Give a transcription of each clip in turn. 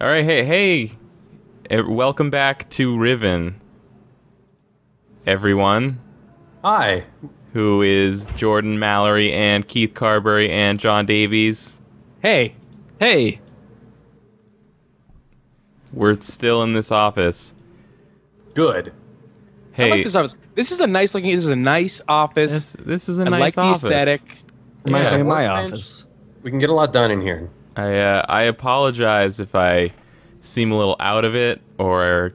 All right, hey, hey, welcome back to Riven, everyone. Hi. Who is Jordan Mallory and Keith Carberry and John Davies? Hey, hey. We're still in this office. Good. Hey, I like this office. This is a nice looking. This is a nice office. this, this is a I nice like the office. aesthetic. Reminds Yeah. me of my office. We can get a lot done in here. I uh, I apologize if I seem a little out of it or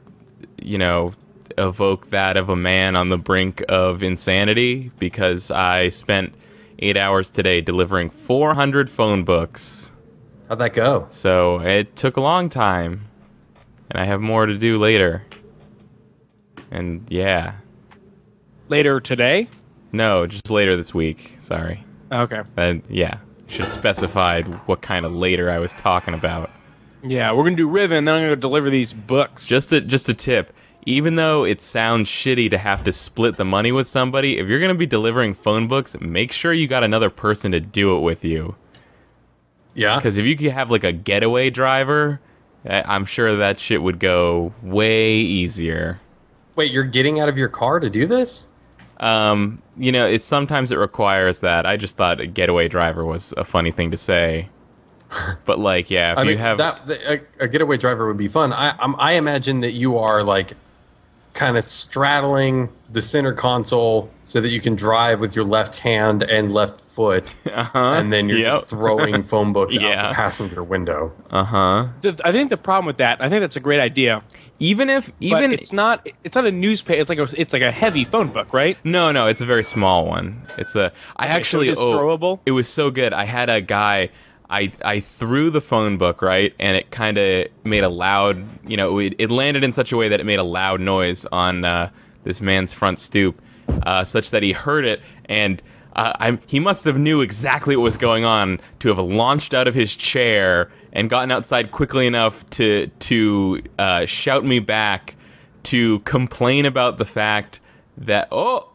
you know evoke that of a man on the brink of insanity because I spent eight hours today delivering 400 phone books. How'd that go? So it took a long time, and I have more to do later. And yeah, Later today. no, just later this week. Sorry. Okay. Uh, yeah, should have specified what kind of later I was talking about. Yeah, we're gonna do Riven. Then I'm gonna deliver these books. Just a just a tip. Even though it sounds shitty to have to split the money with somebody, if you're gonna be delivering phone books, make sure you got another person to do it with you. Yeah. Because if you could have like a getaway driver, I- I'm sure that shit would go way easier. Wait, you're getting out of your car to do this? Um, you know, it's sometimes it requires that. I just thought a getaway driver was a funny thing to say. But like, yeah, if I you mean, have that a, a getaway driver would be fun. I I'm, I imagine that you are like kind of straddling the center console so that you can drive with your left hand and left foot, uh-huh, and then you're yep. just throwing phone books out the passenger window. uh-huh. I think the problem with that. I think that's a great idea. Even if But even it's not. It's not a newspaper. It's like a. It's like a heavy phone book, right? No, no, it's a very small one. It's a. I Okay, so actually. it's oh, throwable? It was so good. I had a guy. I I threw the phone book right, and it kind of made a loud. You know, it, it landed in such a way that it made a loud noise on uh, this man's front stoop, uh, such that he heard it, and uh, he must have knew exactly what was going on to have launched out of his chair and gotten outside quickly enough to to uh, shout me back to complain about the fact that oh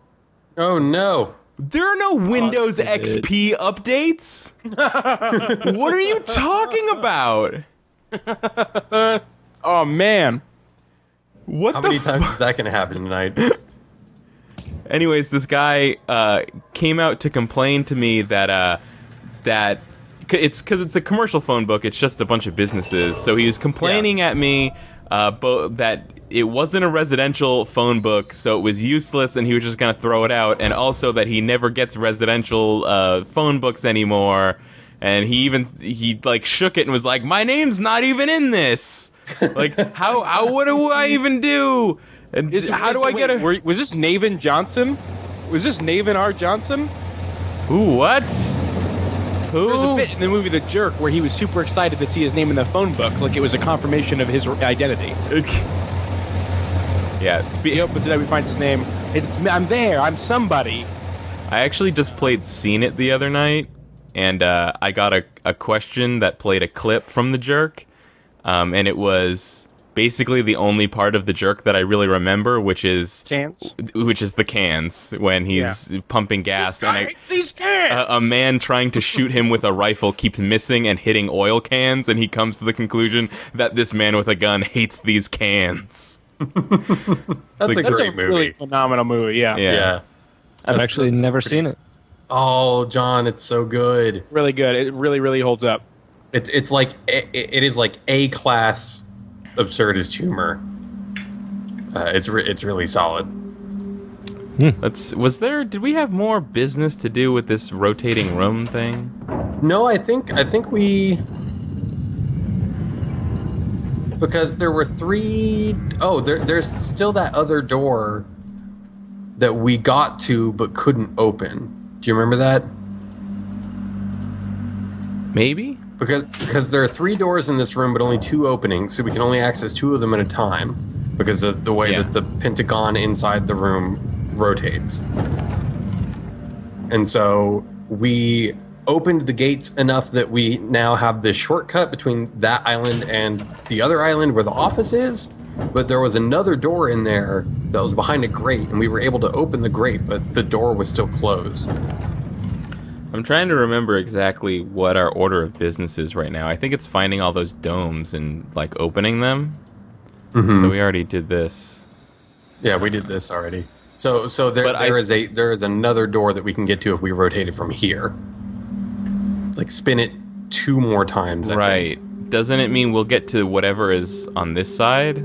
Oh no! There are no Windows stupid. XP updates. what are you talking about? Oh man. What How the many fu- times is that going to happen tonight? Anyways, this guy uh, came out to complain to me that uh, that c- it's because it's a commercial phone book. It's just a bunch of businesses. So he was complaining at me uh, bo- that it wasn't a residential phone book, so it was useless, and he was just gonna throw it out. And also that he never gets residential uh, phone books anymore. And he even he like shook it and was like, "My name's not even in this. Like, how how what do I even do? And Is- how do so I get a were- was this Navin Johnson? Was this Navin R. Johnson? Who? What? Who? There was a bit in the movie The Jerk where he was super excited to see his name in the phone book, like it was a confirmation of his identity. yeah, spe- Yep, but today we find his name. It's, I'm there. I'm somebody. I actually just played Scene It the other night, and uh, I got a, a question that played a clip from The Jerk, um, and it was basically the only part of The Jerk that I really remember, which is cans, which is the cans when he's pumping gas, and I, these cans. a, a man trying to shoot him with a rifle keeps missing and hitting oil cans, and he comes to the conclusion that this man with a gun hates these cans. That's like- a That's great a movie. really phenomenal movie. Yeah. Yeah. yeah. I've That's- actually that's never pretty- seen it. Oh, John, it's so good. Really good. It really, really holds up. It's it's like it, it is like a class absurdist humor. Uh, it's re- it's really solid. Let's. Was there? Did we have more business to do with this rotating room thing? No, I think I think we because there were three oh there there's still that other door that we got to but couldn't open. Do you remember that? Maybe. Because because there are three doors in this room but only two openings, so we can only access two of them at a time because of the way Yeah. that the pentagon inside the room rotates. And so we opened the gates enough that we now have this shortcut between that island and the other island where the office is. But there was another door in there that was behind a grate, and we were able to open the grate, but the door was still closed. I'm trying to remember exactly what our order of business is right now. I think it's finding all those domes and like opening them. Mm-hmm. So we already did this. Yeah, we did this already. So so there But I- there is a there is another door that we can get to if we rotate it from here. Like spin it two more times. I think. right. Doesn't it mean we'll get to whatever is on this side?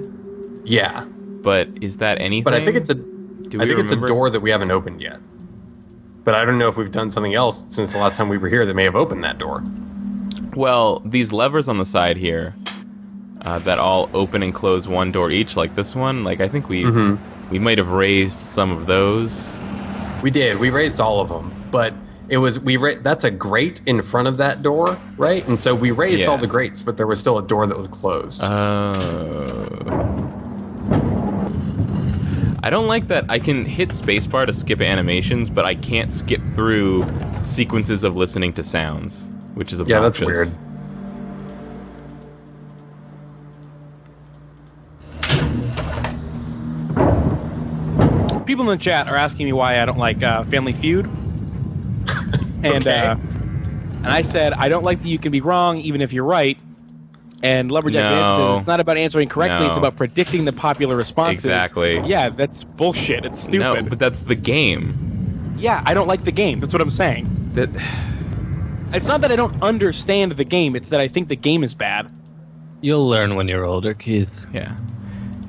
Yeah, But is that anything? but I think it's a Do I think it's a door that we haven't opened yet. But I don't know if we've done something else since the last time we were here that may have opened that door. Well, these levers on the side here uh, that all open and close one door each, like this one. Like I think we Mm-hmm. we might have raised some of those. We did. We raised all of them, but it was we ra- that's a grate in front of that door, right? And so we raised Yeah. all the grates, but there was still a door that was closed. Uh, I don't like that I can hit spacebar to skip animations, but I can't skip through sequences of listening to sounds, which is obnoxious. yeah, that's weird. People in the chat are asking me why I don't like uh, Family Feud. And Okay. uh, and I said I don't like that you can be wrong even if you're right. And Lumberjack Dave No. says it's not about answering correctly; it's about predicting the popular responses. Exactly. Yeah, that's bullshit. It's stupid. No, but that's the game. yeah, I don't like the game. That's what I'm saying. That It's not that I don't understand the game; it's that I think the game is bad. You'll learn when you're older, Keith. yeah,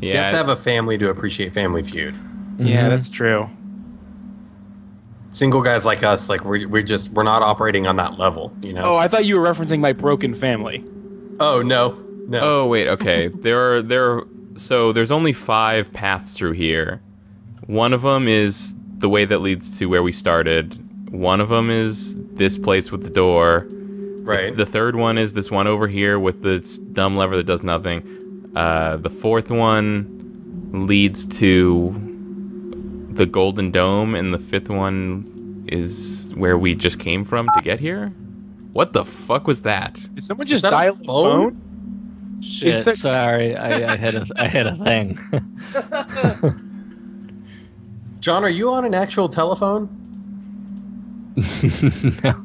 yeah. You have to have a family to appreciate Family Feud. Yeah, that's true. Single guys like us, like we're, we're just we're not operating on that level, you know. Oh, I thought you were referencing my broken family. Oh, no, no. Oh wait, okay. there are there are so there's only five paths through here. One of them is the way that leads to where we started. One of them is this place with the door. right. The third one is this one over here with this dumb lever that does nothing. Uh, the fourth one leads to the Golden Dome, and the fifth one is where we just came from to get here. What the fuck was that? Did someone just that a dial phone? phone? Shit, that- sorry, I, I had a I had a thing. John, are you on an actual telephone? No.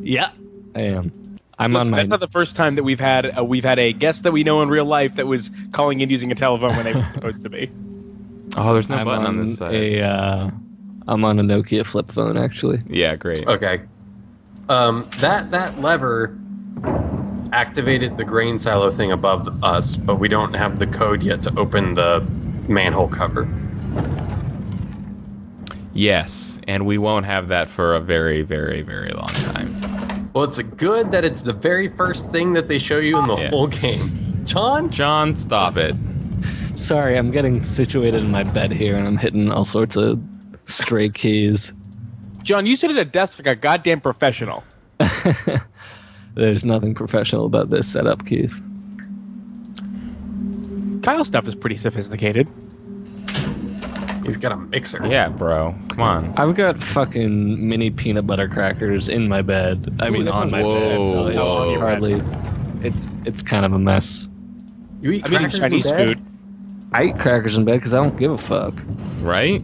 Yeah, I am. I'm Listen, on my. that's not the first time that we've had uh, we've had a guest that we know in real life that was calling in using a telephone when they weren't supposed to be. Oh, there's no I'm button on, on this side. a. Uh, I'm on a Nokia flip phone actually. Yeah, great. Okay. Um, that that lever activated the grain silo thing above us, but we don't have the code yet to open the manhole cover. Yes, and we won't have that for a very, very, very long time. Well, it's good that it's the very first thing that they show you in the Yeah. whole game. John, John, stop it. Sorry, I'm getting situated in my bed here, and I'm hitting all sorts of stray keys. John, you sit at a desk like a goddamn professional. There's nothing professional about this setup, Keith. Kyle's stuff is pretty sophisticated. he's got a mixer. Yeah, bro. Come on. I've got fucking mini peanut butter crackers in my bed. I mean, on sounds my bed. So it's, whoa. it's hardly. It's it's kind of a mess. You eat I'm eating crackers in Chinese bed? food. I eat crackers in bed because I don't give a fuck. Right?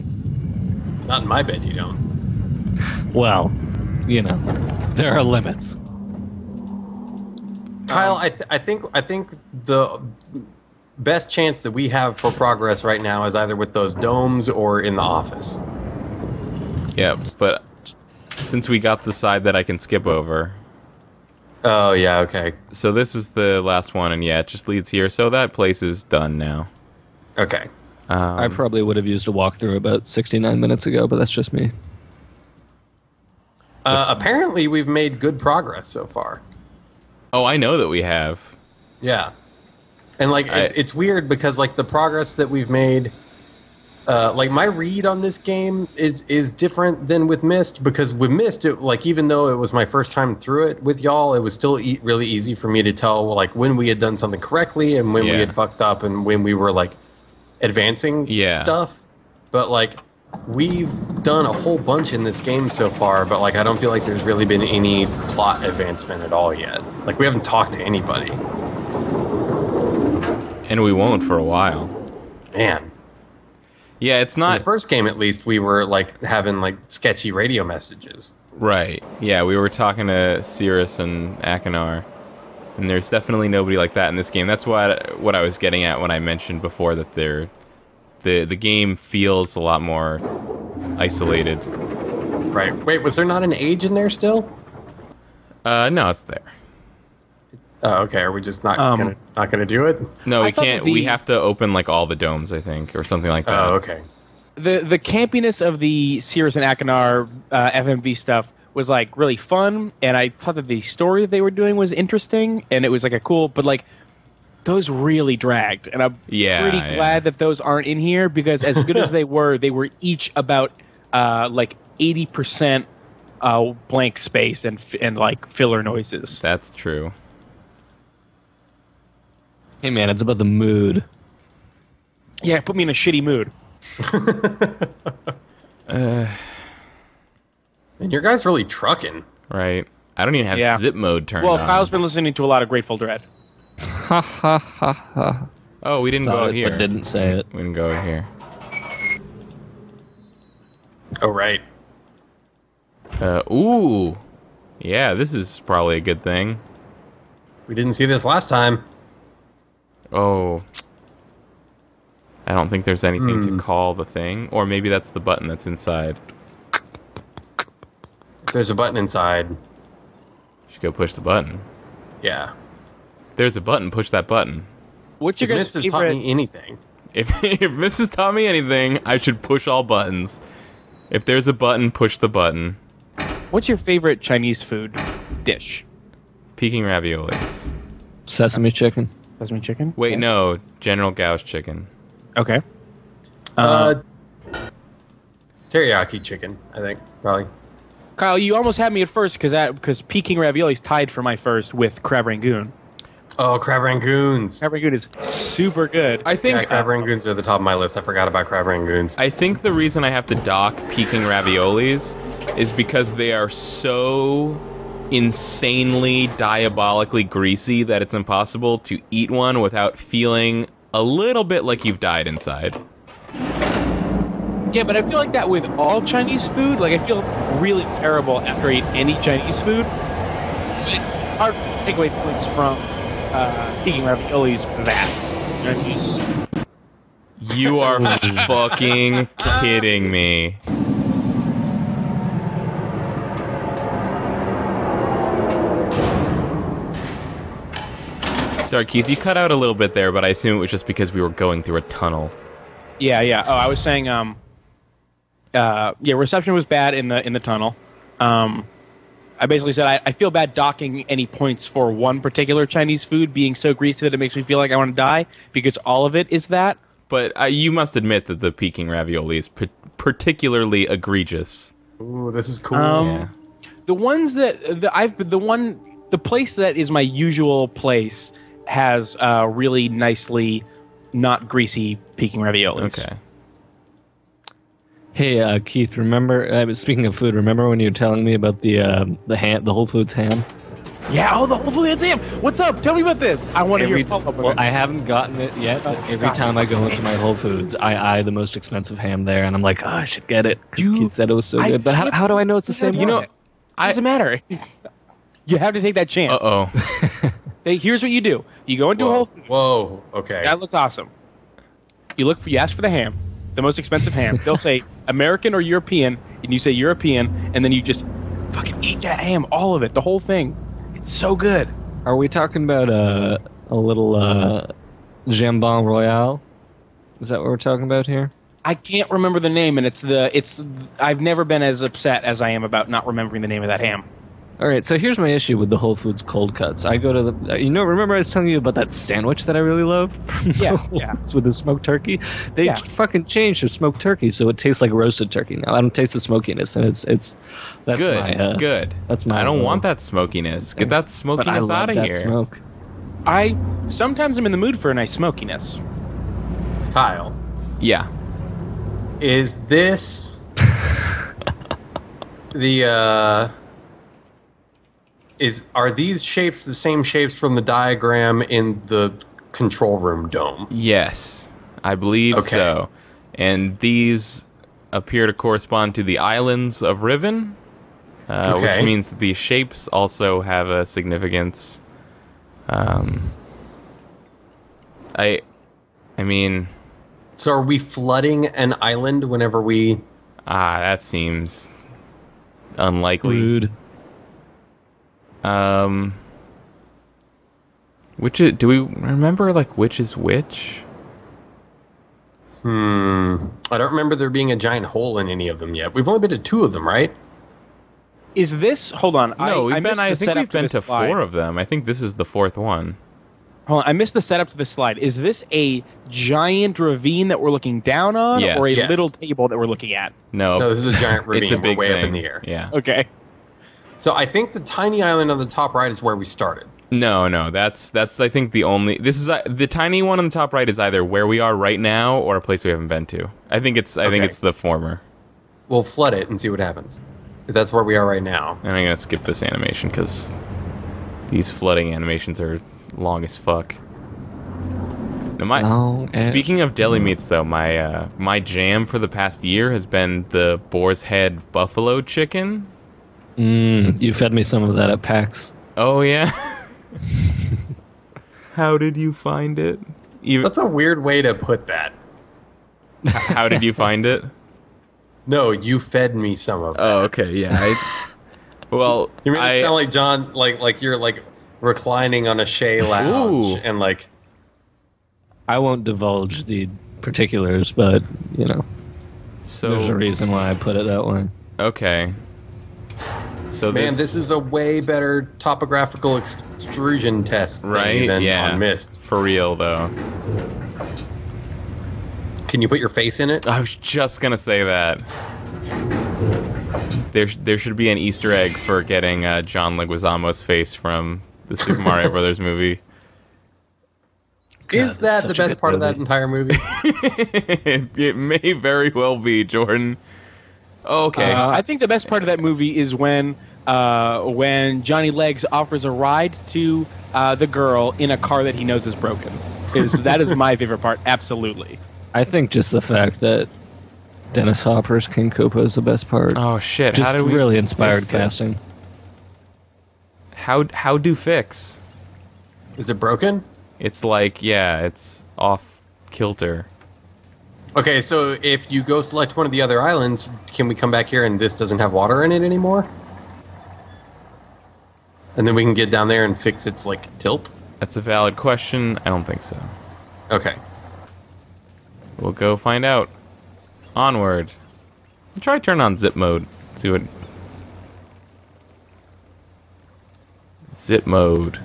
Not in my bed, you don't. Well, you know, there are limits. Um, Kyle, I, th- I think I think the best chance that we have for progress right now is either with those domes or in the office. Yeah, but since we got the side that I can skip over, Oh yeah, okay, so this is the last one, and yeah, it just leads here. So that place is done now. Okay. Um, I probably would have used a walkthrough about 69 minutes ago, but that's just me. Uh, apparently, we've made good progress so far. oh, I know that we have. Yeah, and like it's, I- it's weird because like the progress that we've made, uh, like my read on this game is is different than with Myst because with Myst, it, like even though it was my first time through it with y'all, it was still e- really easy for me to tell like when we had done something correctly and when we had fucked up and when we were like advancing Yeah. stuff. But like we've done a whole bunch in this game so far, but like I don't feel like there's really been any plot advancement at all yet. Like we haven't talked to anybody. And we won't for a while. Man. Yeah, it's In the first game, at least, we were like having like sketchy radio messages. Right. Yeah, we were talking to Sirrus and Achenar, and there's definitely nobody like that in this game. That's what what I was getting at when I mentioned before that they're the the game feels a lot more isolated. Right. Wait, was there not an age in there still? Uh, no, it's there. Oh, okay. Are we just not Um, gonna not gonna do it? No, we can't. the- We have to open like all the domes, I think, or something like that. Oh, okay. the the campiness of the Sirrus and Achenar uh, FMV stuff was like really fun, and I thought that the story that they were doing was interesting, and it was like a cool, but like those really dragged, and I'm Yeah, pretty yeah. glad that those aren't in here because as good as they were, they were each about uh, like eighty percent uh, blank space and and like filler noises. That's true. Hey man, it's about the mood. Yeah, put me in a shitty mood. And your guys really trucking. Right. I don't even have Yeah. zip mode turned Well, on. Kyle's been listening to a lot of Grateful Dead. Ha ha ha ha. oh, we didn't go Thought out it, here. but didn't say it. We didn't go out here. Oh, right. Uh, ooh. Yeah, this is probably a good thing. We didn't see this last time. Oh. I don't think there's anything Hmm. to call the thing. Or maybe that's the button that's inside. If there's a button inside. You Should go push the button. Yeah. If there's a button, push that button. What's your If guys' Myst has taught favorite? me anything. If, if Mrs. taught me anything, I should push all buttons. If there's a button, push the button. What's your favorite Chinese food dish? Peking raviolis. Sesame chicken. Sesame chicken. Wait, Yeah. no. General Gauss chicken. Okay. Uh, teriyaki chicken, I think, probably. Kyle, you almost had me at first because because Peking raviolis tied for my first with crab rangoon. Oh, crab rangoons. Crab rangoon is super good. I think Yeah, crab rangoons are at the top of my list. I forgot about crab rangoons. I think the reason I have to dock Peking raviolis is because they are so insanely diabolically greasy that it's impossible to eat one without feeling a little bit like you've died inside. Yeah, but I feel like that with all Chinese food. Like I feel really terrible after I eat any Chinese food. So it's, it's hard to take away points from uh, Peking raviolis for that. You know what I mean? You are fucking kidding me. Sorry, Keith, you cut out a little bit there, but I assume it was just because we were going through a tunnel. Yeah, yeah. Oh, I was saying, um, uh, yeah, reception was bad in the in the tunnel. Um, I basically said I, I feel bad docking any points for one particular Chinese food being so greasy that it makes me feel like I want to die because all of it is that. But uh, you must admit that the Peking ravioli is p- particularly egregious. Ooh, this is cool. Um, Yeah. The ones that the, I've the one the place that is my usual place has uh, really nicely not greasy Peking raviolis. Okay. Hey, uh, Keith. Remember? Uh, speaking of food, remember when you were telling me about the uh, the ham, the Whole Foods ham? Yeah. Oh, the Whole Foods ham. What's up? Tell me about this. I want to hear follow up. well, I haven't gotten it yet, but Oh, every God. time I go into my Whole Foods, I eye the most expensive ham there, and I'm like, oh, I should get it. 'cause You- Keith said it was so I good. But how, how do I know it's the same believe You know, it doesn't matter. you have to take that chance. Uh oh. They, here's what you do: you go into Whoa. Whole Foods. Whoa. Okay. That looks awesome. You look for, you ask for the ham, the most expensive ham. They'll say American or European, and you say European, and then you just fucking eat that ham, all of it, the whole thing. It's so good. Are we talking about uh, a little uh, jambon royale? Is that what we're talking about here? I can't remember the name, and it's the it's. I've never been as upset as I am about not remembering the name of that ham. All right, so here's my issue with the Whole Foods cold cuts. I go to the, uh, you know, remember I was telling you about that sandwich that I really love? Yeah, yeah. With the smoked turkey. They Yeah. fucking changed the smoked turkey, so it tastes like roasted turkey now. I don't taste the smokiness, and it's it's that's Good. my uh, good. that's my I don't want that smokiness. Get that But smokiness out of that here. smoke. I sometimes I'm in the mood for a nice smokiness. Kyle, Yeah. is this the uh is are these shapes the same shapes from the diagram in the control room dome? Yes, I believe Okay. so. And these appear to correspond to the islands of Riven. uh, Okay. which means the shapes also have a significance. Um, I, I mean, So are we flooding an island whenever we? ah, that seems unlikely. Rude. Um, which is, do we remember like which is which? Hmm. I don't remember there being a giant hole in any of them yet. We've only been to two of them, right? Is this? Hold on. No, I, we've I been. I think we've to been to slide. four of them. I think this is the fourth one. Hold on, I missed the setup to this slide. Is this a giant ravine that we're looking down on, Yes. or a Yes. little table that we're looking at? No, No, this is a giant ravine. it's a big We're way thing. up in the air. Yeah. Okay. So I think the tiny island on the top right is where we started. No, no, that's that's I think the only this is uh, the tiny one on the top right is either where we are right now or a place we haven't been to. I think it's I think it's the former. We'll flood it and see what happens. If that's where we are right now. And I'm gonna skip this animation because these flooding animations are long as fuck. Now my Long speaking of deli meats though, my uh, my jam for the past year has been the Boar's Head buffalo chicken. Mm, you fed me some of that at PAX. Oh yeah. How did you find it? Even, That's a weird way to put that. how did you find it? No, you fed me some of that. Oh, okay, yeah. I, well, you made I, it sound like John, like like you're like reclining on a chaise lounge Ooh. and like I won't divulge the particulars, but you know, so there's a reason why I put it that way. okay. So man, this is a way better topographical extrusion test right, than yeah, on Myst. for real though. Can you put your face in it? I was just gonna say that. There, there should be an Easter egg for getting uh, John Leguizamo's face from the Super Mario Brothers movie. Is that the best good part of that entire movie? it, it may very well be Jordan. Okay. Uh, I think the best part of that movie is when uh, when Johnny Legs offers a ride to uh, the girl in a car that he knows is broken. Is that is my favorite part? Absolutely. I think just the fact that Dennis Hopper's King Koopa is the best part. oh shit! how just did we really inspired fix this? casting. How how do fix? Is it broken? It's like yeah, it's off kilter. Okay, so if you go select one of the other islands, can we come back here and this doesn't have water in it anymore? And then we can get down there and fix its like tilt. That's a valid question. I don't think so. Okay. We'll go find out. Onward. I'll try turn on zip mode. See what. Zip mode.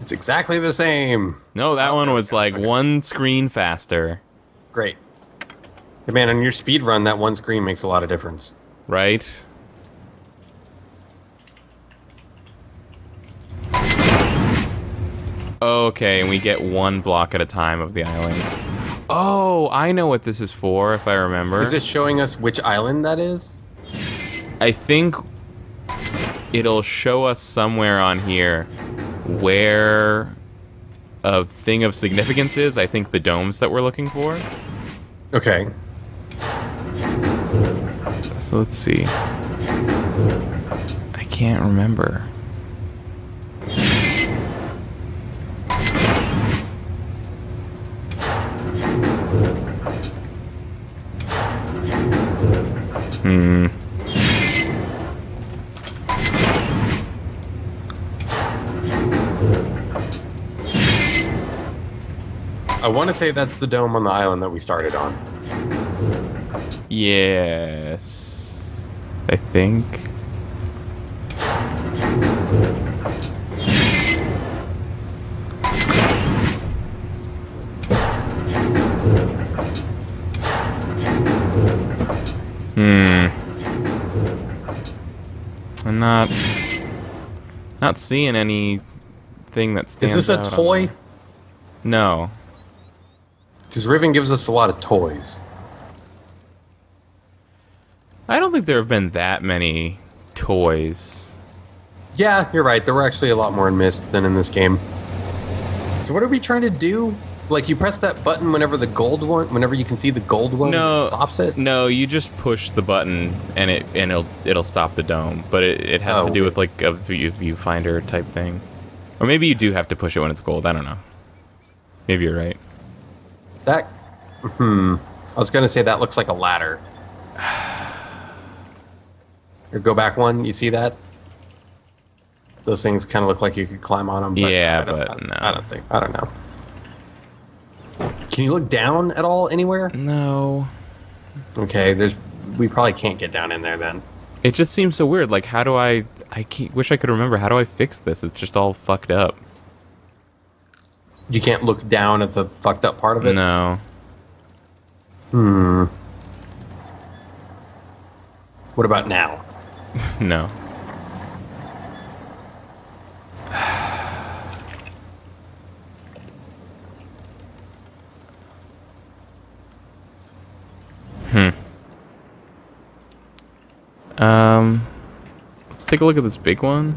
It's exactly the same. No, that Oh, one was go. like Okay. one screen faster, Great. Hey man, on your speed run, that one screen makes a lot of difference. right? Okay, and we get one block at a time of the island. Oh, I know what this is for, if I remember. Is it showing us which island that is? I think it'll show us somewhere on here where a thing of significance is. I think the domes that we're looking for. Okay. So let's see. I can't remember. Hmm. I want to say that's the dome on the island that we started on. Yes. I think. Hmm. I'm not not seeing anything that Is this a on toy? No. Because Riven gives us a lot of toys. I don't think there have been that many toys. Yeah, you're right. There were actually a lot more in Myst than in this game. So what are we trying to do? Like you press that button whenever the gold one, whenever you can see the gold one, No. it stops it. No, you just push the button and it and it'll it'll stop the dome. But it, it has Oh, to do with like a view, viewfinder type thing, or maybe you do have to push it when it's gold. I don't know. Maybe you're right. That, hmm. I was gonna say that looks like a ladder. Or go back one. You see that? Those things kind of look like you could climb on them. Yeah, I don't, but I, no. I don't think. I don't know. Can you look down at all anywhere? No. Okay, there's. We probably can't get down in there then. It just seems so weird. Like, how do I? I can't, wish I could remember. How do I fix this? It's just all fucked up. You can't look down at the fucked up part of it. No. Hmm. What about now? No. Hmm. Um, let's take a look at this big one.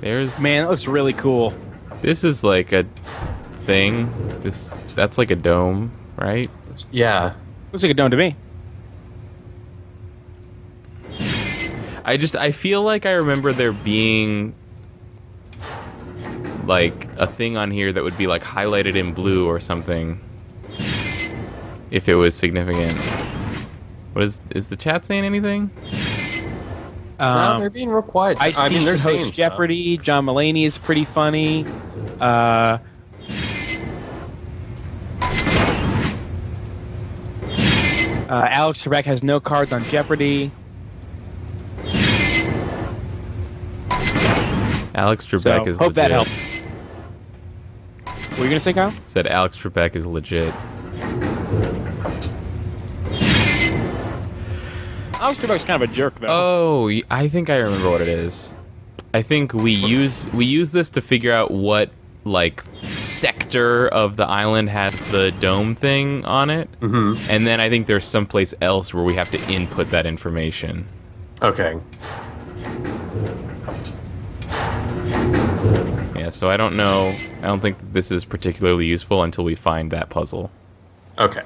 There's Man, that looks really cool. this is like a thing. This that's like a dome, right? It's, yeah. Looks like a dome to me. I just I feel like I remember there being like a thing on here that would be like highlighted in blue or something if it was significant. What is is the chat saying anything? No, Um, they're being real quiet. Ice I mean, they're hosts saying stuff. Jeopardy. John Mulaney is pretty funny. Uh, uh, Alex Trebek has no cards on Jeopardy. Alex Trebek So is hope that helps. What were you gonna say, Kyle? Said Alex Trebek is legit. Alex Trebek's kind of a jerk, though. Oh, I think I remember what it is. I think we use we use this to figure out what like sector of the island has the dome thing on it, Mhm. and then I think there's someplace else where we have to input that information. Okay. Yeah, so I don't know. I don't think this is particularly useful until we find that puzzle. Okay.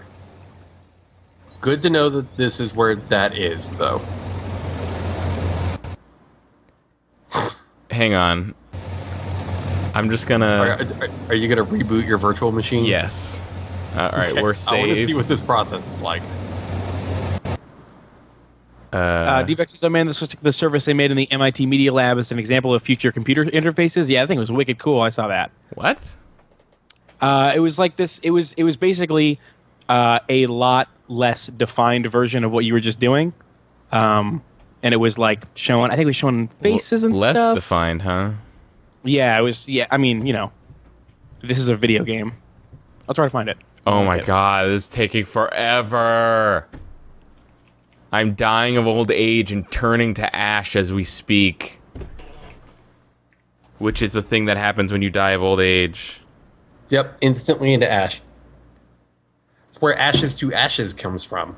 Good to know that this is where that is, though. Hang on. I'm just gonna. Are, are, are you going to reboot your virtual machine? Yes. All right, Okay. we're safe. I want to see what this process is like. uh, Uh, Devex says, "Oh man, this was the service they made in the MIT Media Lab as an example of future computer interfaces." Yeah, I think it was wicked cool. I saw that. what? Uh, it was like this. It was it was basically uh, a lot less defined version of what you were just doing, um, and it was like showing. I think it was showing faces and Less stuff. Less defined, huh? Yeah, it was. Yeah, I mean, you know, this is a video game. I'll try to find it. Oh my Okay. god, this is taking forever. I'm dying of old age and turning to ash as we speak. Which is a thing that happens when you die of old age. Yep, instantly into ash. It's where ashes to ashes comes from.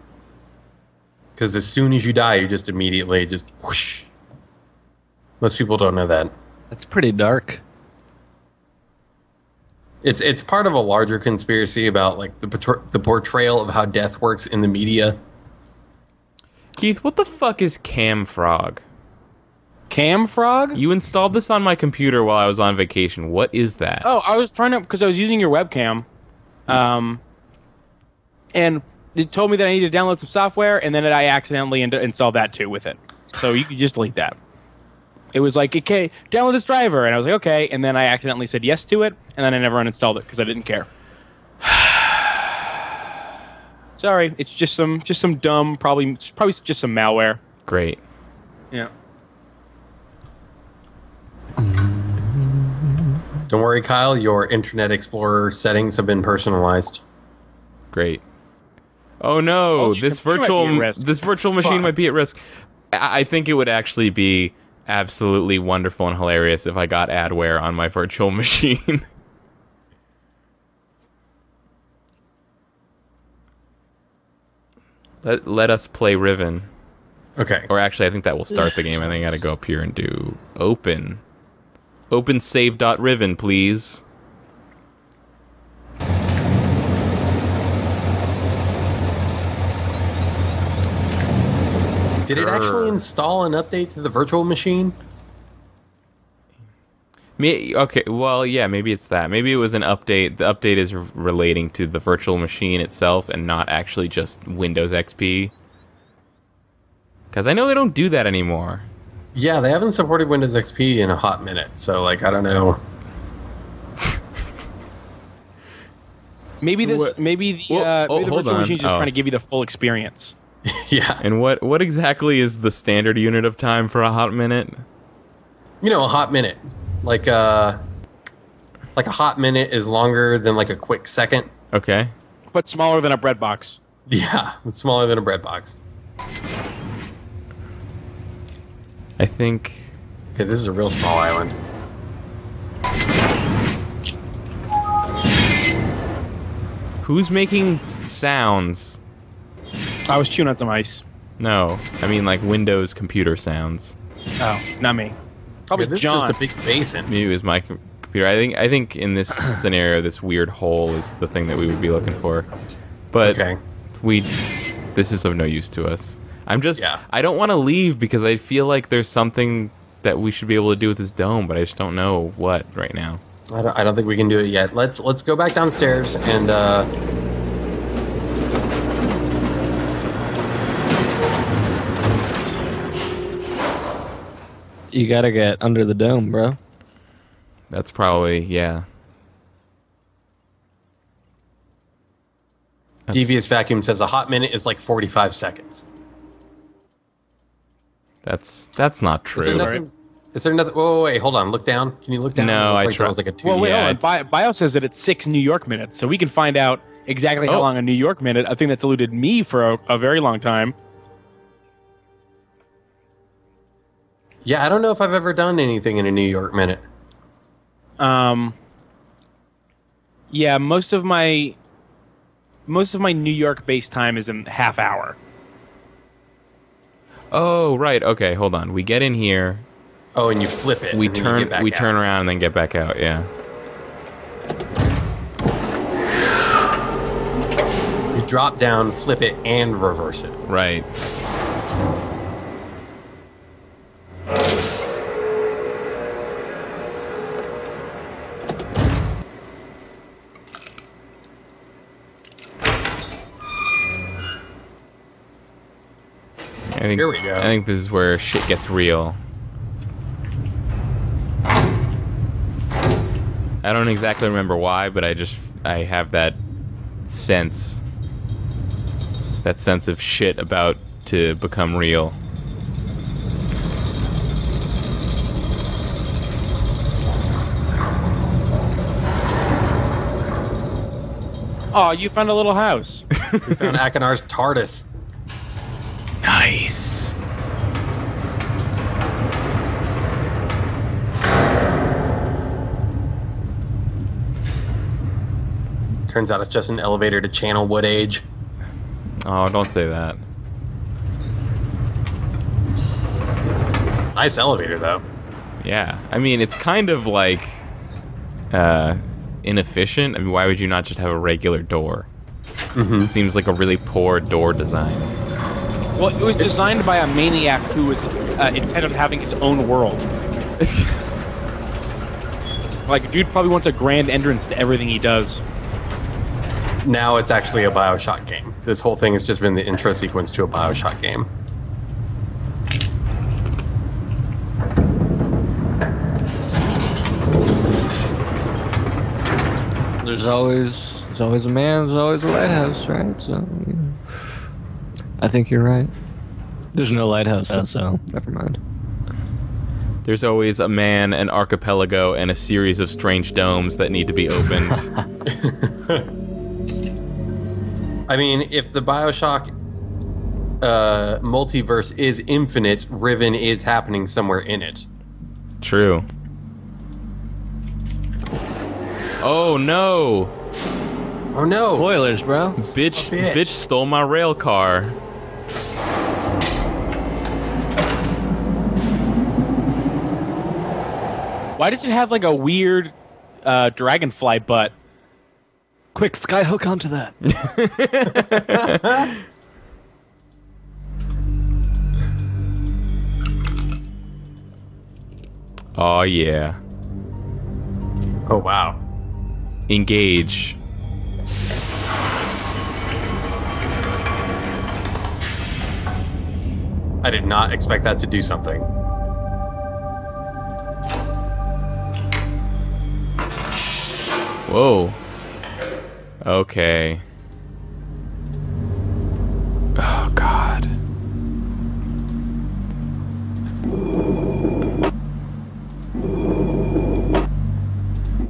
Because as soon as you die, you just immediately just whoosh. Most people don't know that. That's pretty dark. It's it's part of a larger conspiracy about like the portray- the portrayal of how death works in the media. Keith, what the fuck is CamFrog? Cam Frog. You installed this on my computer while I was on vacation. What is that? Oh, I was trying to because I was using your webcam, um, and it told me that I needed to download some software, and then I accidentally in- installed that too with it. So you could just delete that. It was like, okay, download this driver, and I was like, okay, and then I accidentally said yes to it, and then I never uninstalled it because I didn't care. Sorry, it's just some just some dumb, probably it's probably just some malware. Great. Yeah. Don't worry, Kyle. Your Internet Explorer settings have been personalized. Great. Oh no, oh, Also, this computer might be virtual this virtual machine might be at risk. I I think it would actually be absolutely wonderful and hilarious if I got adware on my virtual machine. Let let us play Riven. Okay. Or actually, I think that will start the game. I think I gotta go up here and do open. Open save.riven, please. Did it actually install an update to the virtual machine? Me, okay, well, yeah, maybe it's that. Maybe it was an update. The update is r- relating to the virtual machine itself and not actually just Windows XP. Because I know they don't do that anymore. Yeah, they haven't supported Windows XP in a hot minute. So, like, I don't know. Maybe this. Maybe the, Well, uh, oh, the virtual on. machine's just Oh. trying to give you the full experience. yeah. And what what exactly is the standard unit of time for a hot minute? You know, a hot minute. Like, uh, like a hot minute is longer than like a quick second. Okay. But smaller than a bread box. Yeah, it's smaller than a bread box. I think Okay, this is a real small island. who's making sounds? I was chewing on some ice. No, I mean like Windows computer sounds. Oh, not me. Probably Yeah, this John. is just a big basin. Maybe it was my com- computer. I think I think in this scenario, this weird hole is the thing that we would be looking for. But Okay. we, this is of no use to us. I'm just. Yeah. I don't want to leave because I feel like there's something that we should be able to do with this dome, but I just don't know what right now. I don't, I don't think we can do it yet. Let's let's go back downstairs and uh, You gotta get under the dome, bro. That's probably yeah. Devious Vacuum says a hot minute is like 45 seconds. That's that's not Is true. there nothing? Is there nothing? Whoa, wait, hold on. Look down. Can you look down? No, It I like there tried- was like a two. well, wait, Yeah. hold on. Bio, Bio says that it's six New York minutes, so we can find out exactly how Oh. long a New York minute. I think that's eluded me for a, a very long time. Yeah, I don't know if I've ever done anything in a New York minute. Um, yeah, most of my most of my New York based time is in half hour. oh right. Okay. Hold on. We get in here. Oh, and you flip it. We and then you turn. We out. turn around and then get back out. Yeah. You drop down, flip it, and reverse it. Right. I think, Here we go. I think this is where shit gets real. I don't exactly remember why, but I just I have that sense that sense of shit about to become real. Oh, you found a little house. We found Achenar's TARDIS. Nice. Turns out it's just an elevator to Channelwood Age. Oh, don't say that. Nice elevator though. Yeah. I mean, it's kind of like uh inefficient. I mean, why would you not just have a regular door? It seems like a really poor door design. Well, it was designed by a maniac who was uh, intent on having his own world. Like, dude probably wants a grand entrance to everything he does. Now it's actually a Bioshock game. This whole thing has just been the intro sequence to a Bioshock game. There's always there's always a man, there's always a lighthouse, right? So you know. I think you're right. There's no lighthouse though, so never mind. There's always a man, an archipelago, and a series of strange domes that need to be opened. I mean, if the Bioshock uh, multiverse is infinite, Riven is happening somewhere in it. True. Oh no! Oh no! Spoilers, bro. Bitch, bitch, bitch stole my rail car. Why does it have like a weird uh, dragonfly butt? Quick, skyhook onto that. oh yeah. Oh wow. Engage. I did not expect that to do something. Whoa. Okay. Oh god.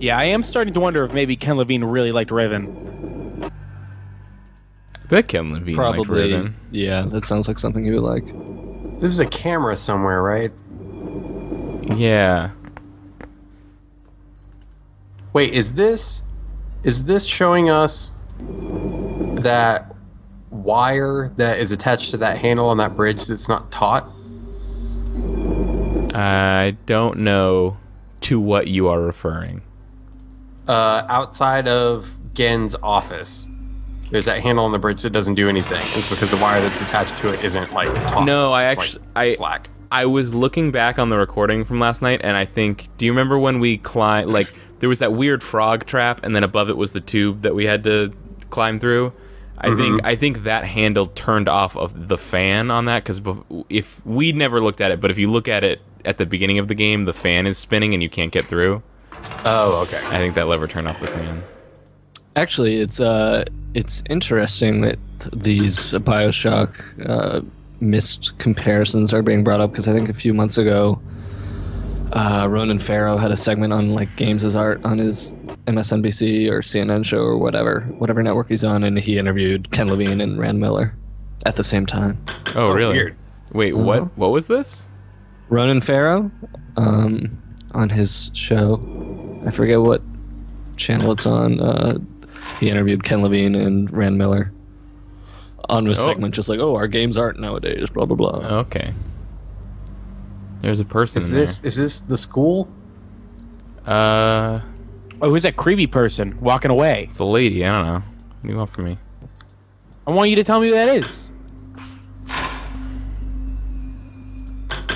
Yeah, I am starting to wonder if maybe Ken Levine really liked Riven. I bet Ken Levine liked Probably. Riven. Yeah, that sounds like something he would like. This is a camera somewhere, right? Yeah. Wait, is this is this showing us that wire that is attached to that handle on that bridge that's not taut? I don't know to what you are referring. Uh, outside of Gehn's office, there's that handle on the bridge that doesn't do anything. It's because the wire that's attached to it isn't like taut. No, I just, actu- like, I- slack. I was looking back on the recording from last night, and I think. Do you remember when we climbed? Like there was that weird frog trap, and then above it was the tube that we had to climb through. I think I think that handle turned off of the fan on that because if we never looked at it, but if you look at it at the beginning of the game, the fan is spinning and you can't get through. Oh, okay. I think that lever turned off the fan. Actually, it's uh, it's interesting that these Bioshock uh, Myst comparisons are being brought up because I think a few months ago, uh, Ronan Farrow had a segment on like games as art on his MSNBC or CNN show or whatever, whatever network he's on, and he interviewed Ken Levine and Rand Miller at the same time. Oh, Oh, really? weird. Wait, Uh-huh. what? What was this? Ronan Farrow, um, on his show, I forget what channel it's on. Uh, he interviewed Ken Levine and Rand Miller on a Oh. segment, just like, "Oh, our games aren't nowadays." Blah blah blah. Okay. There's a person Is there. this is this the school? Uh, Oh, who's that creepy person walking away? it's a lady. I don't know. What do you want from me? I want you to tell me who that is.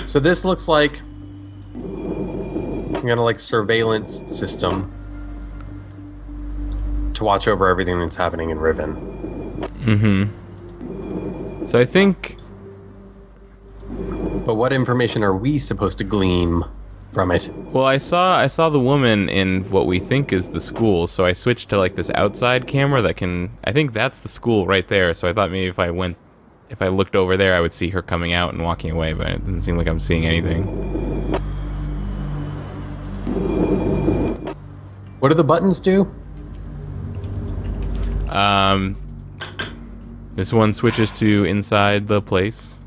So this looks like some kind of like surveillance system to watch over everything that's happening in Riven. Mm-hmm. So I think But what information are we supposed to glean from it? Well, I saw I saw the woman in what we think is the school, so I switched to like this outside camera that can. I think that's the school right there. So I thought maybe if I went, if I looked over there, I would see her coming out and walking away. But it doesn't seem like I'm seeing anything. What do the buttons do? Um, this one switches to inside the place,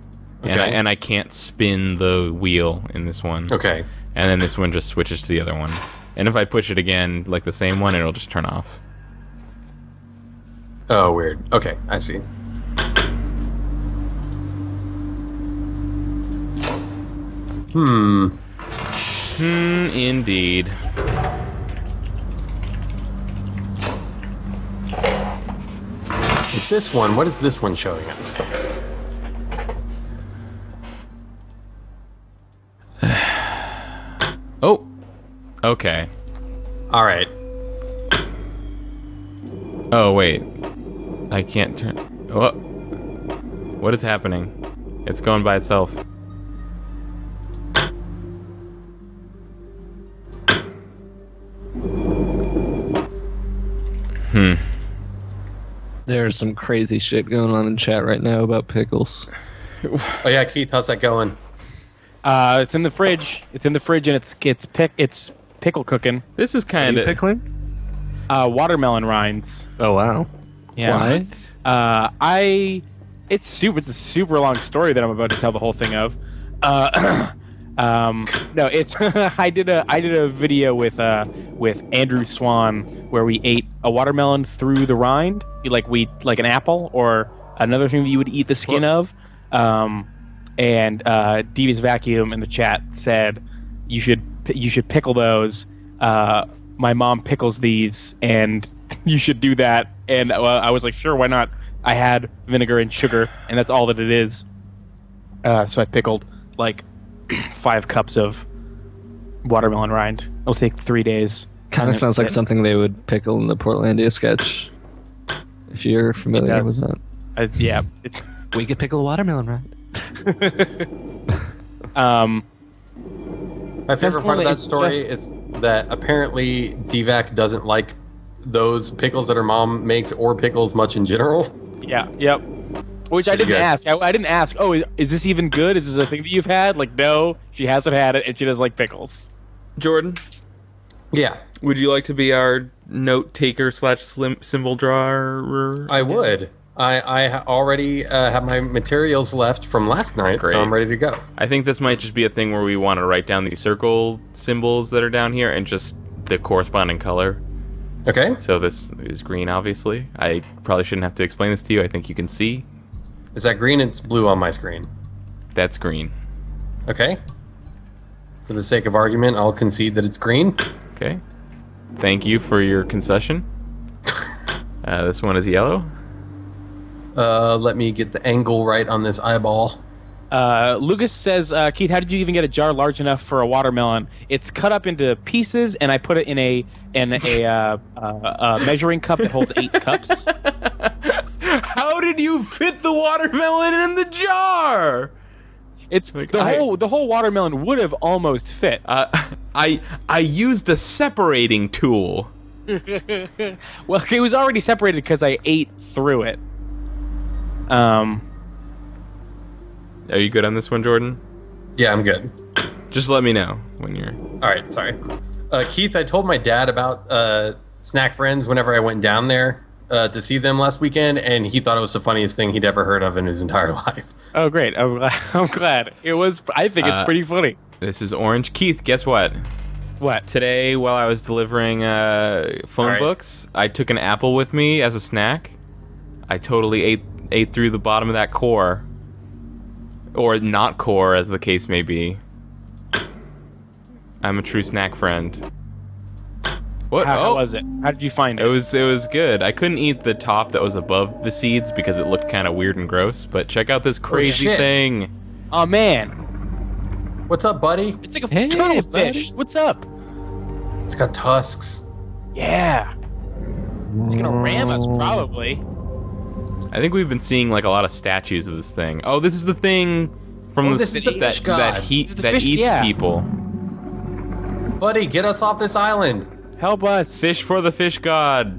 and I, and I can't spin the wheel in this one. Okay. And then this one just switches to the other one. And if I push it again, like the same one, it'll just turn off. Oh, weird. Okay, I see. Hmm. Hmm, indeed. With this one, what is this one showing us? Oh, okay. All right. Oh wait, I can't turn. What? What is happening? It's going by itself. Hmm. There's some crazy shit going on in chat right now about pickles. Oh yeah, Keith, how's that going? Uh, it's in the fridge. It's in the fridge, and it's it's pick it's pickle cooking. This is kind of pickling? Uh, watermelon rinds. Oh wow. Yeah. Why? Uh, I it's super. It's a super long story that I'm about to tell the whole thing of. Uh, um, no, it's I did a I did a video with uh with Andrew Swan where we ate a watermelon through the rind, like we like an apple or another thing that you would eat the skin of. Um, and uh, Devious Vacuum in the chat said you should you should pickle those. Uh, my mom pickles these, and you should do that." And uh, I was like, "Sure, why not?" I had vinegar and sugar, and that's all that it is. Uh, so I pickled like five cups of watermelon rind. It'll take three days. Kind of sounds like it- something they would pickle in the Portlandia sketch. If you're familiar with that. Uh, yeah. It's, We could pickle a watermelon, rind. um, My favorite part of that that story is that apparently Divac doesn't like those pickles that her mom makes or pickles much in general. yeah. Yep. Which I didn't good. ask. I, I didn't ask. Oh, is, is this even good? Is this a thing that you've had? Like, no, she hasn't had it, and she doesn't like pickles. Jordan, Yeah, would you like to be our note taker slash symbol drawer? I would. I, I already uh, have my materials left from last night, Great. so I'm ready to go. I think this might just be a thing where we want to write down these circle symbols that are down here and just the corresponding color. Okay. So this is green, obviously. I probably shouldn't have to explain this to you. I think you can see. Is that green? It's blue on my screen. That's green. Okay. For the sake of argument, I'll concede that it's green. Okay. Thank you for your concession. uh, this one is yellow. Uh, let me get the angle right on this eyeball. Uh, Lucas says, uh, Keith, how did you even get a jar large enough for a watermelon? It's cut up into pieces, and I put it in a in a uh, uh, uh, measuring cup that holds eight cups. How did you fit the watermelon in the jar? It's Like, the I- whole the whole watermelon would have almost fit. Uh, I I used a separating tool. Well, it was already separated because I ate through it. Um, Are you good on this one, Jordan? Yeah, I'm good. Just let me know when you're. All right, sorry. Uh, Keith, I told my dad about uh, Snack Friends whenever I went down there uh, to see them last weekend, and he thought it was the funniest thing he'd ever heard of in his entire life. oh, great! I'm glad. I'm glad. It was. I think it's Uh, pretty funny. This is orange. Keith, guess what? What? Today, while I was delivering uh, phone All right. books, I took an apple with me as a snack. I totally ate ate through the bottom of that core, or not core, as the case may be. I'm a true snack friend. What? How, how oh, was it? How did you find It it? was it was good. I couldn't eat the top that was above the seeds because it looked kind of weird and gross. But check out this oh, crazy shit. thing. Oh man, What's up, buddy? it's like a Hey, turtle buddy. fish. What's up? It's got tusks. Yeah. It's gonna ram us probably. I think we've been seeing like a lot of statues of this thing. Oh, this is the thing from Oh, the this is the city that fish that he the that fish- eats yeah. people. Buddy, get us off this island. Help us. Fish for the fish god.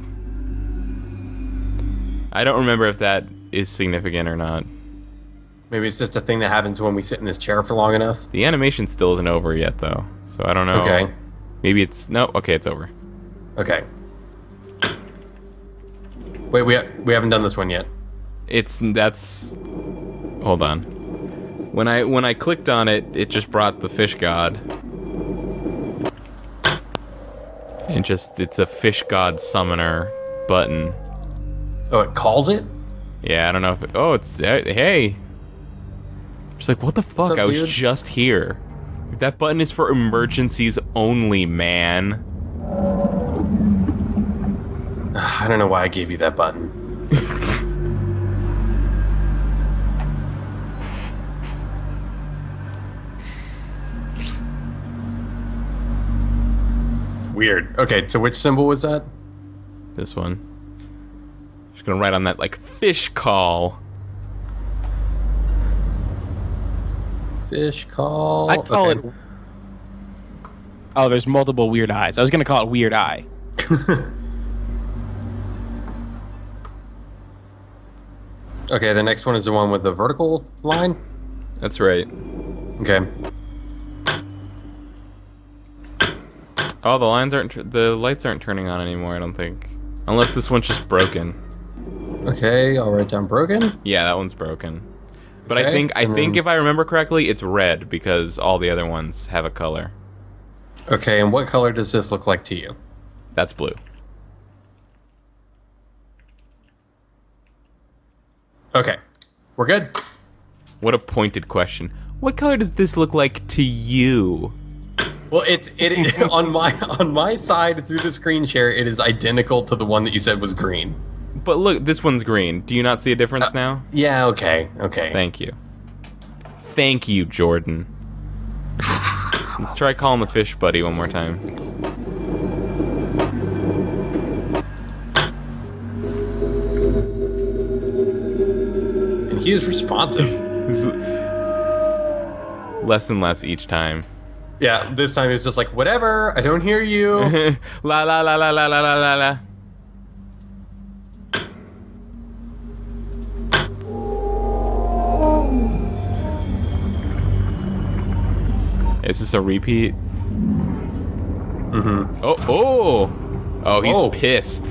I don't remember if that is significant or not. Maybe it's just a thing that happens when we sit in this chair for long enough. The animation still isn't over yet, though. So I don't know. Okay. Maybe it's no. Okay, it's over. Okay. Wait, we, ha- we haven't done this one yet. It's that's. Hold on. When I when I clicked on it, it just brought the fish god. And just it's a fish god summoner button. Oh, it calls it? Yeah, I don't know if it, oh it's uh, hey. It's like what the fuck? up, I was dude? just here. That button is for emergencies only, man. I don't know why I gave you that button. Weird. Okay, so which symbol was that? This one. Just gonna write on that like fish call. Fish call. I call Okay. it. Oh, there's multiple weird eyes. I was gonna call it weird eye. Okay, the next one is the one with the vertical line. That's right. Okay. Oh, the lines aren't. The lights aren't turning on anymore. I don't think, unless this one's just broken. Okay, I'll write down broken. Yeah, that one's broken. But I think I think then- if I remember correctly, it's red because all the other ones have a color. Okay, and what color does this look like to you? That's blue. Okay, we're good. What a pointed question. What color does this look like to you? Well, it's it on my on my side through the screen share. It is identical to the one that you said was green. But look, this one's green. Do you not see a difference uh, now? Yeah. Okay. Okay. Thank you. Thank you, Jordan. Let's try calling the fish buddy one more time. and he is responsive. Less and less each time. Yeah. This time it's just like whatever. I don't hear you. la la la la la la la la la. Is this a repeat? mm-hmm. Oh, oh, oh! He's Oh. pissed.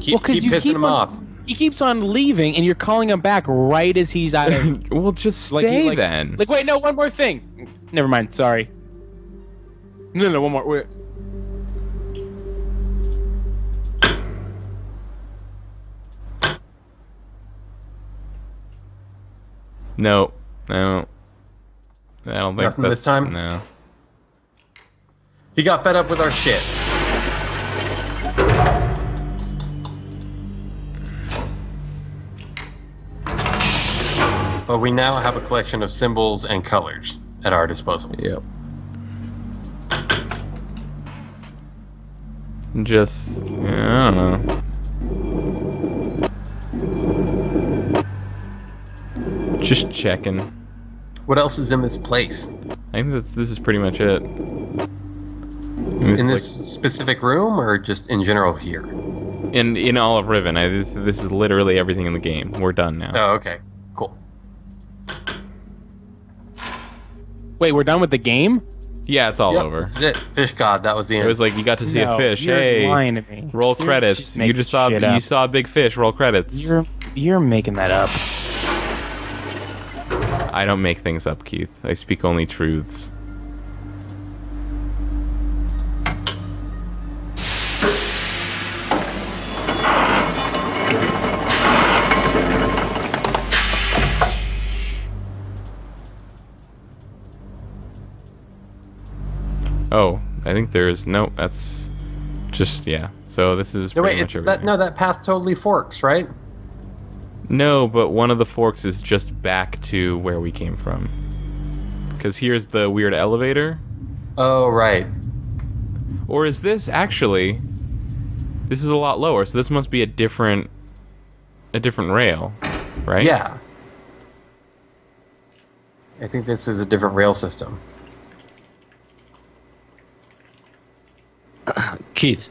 Keep, Well, 'cause keep pissing keep him on- off. He keeps on leaving, and you're calling him back right as he's out of. well, just like, stay he- like, then. Like, wait, no, one more thing. Never mind. Sorry. No, no, one more. Wait. no, I don't. I don't think Nothing this time? No. He got fed up with our shit. But we now have a collection of symbols and colors at our disposal. Yep. Just, I don't know. Just checking. What else is in this place? I think that's this is pretty much it. In this specific room or just in general here? in in all of Riven, I, this this is literally everything in the game. We're done now. Oh, okay. Cool. Wait, we're done with the game? Yeah, it's all Yep, over. This is it. Fish God, that was the end. It was like you got to see No, a fish. You're Hey, lying to me. roll You're credits. you just saw shit you up. saw a big fish. Roll credits. You're you're making that up. I don't make things up, Keith. I speak only truths. Oh, I think there's no. That's just yeah. So this is no, wait, much it's that. No, that path totally forks, right? No, but one of the forks is just back to where we came from. Because here's the weird elevator. Oh, right. Or is this actually? This is a lot lower, so this must be a different, a different rail, right? Yeah. I think this is a different rail system. Keith,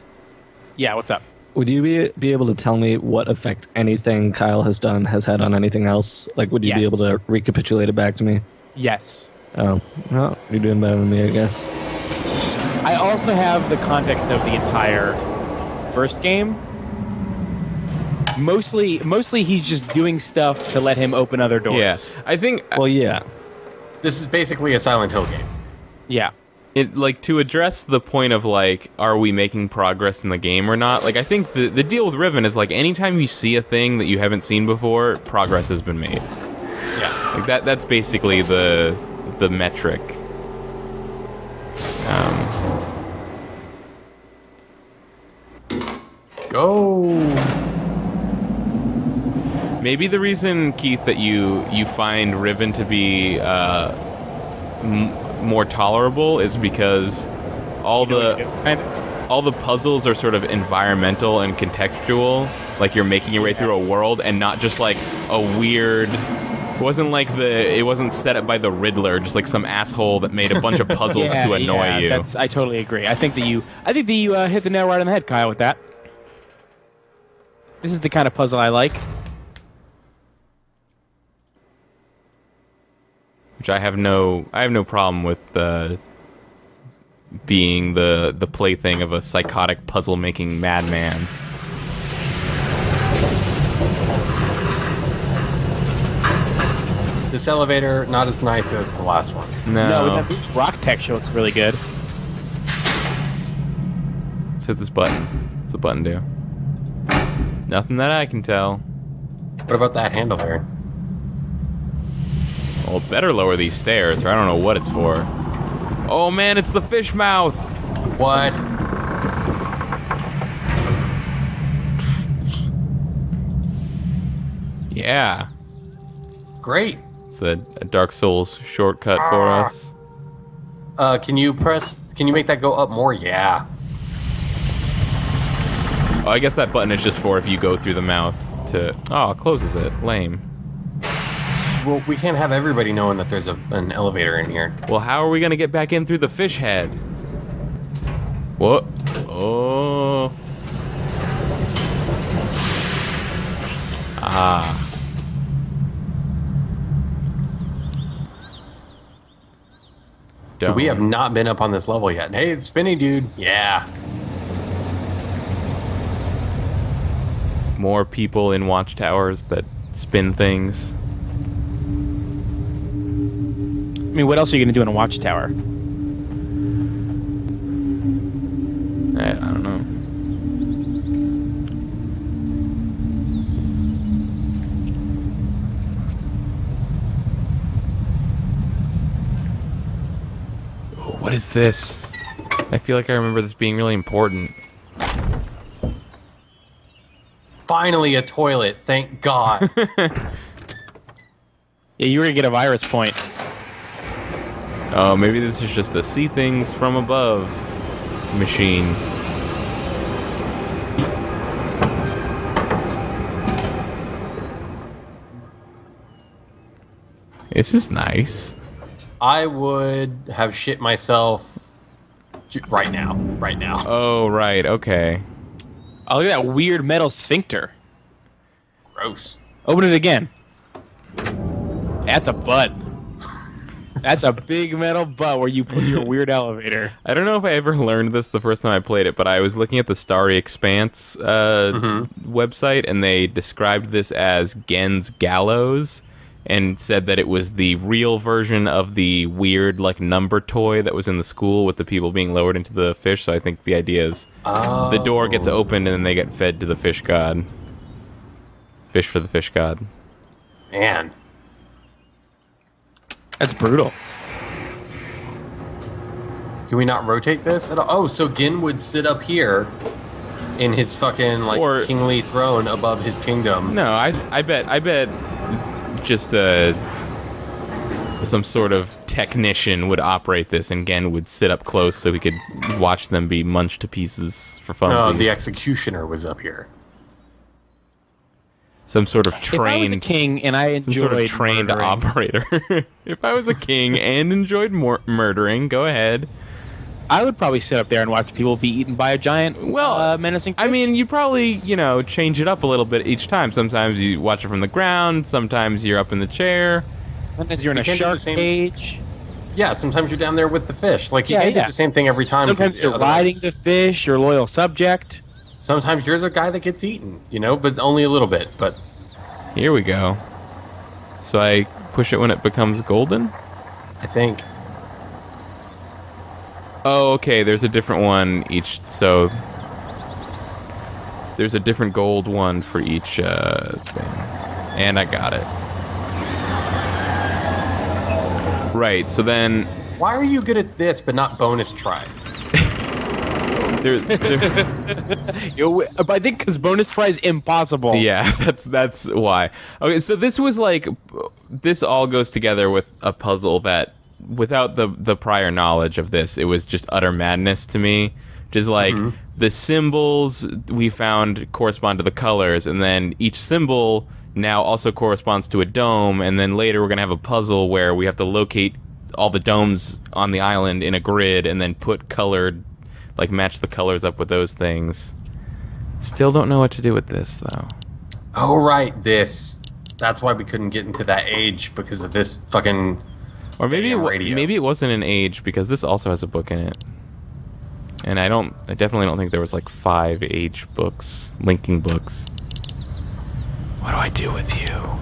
Yeah, what's up? would you be be able to tell me what effect anything Kyle has done has had on anything else? Like, would you be able to recapitulate it back to me? Yes. Oh, well, you're doing better than me, I guess. I also have the context of the entire first game. Mostly, mostly he's just doing stuff to let him open other doors. Yeah, I think uh, Well, yeah. This is basically a Silent Hill game. Yeah. It like to address the point of like, are we making progress in the game or not? Like, I think the the deal with Riven is like, anytime you see a thing that you haven't seen before, progress has been made. Yeah. Like that that's basically the the metric. Um, Go. maybe the reason Keith that you you find Riven to be uh, more tolerable is because all the all the puzzles are sort of environmental and contextual. Like you're making your way through a world and not just like a weird. It wasn't like the. It wasn't set up by the Riddler, just like some asshole that made a bunch of puzzles yeah, to annoy yeah, you. That's, I totally agree. I think that you, I think that you uh, hit the nail right on the head, Kyle, with that. This is the kind of puzzle I like. Which I have no I have no problem with uh, being the the plaything of a psychotic puzzle making madman. This elevator, not as nice as the last one. No, No, that rock texture looks really good. let's hit this button. What's the button do? Nothing that I can tell. What about that handle there? Well, better lower these stairs, or I don't know what it's for. Oh man, it's the fish mouth. What? Yeah. Great. It's a, a Dark Souls shortcut for Ah. us. Uh, can you press? Can you make that go up more? Yeah. Oh, I guess that button is just for if you go through the mouth to. Oh, it closes it. Lame. Well, we can't have everybody knowing that there's a, an elevator in here. Well, how are we gonna get back in through the fish head? What? Oh. Ah. So we have not been up on this level yet. Hey, it's spinny dude. Yeah. more people in watchtowers that spin things. Mean, what else are you going to do in a watchtower? I, I don't know. What is this? I feel like I remember this being really important. Finally, a toilet. Thank God. Yeah, you were going to get a virus point. Oh, maybe this is just a see things from above machine. This is nice. I would have shit myself j- right now. Right now. Oh, right. Okay. Oh, look at that weird metal sphincter. Gross. Open it again. That's a butt. That's a big metal butt where you put your weird elevator. I don't know if I ever learned this the first time I played it, but I was looking at the Starry Expanse uh, website, and they described this as Gehn's Gallows, and said that it was the real version of the weird like number toy that was in the school with the people being lowered into the fish. So I think the idea is Oh. the door gets opened and then they get fed to the fish god. Fish for the fish god. Man. That's brutal. Can we not rotate this at all? Oh, so Gin would sit up here in his fucking like Or- kingly throne above his kingdom. No, I I bet I bet just uh some sort of technician would operate this and Gehn would sit up close so he could watch them be munched to pieces for fun. No, the executioner was up here. Some sort of If I was a trained king and I some enjoyed sort of trained murdering- operator. if I was a king and enjoyed mor- murdering, go ahead. I would probably sit up there and watch people be eaten by a giant, Well, uh, menacing. I mean, you probably, you know, change it up a little bit each time. Sometimes you watch it from the ground, sometimes you're up in the chair. sometimes you're in You a can't do the shark same- cage. Yeah, sometimes you're down there with the fish. Like you Yeah, can't yeah. do the same thing every time. Sometimes you're otherwise- riding the fish. You're loyal subject. Sometimes you're the guy that gets eaten, you know, but only a little bit. But Here we go. So I push it when it becomes golden? I think Oh, okay. There's a different one each. So there's a different gold one for each uh, thing, and I got it. Right. So then why are you good at this but not bonus try? You- but I think because bonus try is impossible. yeah, that's that's why. Okay, so this was like this all goes together with a puzzle that without the the prior knowledge of this, it was just utter madness to me. Just like mm-hmm. the symbols we found correspond to the colors, and then each symbol now also corresponds to a dome, and then later we're gonna have a puzzle where we have to locate all the domes on the island in a grid and then put colored like match the colors up with those things. Still don't know what to do with this though. Oh right, this. That's why we couldn't get into that age because of this fucking. Or maybe it, radio. maybe it wasn't an age because this also has a book in it. And I don't I definitely don't think there was like five age books, linking books. What do I do with you?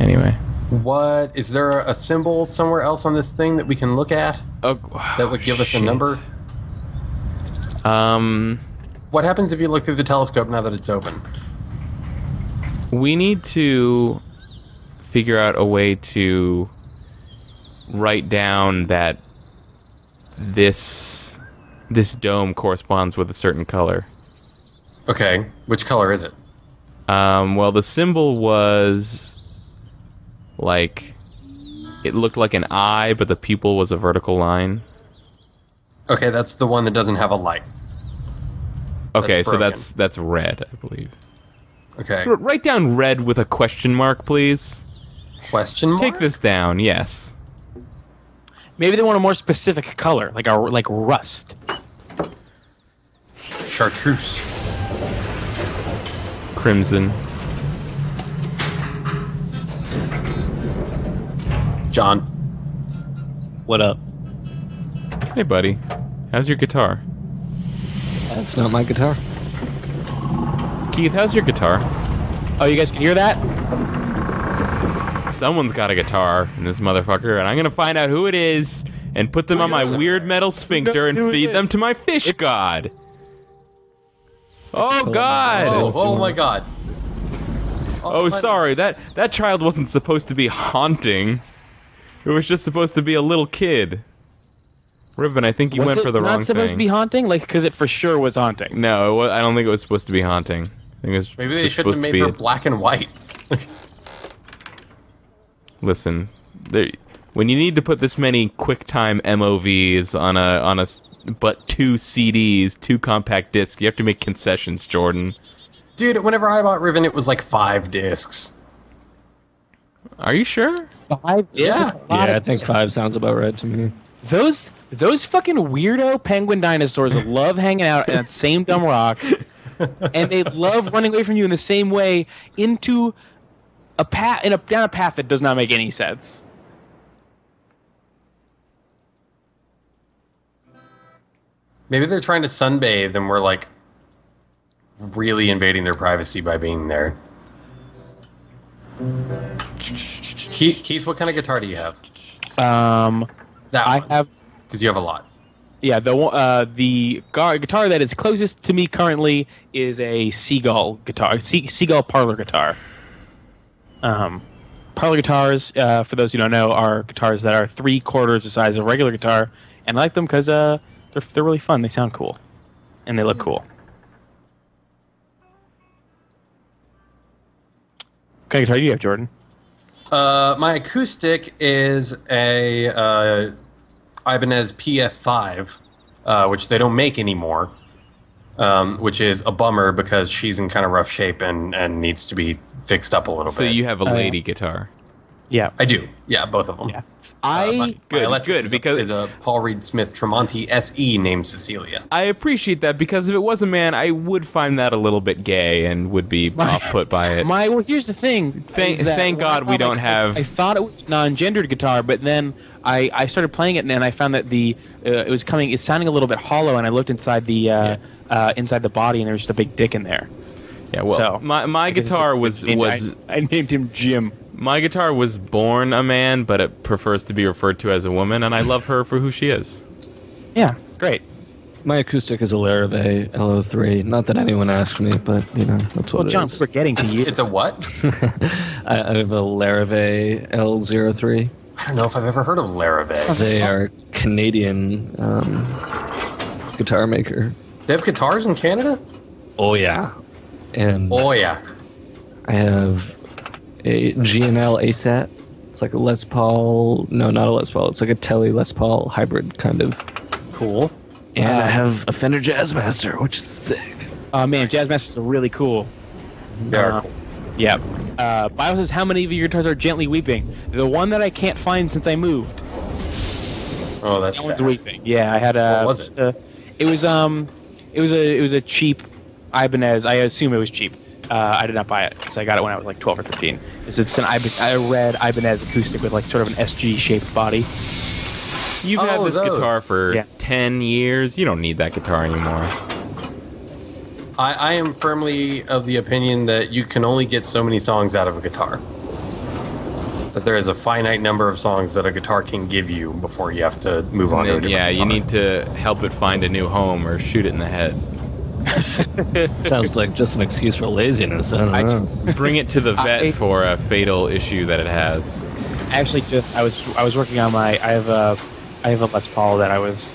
Anyway. What is there a symbol somewhere else on this thing that we can look at Oh, that would give us a number? Um What happens if you look through the telescope now that it's open? we need to figure out a way to write down that this this dome corresponds with a certain color. Okay, which color is it? Um, well, the symbol was like it looked like an eye, but the pupil was a vertical line. Okay, that's the one that doesn't have a light. Okay, That's so that's that's red, I believe. Okay. R- write down red with a question mark, please. Question mark? Take this down. Yes. Maybe they want a more specific color, like a like rust. Chartreuse. Crimson. John. What up? Hey, buddy. How's your guitar? That's not my guitar. Keith, how's your guitar? Oh, you guys can hear that? Someone's got a guitar in this motherfucker, and I'm gonna find out who it is and put them on my weird metal sphincter and feed them to my fish god. Oh God! Oh, oh my god. Oh, sorry. That that child wasn't supposed to be haunting. It was just supposed to be a little kid. Riven, I think you was went for the wrong thing. not supposed to be haunting? Like, because it for sure was haunting. no, it wa- I don't think it was supposed to be haunting. I think it was Maybe they shouldn't have made her be. black and white. Listen, there, when you need to put this many QuickTime MOVs on a on a s- but two CDs, two compact discs, you have to make concessions, Jordan. Dude, whenever I bought Riven, it was like five discs. Are you sure? Five. Yeah. That's a lot Yeah, I think five sounds about right to me. Those those fucking weirdo penguin dinosaurs love hanging out in that same dumb rock, and they love running away from you in the same way into a path in a down a path that does not make any sense. Maybe they're trying to sunbathe and we're like really invading their privacy by being there. Keith, Keith, what kind of guitar do you have? Um, That I one, have because you have a lot. yeah the one- uh the gar- guitar that is closest to me currently is a seagull guitar, sea- seagull parlor guitar. Um, parlor guitars, uh, for those who don't know, are guitars that are three quarters the size of a regular guitar, and I like them because uh they're they're really fun. They sound cool, and they look cool. Kind of guitar do you have, Jordan? Uh, my acoustic is a uh, Ibanez PF5, uh, which they don't make anymore. Um, which is a bummer because she's in kind of rough shape and, and needs to be fixed up a little So bit. So you have a yeah. lady guitar. Yeah, I do. Yeah, both of them. yeah. Uh, I my, my Good, electric good, is, because- a, is a Paul Reed Smith Tremonti SE named Cecilia. I appreciate that because if it was a man, I would find that a little bit gay and would be off put by it. My well, here's the thing. Thank- thank God we don't like, have- I, I thought it was a non-gendered guitar, but then I, I started playing it and I found that the uh, it was coming. It's sounding a little bit hollow, and I looked inside the uh, Yeah. uh, inside the body, and there was just a big dick in there. yeah, well, so, my my I guess it's guitar was was I, I named him Jim. My guitar was born a man, but it prefers to be referred to as a woman, and I love her for who she is. Yeah, great. My acoustic is a Larrivee LO3. Not that anyone asked me, but you know that's what Well, it John, is. we're getting to you. It's a what? I, I have a Larrivee L03. I don't know if I've ever heard of Larrivee. They are Canadian um, guitar maker. They have guitars in Canada? Oh yeah, and Oh yeah. I have a G&L ASAT. It's like a Les Paul. No, not a Les Paul. It's like a Tele Les Paul hybrid kind of. Cool. And Wow. I have a Fender Jazzmaster, which is sick. Oh man, Jazzmasters are really cool. They are Uh, cool. Yeah. Uh, Bible says, "How many of your guitars are gently weeping?" The one that I can't find since I moved. Oh, that's That one's sad. weeping. Yeah, I had a. What was it? uh, it was um, it was a it was a cheap Ibanez. I assume it was cheap. Uh, I did not buy it, so I got it when I was like twelve or thirteen. It's, it's an Ibanez, a red Ibanez acoustic with like sort of an SG shaped body. You've had Oh, this those. guitar for Yeah. 10 years. You don't need that guitar anymore. I, I am firmly of the opinion that you can only get so many songs out of a guitar. That there is a finite number of songs that a guitar can give you before you have to move on And to a then, different yeah, you need to help it find a new home or shoot it in the head. Sounds like just an excuse for laziness. I don't I- know. Bring it to the vet I- for a fatal issue that it has. actually just I was I was working on my I have a I have a Les Paul that I was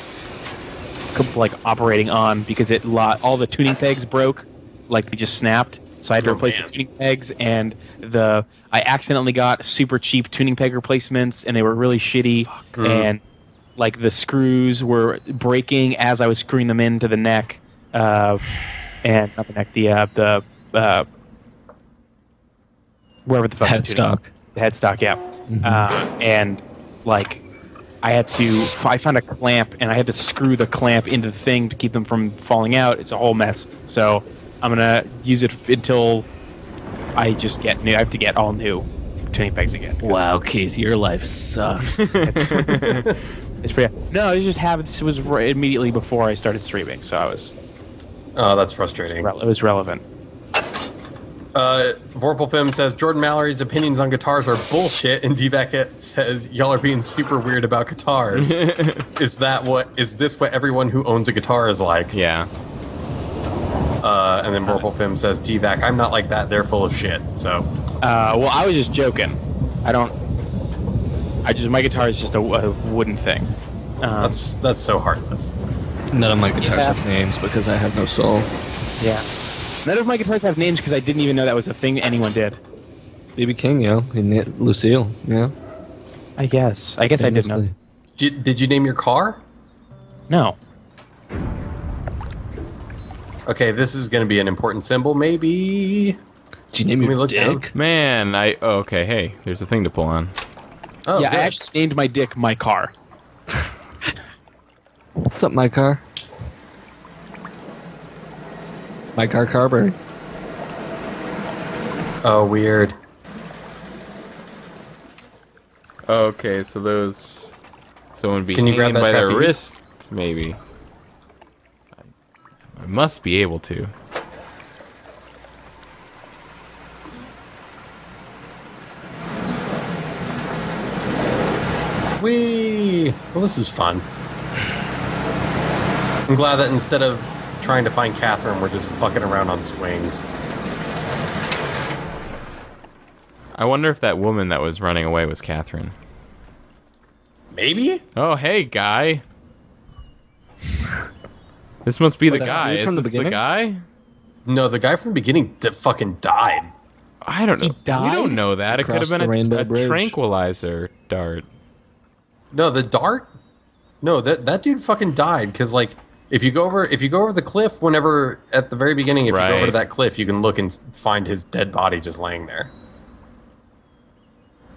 like operating on because it lo- all the tuning pegs broke, like they just snapped. So I had to Oh, replace man. the tuning pegs and the I accidentally got super cheap tuning peg replacements and they were really shitty and like the screws were breaking as I was screwing them into the neck, uh, and not the neck, the uh, the uh, wherever the fuck Headstock. the headstock, yeah. Uh, and like, I had to. I found a clamp, and I had to screw the clamp into the thing to keep them from falling out. It's a whole mess. So I'm gonna use it until I just get new. I have to get all new tuning pegs again. Wow, Keith, your life sucks. It's pretty. No, it just happened. This was right immediately before I started streaming, so I was. Oh, that's frustrating. It was relevant. Uh, Vorpalfilm says Jordan Mallory's opinions on guitars are bullshit, and Dvac says y'all are being super weird about guitars. is that what? Is this what everyone who owns a guitar is like? Yeah. Uh, and then Vorpalfilm says Dvac, I'm not like that. They're full of shit. So Uh, well, I was just joking. I don't. I just my guitar is just a, a wooden thing. Um, that's that's so heartless. None of my guitars have names because I have no soul. yeah. None of my guitars have names because I didn't even know that was a thing anyone did. BB King, yeah. And Lucille, yeah. I guess. I guess I didn't know. Famously. Did, did you name your car? No. Okay, this is going to be an important symbol. Maybe. Did you name Can we your look down? Man, I oh, okay. Hey, there's a thing to pull on. Oh, yeah, good. I actually named my dick my car. What's up, my car? My car Carberry. Oh, weird. Okay, so those someone be Can you grab hanging that by their trapeze? wrist, maybe. I, I must be able to. Whee! Well, this is fun. I'm glad that instead of trying to find Catherine, we're just fucking around on swings. I wonder if that woman that was running away was Catherine. Maybe? Oh, hey, guy. This must be the the guy. Is from the this the beginning? guy? No, the guy from the beginning d- fucking died. I don't know. You died? don't know that. It could have been a, a tranquilizer dart. No, the dart. No, that that dude fucking died because like if you go over if you go over the cliff, whenever at the very beginning, if you go over to that cliff, you can look and find his dead body just laying there.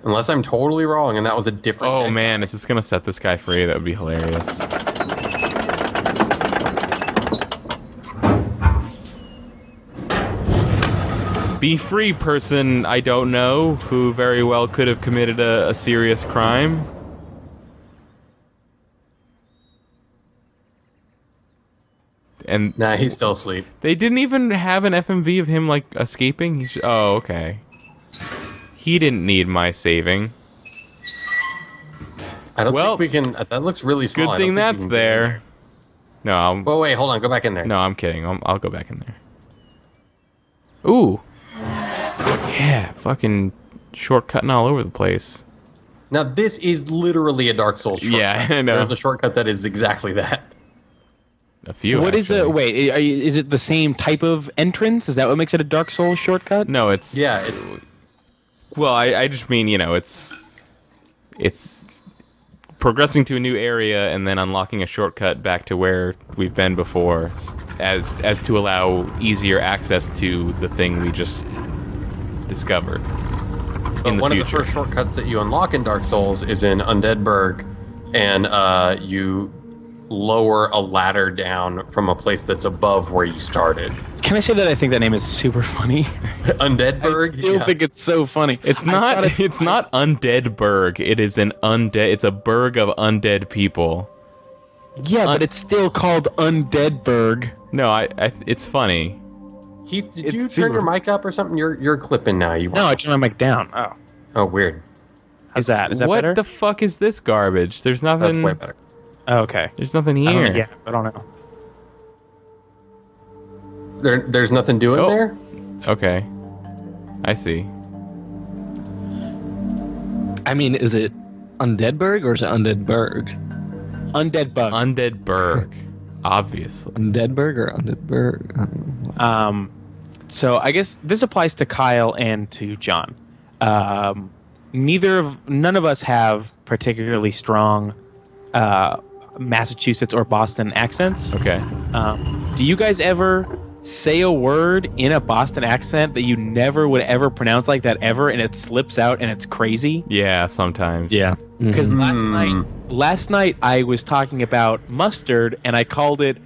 Unless I'm totally wrong, and that was a different. Oh man, man, is this gonna set this guy free? That would be hilarious. Be free, person I don't know who very well could have committed a, a serious crime. And Nah, he's still asleep. they didn't even have an FMV of him like escaping. He's oh okay. He didn't need my saving. I don't Well, think we can. That looks really small. Good thing that's can get in there. No, I'm, Oh wait, hold on. Go back in there. no, I'm kidding. i I'll go back in there. Ooh, yeah, fucking shortcutting all over the place. Now this is literally a Dark Souls shortcut. Yeah, I know. There's a shortcut that is exactly that. A few. What is it? Wait, are you, is it the same type of entrance? Is that what makes it a Dark Souls shortcut? No, it's Yeah, it's Well, I, I just mean you know it's it's progressing to a new area and then unlocking a shortcut back to where we've been before, as as to allow easier access to the thing we just discovered. But in the one of the first shortcuts that you unlock in Dark Souls is in Undead Burg, and uh, you lower a ladder down from a place that's above where you started. Can I say that I think that name is super funny? Undead I Burg. still yeah. think it's so funny. It's not. It's, not undead burg. It is an undead. It's a burg of undead people. Yeah, but it's still called Undeadburg. No, I. I it's funny. Keith, did it's you super- turn your mic up or something? You're you're clipping now. You No, I turned my mic down. Oh, Oh, weird. how's that? Is that what better? the fuck is this garbage? There's nothing. That's way better. Oh, okay. There's nothing here. know, yeah, I don't know. There, there's nothing doing Oh. there. Okay. I see. I mean, is it Undeadburg or is it Undeadburg? Undead bug. Undead Berg, obviously. Undeadburg or Undeadburg? I. Um, so I guess this applies to Kyle and to John. Um, neither of none of us have particularly strong uh, Massachusetts or Boston accents. Okay. Um, do you guys ever say a word in a Boston accent that you never would ever pronounce like that ever, and it slips out and it's crazy? Yeah, sometimes. Yeah. Because Mhm. last Hmm. night, last night I was talking about mustard and I called it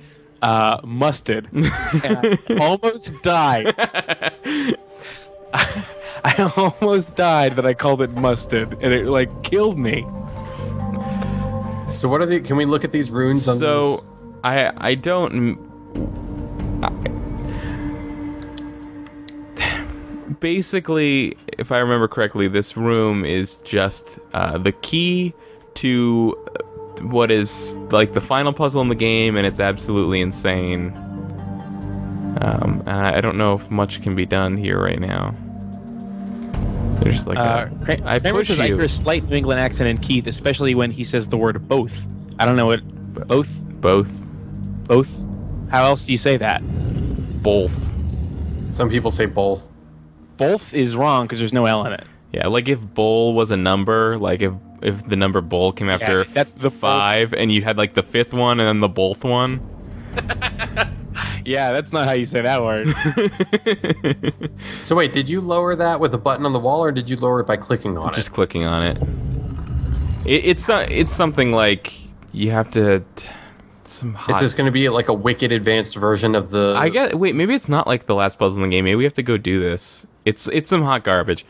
uh, mustard. and I almost died. I almost died that I called it mustard, and it like killed me. So what are the? Can we look at these runes on So this? I I don't. Basically, if I remember correctly, this room is just uh, the key to what is like the final puzzle in the game, and it's absolutely insane. Um, and I I don't know if much can be done here right now. There's like Uh, a, Cra- I Kramer push says I hear a slight New England accent in Keith, especially when he says the word both. I don't know what both both, both. How else do you say that? both. Some people say both. Both is wrong because there's no L in it. Yeah, like if bowl was a number, like if if the number bowl came after that's the both. five, and you had like the fifth one and then the both one. Yeah, that's not how you say that word. So wait, did you lower that with a button on the wall, or did you lower it by clicking on Just it? Just clicking on it. it it's uh, it's something like you have to. Some hot. Is this going to be like a wicked advanced version of the? I get. Wait, maybe it's not like the last puzzle in the game. Maybe we have to go do this. It's it's some hot garbage.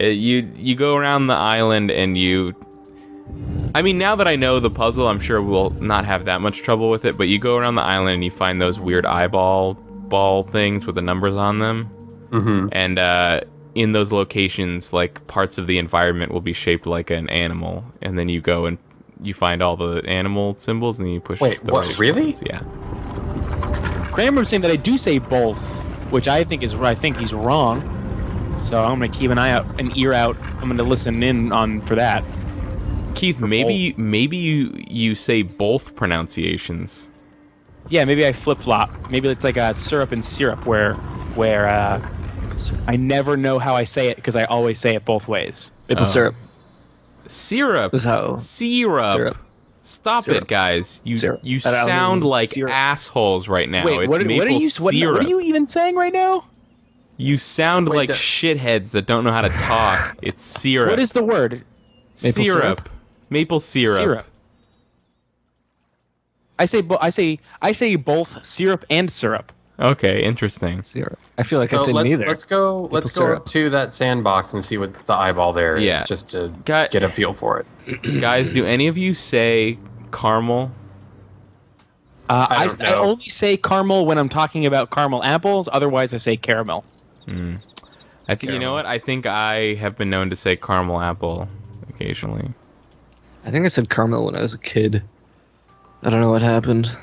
Uh, you you go around the island and you. I mean, now that I know the puzzle, I'm sure we'll not have that much trouble with it. But you go around the island and you find those weird eyeball ball things with the numbers on them, Mhm. and uh, in those locations, like parts of the environment will be shaped like an animal, and then you go and you find all the animal symbols and you push. Wait, the what, right really? buttons. Yeah. Kramer was saying that I do say both, which I think is where I think he's wrong. So I'm gonna keep an eye out, an ear out. I'm gonna listen in on for that. Keith, maybe maybe you you say both pronunciations. Yeah, maybe I flip flop. Maybe it's like a syrup and syrup, where where uh, I never know how I say it because I always say it both ways. Maple Oh. syrup Syrup. is how. Syrup. Syrup. Stop Syrup. it, guys. You Syrup. you sound even- like syrup. assholes right now. Wait, it's what, maple what are you what, what are you even saying right now? You sound Wait, like the- shitheads that don't know how to talk. It's syrup. What is the word? Maple syrup? syrup? Maple syrup. I say bo- I say I say both syrup and syrup. Okay, interesting. Syrup. I feel like So I said let's neither. let's go let's go syrup. up to that sandbox and see what the eyeball there is, Yeah. just to Got- get a feel for it. Guys, do any of you say caramel? Uh, I I, don't s- I know. only say caramel when I'm talking about caramel apples. Otherwise, I say caramel. I think you know what? I think I have been known to say caramel apple occasionally. I think I said caramel when I was a kid. I don't know what happened.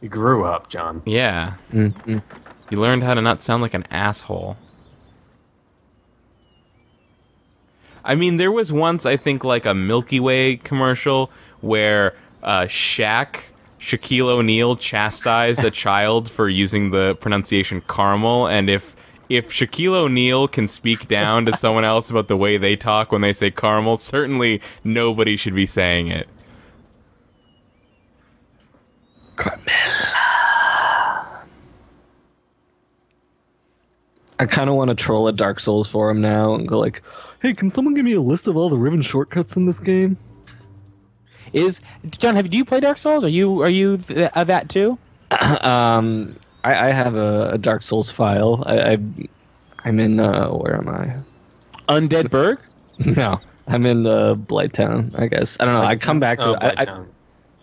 You grew up, John. Yeah. Mm-mm. You learned how to not sound like an asshole. I mean, there was once, I think, like a Milky Way commercial where uh, Shaq, Shaquille O'Neal, chastised a child for using the pronunciation caramel, and if if Shaquille O'Neal can speak down to someone else about the way they talk when they say caramel, certainly nobody should be saying it. Carmella. I kind of want to troll at Dark Souls for him now and go like, "Hey, can someone give me a list of all the Riven shortcuts in this game?" Is John? Have do you play Dark Souls? Are you are you th- uh, that too? um, I, I have a, a Dark Souls file. I, I I'm in. Uh, where am I? Undead Burg. no, I'm in uh, Blighttown. I guess I don't know. I come back to Oh, it. I, I,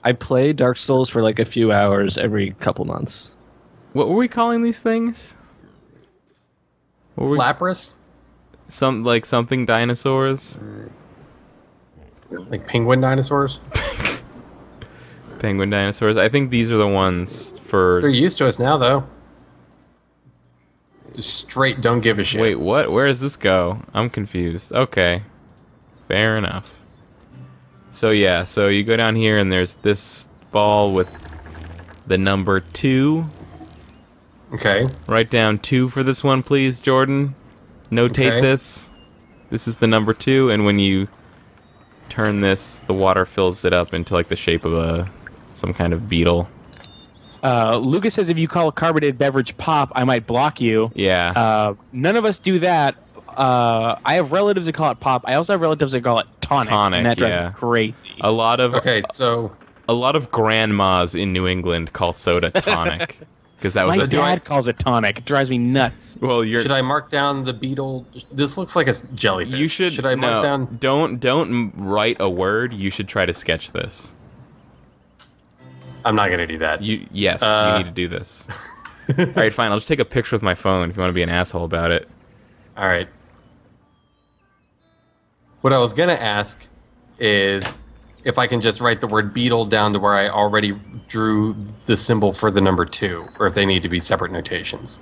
I play Dark Souls for like a few hours every couple months. What were we calling these things? What were Lapras, some like something dinosaurs? like penguin dinosaurs. Penguin dinosaurs. I think these are the ones for. They're used to us now, though. Just straight, don't give a shit. Wait, what? Where does this go? I'm confused. Okay. Fair enough. So yeah, so you go down here and there's this ball with the number two. Okay. Write down two for this one, please, Jordan. Notate Okay. this. This is the number two, and when you turn this, the water fills it up into like the shape of a some kind of beetle. Uh, Lucas says if you call a carbonated beverage pop, I might block you. Yeah. Uh, none of us do that. Uh, I have relatives that call it pop. I also have relatives that call it tonic. Tonic, and that drives yeah. me crazy. a lot of Okay. So a lot of grandmas in New England call soda tonic because that was My a do I- dad calls it tonic. It drives me nuts. well. You're should I mark down the beetle? This looks like a jellyfish. you should Should I mark down? don't don't write a word. You should try to sketch this. I'm not gonna do that. You yes, Uh. you need to do this. All right, fine. I'll just take a picture with my phone if you want to be an asshole about it. All right. What I was gonna ask is if I can just write the word beetle down to where I already drew the symbol for the number two, or if they need to be separate notations.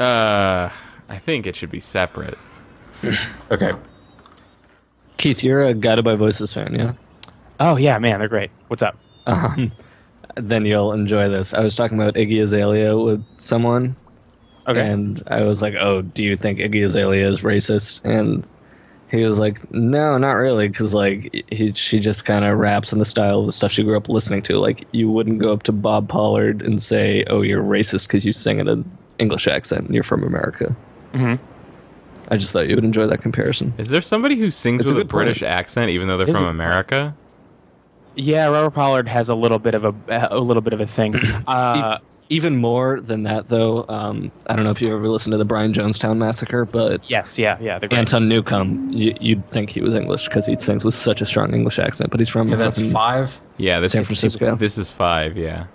Uh, I think it should be separate. Okay. Keith, you're a Guided by Voices fan, yeah? Oh yeah, man, they're great. What's up? Um, then you'll enjoy this. I was talking about Iggy Azalea with someone, Okay. and I was like, "Oh, do you think Iggy Azalea is racist?" And he was like, "No, not really, because like he she just kind of raps in the style of the stuff she grew up listening to. Like you wouldn't go up to Bob Pollard and say, "Oh, you're racist because you sing in an English accent and you're from America." Mhm. I just thought you would enjoy that comparison. Is there somebody who sings It's with a, good point. British accent even though they're Is from it- America? Yeah, Robert Pollard has a little bit of a a little bit of a thing. Uh, Even more than that, though, um, I don't know if you ever listened to the Brian Jonestown massacre, but yes, yeah, yeah. Anton Newcombe, you, you'd think he was English because he sings with such a strong English accent, but he's from Okay, that's five. Yeah, this San is Francisco. This is five. Yeah,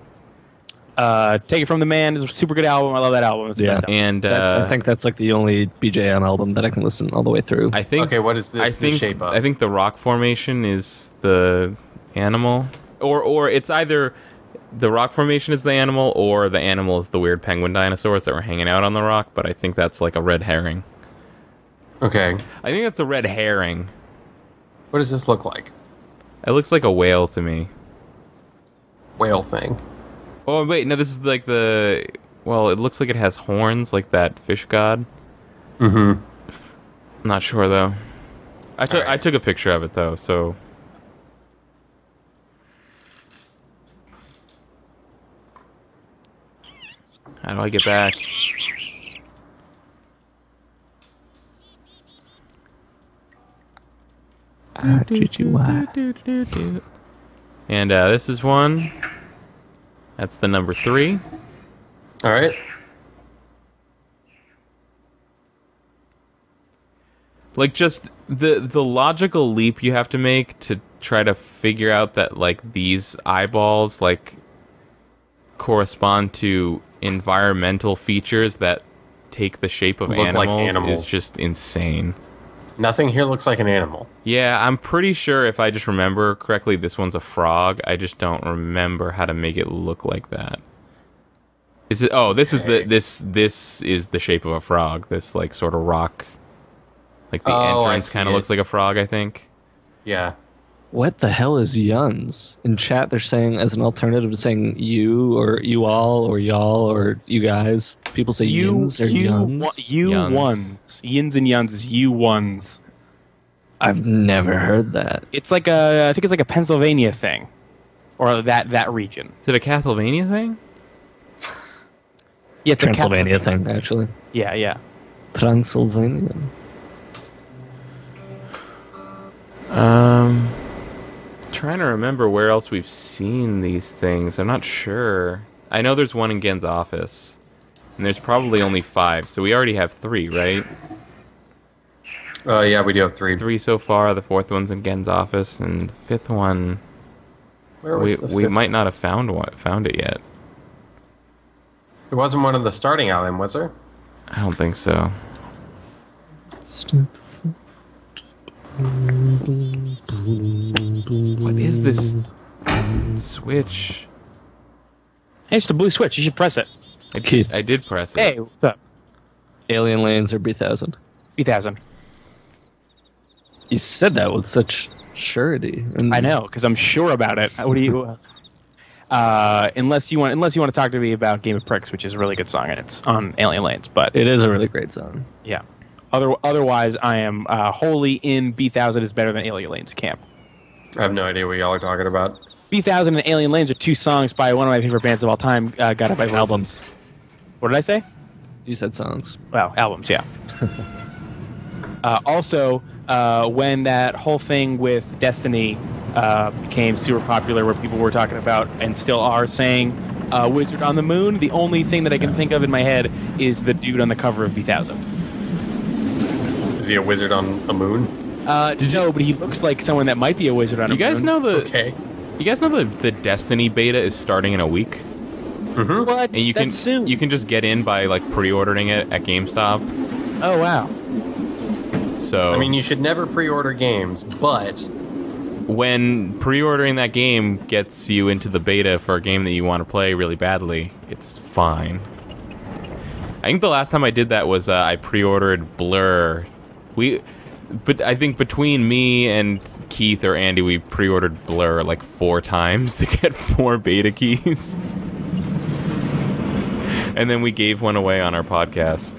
Uh, Take It From the Man is a super good album. I love that album. It's the Yeah. best album. and uh, I think that's like the only BJM album that I can listen all the way through. I think Okay, what is this I the think shape of? I think the rock formation is the animal, or or it's either the rock formation is the animal, or the animal is the weird penguin dinosaurs that were hanging out on the rock. But I think that's like a red herring. Okay. I think that's a red herring. What does this look like? It looks like a whale to me. Whale thing. Oh wait, no, this is like the. Well, it looks like it has horns, like that fish god. Mm-hmm. I'm not sure though. I took Alright. I took a picture of it though, so. How do I get back? Ah, GGY. And uh, this is one. That's the number three. All right. like just the the logical leap you have to make to try to figure out that like these eyeballs like correspond to environmental features that take the shape of Look like animals, animals. is just insane. Nothing here looks like an animal. Yeah, I'm pretty sure if I just remember correctly, this one's a frog. I just don't remember how to make it look like that. Is it? Oh, this is the this this is the shape of a frog. This like sort of rock, like the Oh, entrance kind of looks like a frog. I think. Yeah. What the hell is yuns? In chat, they're saying as an alternative to saying you or you all or y'all or you guys. People say You, yuns or you, yuns. wa- you Yuns. ones. Yins and yuns is you ones. I've never heard that. It's like a, I think it's like a Pennsylvania thing, or that that region. Is it a Castlevania thing? Yeah, Transylvania thing, actually. Yeah, yeah. Transylvania. Um, trying to remember where else we've seen these things. I'm not sure. I know there's one in Gehn's office, and there's probably only five. So we already have three, right? Uh, yeah, we do have three. Three so far. The fourth one's in Gehn's office, and the fifth one Where we was the we fifth? might not have found one, found it yet. It wasn't one of the starting island, was there? I don't think so. What is this switch? Hey, it's the blue switch. You should press it. I did, I did press it. Hey, what's up? Alien Lanes or Bee Thousand? Bee Thousand. You said that with such surety. And I know because I'm sure about it. What do you? Uh, unless you want, unless you want to talk to me about Game of Pricks, which is a really good song and it's on Alien Lanes. But It is a really great song. yeah, other otherwise, I am uh, wholly in Bee Thousand is better than Alien Lanes camp. I have no idea what y'all are talking about. Bee Thousand and Alien Lanes are two songs by one of my favorite bands of all time, uh, Guided by Voices. Albums. What did I say? You said songs. Wow, albums, yeah. uh, also, uh, when that whole thing with Destiny uh, became super popular, where people were talking about and still are saying uh, "Wizard on the Moon," the only thing that I can think of in my head is the dude on the cover of Bee Thousand. Is he a wizard on a moon? Uh, no, but he looks like someone that might be a wizard on a moon. You guys know the Okay. you guys know the the Destiny beta is starting in a week, what? and you That's can soon. you can just get in by like pre-ordering it at GameStop. Oh wow. So I mean, you should never pre-order games, but when pre-ordering that game gets you into the beta for a game that you want to play really badly, it's fine. I think the last time I did that was uh, I pre-ordered Blur. We, but I think between me and Keith or Andy, we pre-ordered Blur like four times to get four beta keys, and then we gave one away on our podcast.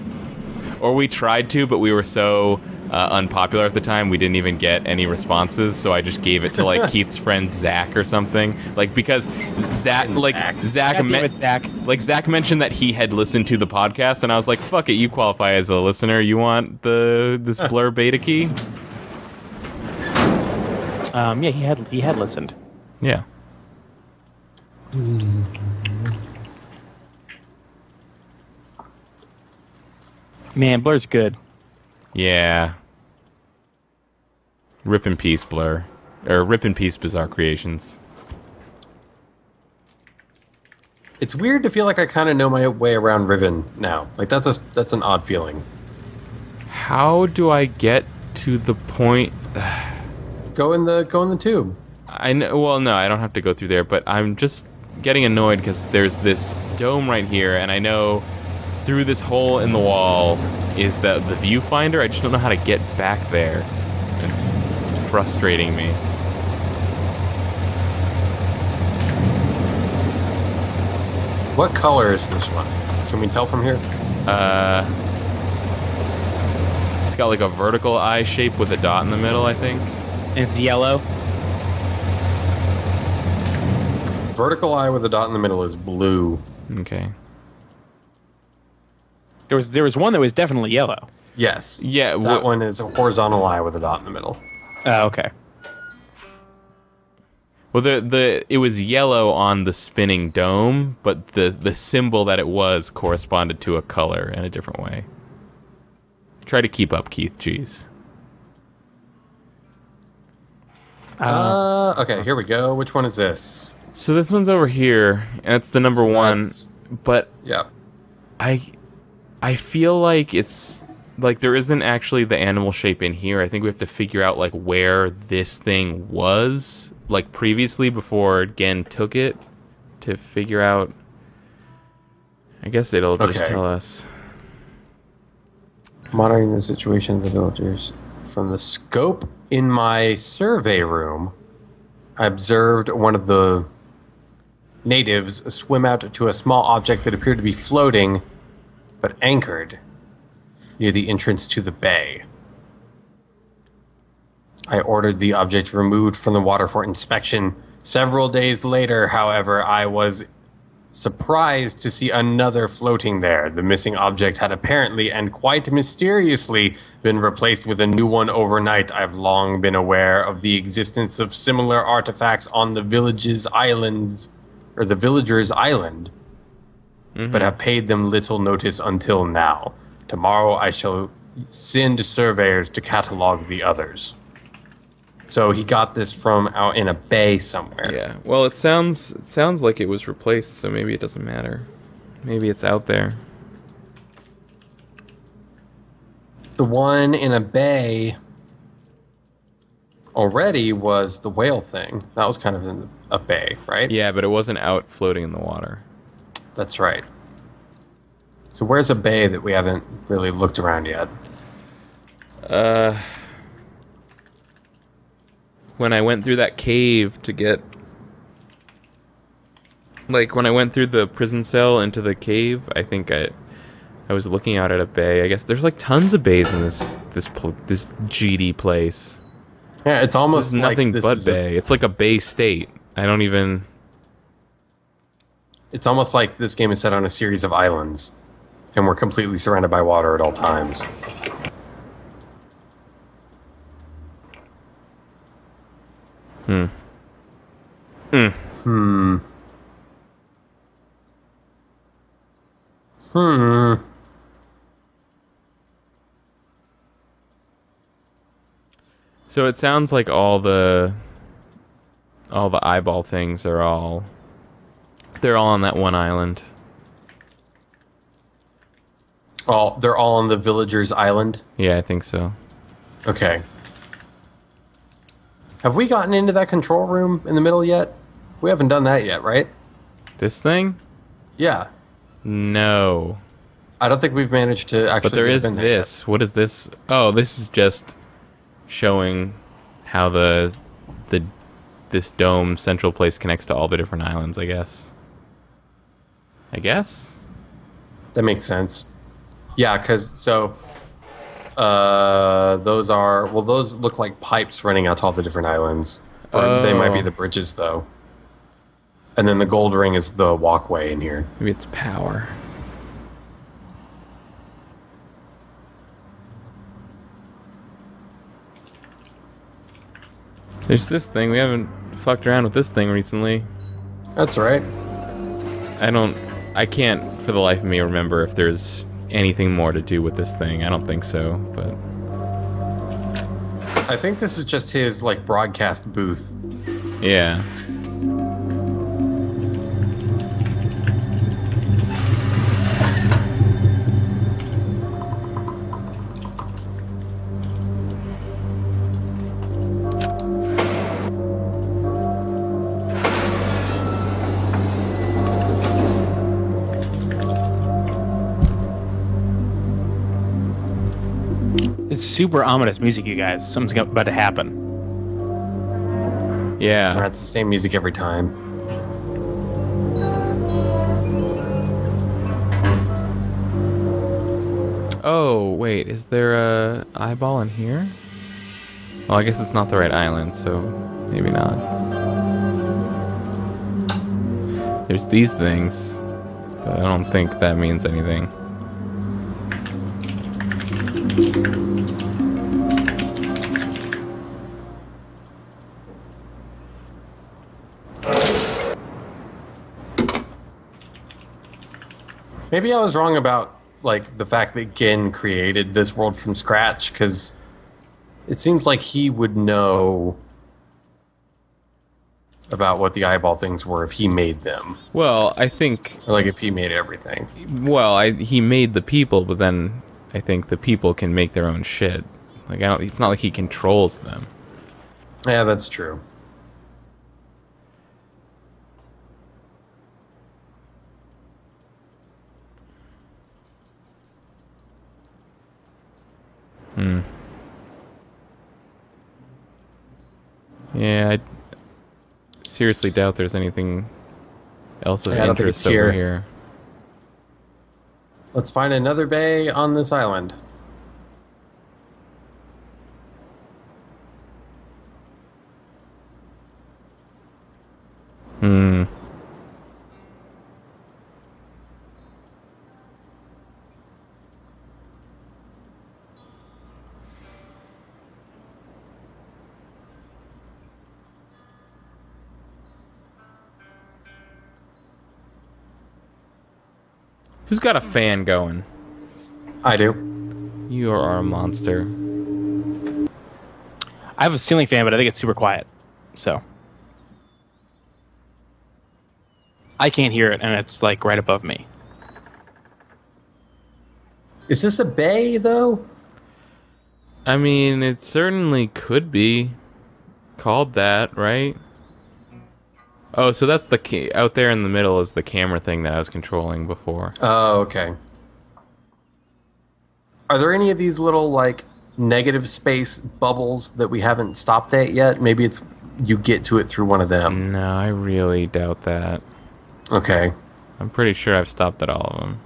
Or we tried to, but we were so uh, unpopular at the time, we didn't even get any responses. So I just gave it to like Keith's friend Zach or something. Like because Zach, like Zach. Zach, me- Zach. like Zach mentioned that he had listened to the podcast, and I was like, "Fuck it, you qualify as a listener. You want the this Blur beta key? Um, yeah, he had he had listened. Yeah." Man, Blur's good. Yeah. Rip in peace, Blur, or rip in peace, Bizarre Creations. it's weird to feel like I kind of know my way around Riven now. Like that's a that's an odd feeling. How do I get to the point? Go in the go in the tube. I know. Well, no, I don't have to go through there, but I'm just getting annoyed because there's this dome right here, and I know through this hole in the wall is the the viewfinder. I just don't know how to get back there. It's frustrating me. What color is this one? Can we tell from here? Uh, it's got like a vertical eye shape with a dot in the middle. I think. And it's yellow. Vertical eye with a dot in the middle is blue. Okay. There was there was one that was definitely yellow. Yes. Yeah. That wha- one is a horizontal eye with a dot in the middle. Oh, okay. Well, the the it was yellow on the spinning dome, but the the symbol that it was corresponded to a color in a different way. Try to keep up, Keith. Jeez. Uh, okay, here we go. Which one is this? So this one's over here. and That's the number So one. But Yeah. I I feel like it's like there isn't actually the animal shape in here. I think we have to figure out like where this thing was like previously before Gehn took it to figure out I guess it'll just tell us. Monitoring the situation of the villagers. From the scope in my survey room, I observed one of the natives swim out to a small object that appeared to be floating, but anchored near the entrance to the bay. I ordered the object removed from the water for inspection. Several days later, however, I was surprised to see another floating there. The missing object had apparently and quite mysteriously been replaced with a new one overnight. I've long been aware of the existence of similar artifacts on the village's islands, or the villager's island, Mm-hmm. but have paid them little notice until now. Tomorrow I shall send surveyors to catalog the others. So he got this from out in a bay somewhere. Yeah. Well, it sounds it sounds like it was replaced, so maybe it doesn't matter. Maybe it's out there. the one in a bay already was the whale thing. That was kind of in a bay, right? Yeah, but it wasn't out floating in the water. That's right. So where's a bay that we haven't really looked around yet? Uh, when I went through that cave to get, like when I went through the prison cell into the cave, I think I, I was looking out at a bay. I guess there's like tons of bays in this this pl- this GD place. Yeah, it's almost like nothing but is a- bay. It's like a bay state. I don't even. It's almost like this game is set on a series of islands, and we're completely surrounded by water at all times. Hmm. Hmm. Hmm. Hmm. So it sounds like all the all the eyeball things are all they're all on that one island. All they're all on the villagers' island. Yeah, I think so. Okay. Have we gotten into that control room in the middle yet? We haven't done that yet, right? This thing? Yeah. No. I don't think we've managed to actually. But there is there this. What is this? Oh, this is just showing how the the this dome central place connects to all the different islands, I guess. I guess? That makes sense. Yeah, because so uh, those are well, those look like pipes running out to all the different islands, or they might be Oh. the bridges though. And then the gold ring is the walkway in here. Maybe it's power. There's this thing. We haven't fucked around with this thing recently. That's right. I don't. I can't for the life of me remember if there's anything more to do with this thing. I don't think so, but I think this is just his like broadcast booth. yeah. Super ominous music, you guys. Something's about to happen. Yeah. That's the same music every time. Oh, wait, is there a eyeball in here? Well, I guess it's not the right island, so maybe not. There's these things, but I don't think that means anything. Maybe I was wrong about like the fact that Gehn created this world from scratch because it seems like he would know about what the eyeball things were if he made them, Well, I think or like if he made everything. well, I he made the people, but then I think the people can make their own shit. Like I don't it's not like he controls them. Yeah, that's true. Yeah, I seriously doubt there's anything else of Yeah, I don't think it's interest over here. here. Let's find another bay on this island. Hmm. Who's got a fan going? I do. You are a monster. I have a ceiling fan, but I think it's super quiet. So I can't hear it, and it's like right above me. Is this a bay though? I mean, it certainly could be called that, right? Oh, so that's the ca- out there in the middle is the camera thing that I was controlling before. Oh, okay. Are there any of these little like negative space bubbles that we haven't stopped at yet? Maybe it's you get to it through one of them. No, I really doubt that. Okay. I'm pretty sure I've stopped at all of them.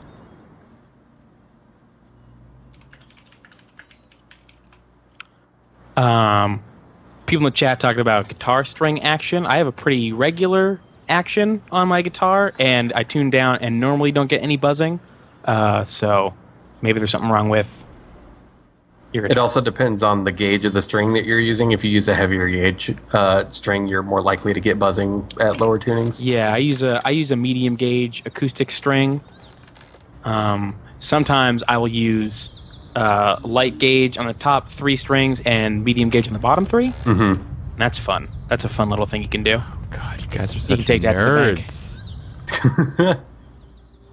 Um, people in the chat talking about guitar string action. I have a pretty regular action on my guitar, and I tune down and normally don't get any buzzing. Uh, so maybe there's something wrong with your It also depends on the gauge of the string that you're using. If you use a heavier gauge uh, string, you're more likely to get buzzing at lower tunings. Yeah, I use a I use a medium gauge acoustic string. Um, sometimes I will use uh, light gauge on the top three strings and medium gauge on the bottom 3 Mm-hmm. That's fun. That's a fun little thing you can do. Oh, God, you guys are such can take that to nerds.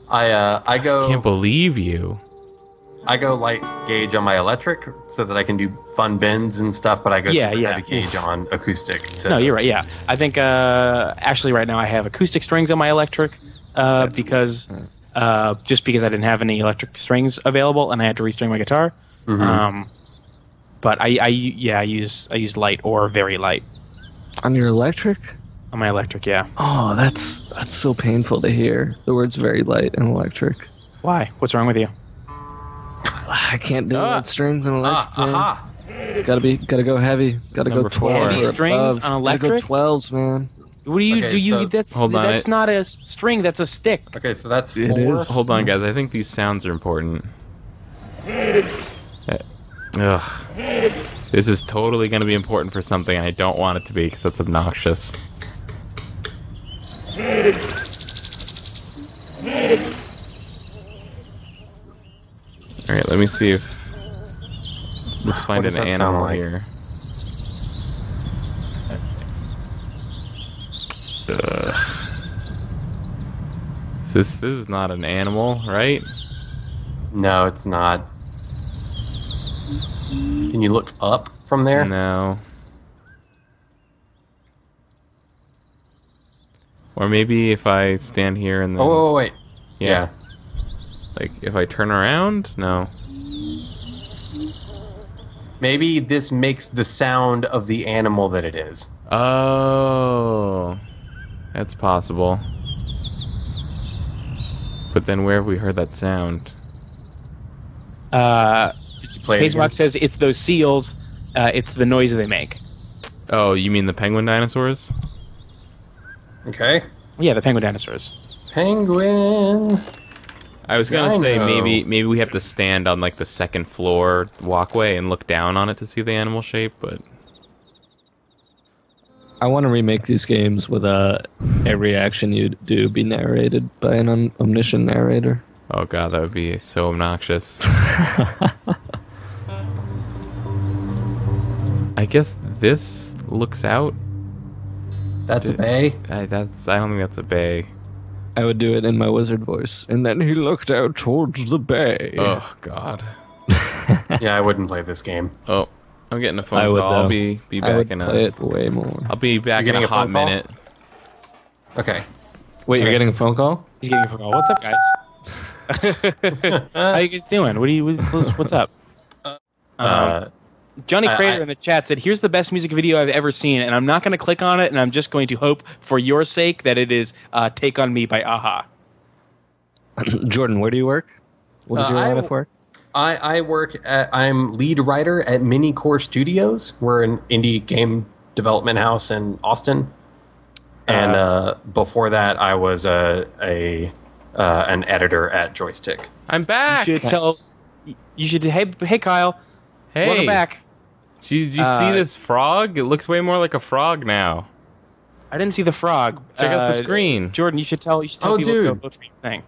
I uh, I go Can't believe you. I go light gauge on my electric so that I can do fun bends and stuff, but I go Yeah, super yeah. heavy gauge on acoustic. To, No, you're right. Yeah, I think uh, actually right now I have acoustic strings on my electric uh, because uh, just because I didn't have any electric strings available and I had to restring my guitar. Um, but I, I yeah I use I use light or very light On your electric? on my electric. Yeah. Oh, that's that's so painful to hear. The words very light and electric. Why? What's wrong with you? I can't do Ah. that strings and electric. Ah, man. aha. Gotta be, gotta go heavy. Gotta Number go twelve. Heavy strings above. on Gotta electric? go twelves, man. What do you Okay, do? You so- that's Hold on, that's it- not a string. That's a stick. Okay, so that's four. is. Hold on, guys. I think these sounds are important. Uh, Ugh. This is totally going to be important for something I don't want it to be because it's obnoxious. All right, let me see if. Let's find an animal like? here. Ugh. Is This this is not an animal, right? No, it's not. Can you look up from there? No. Or maybe if I stand here and oh, then, Oh, wait, wait, wait. yeah, Yeah. like if I turn around, no. Maybe this makes the sound of the animal that it is. Oh, that's possible. But then where have we heard that sound? Uh, Did you play it? Pacewalk again? says it's those seals. Uh, it's the noise they make. Oh, you mean the penguin dinosaurs? Okay. Yeah, the penguin dinosaurs. Penguin. I was gonna I say maybe maybe we have to stand on like the second floor walkway and look down on it to see the animal shape, but I want to remake these games with uh, every action you do be narrated by an om- omniscient narrator. oh god, that would be so obnoxious. I guess this looks out. That's a bay. I, that's I don't think that's a bay. I would do it in my wizard voice, and then he looked out towards the bay. Oh god. yeah, I wouldn't play this game. Oh, I'm getting a phone I would, call. I'll though. be be I back would in play a. it way more. I'll be back You're in getting a a hot call? minute. Okay. Wait, you're getting a phone call? He's getting a phone call. What's up, guys? How you guys doing? What do you? what- What's up? Um, Uh, Johnny I- Crater I- in the chat said, "Here's the best music video I've ever seen," and I'm not going to click on it, and I'm just going to hope for your sake that it is uh, "Take on Me" by a-ha. Jordan, where do you work? What does Uh, your I- line of work? I, I work at, I'm lead writer at MiniCore Studios. We're an indie game development house in Austin. And uh, before that, I was a, a uh, an editor at Joystick. I'm back. You should tell. You should. Hey, hey, Kyle. hey, Welcome back. Did you, did you Uh, see this frog? It looks way more like a frog now. I didn't see the frog. Check out the Uh, screen. Jordan. You should tell. You should tell Oh, people to go dude. vote for your thing.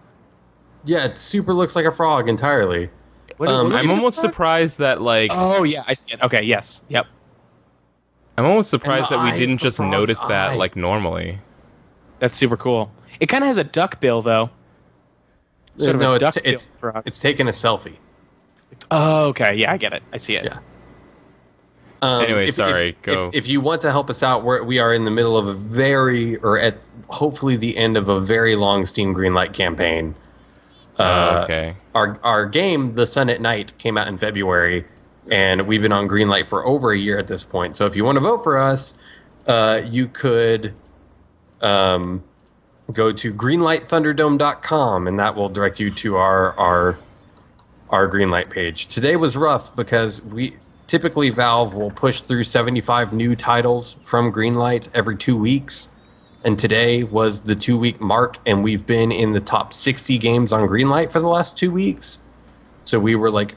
Yeah, it super looks like a frog entirely. What, Um, what I'm almost surprised that like Oh yeah, I see it. Okay. Yes. Yep. I'm almost surprised the that we eyes, didn't just frog's notice that like normally. That's super cool. It kind of has a duck bill though. Sort of no, a it's, duck it's, bill frog. it's taking a selfie. Oh, okay. Yeah, I get it. I see it. Yeah. Um, Anyway, if- sorry, If, go. If, if you want to help us out, we're, we are in the middle of a very, or at hopefully the end of a very long Steam Greenlight campaign. Uh, okay. our our game, The Sun at Night, came out in February, and we've been on Greenlight for over a year at this point. So if you want to vote for us, uh, you could um, go to greenlightthunderdome.com, and that will direct you to our our our Greenlight page. Today was rough because we typically Valve will push through 75 new titles from Greenlight every two weeks. And today was the two week mark, and we've been in the top 60 games on Greenlight for the last two weeks. So we were like,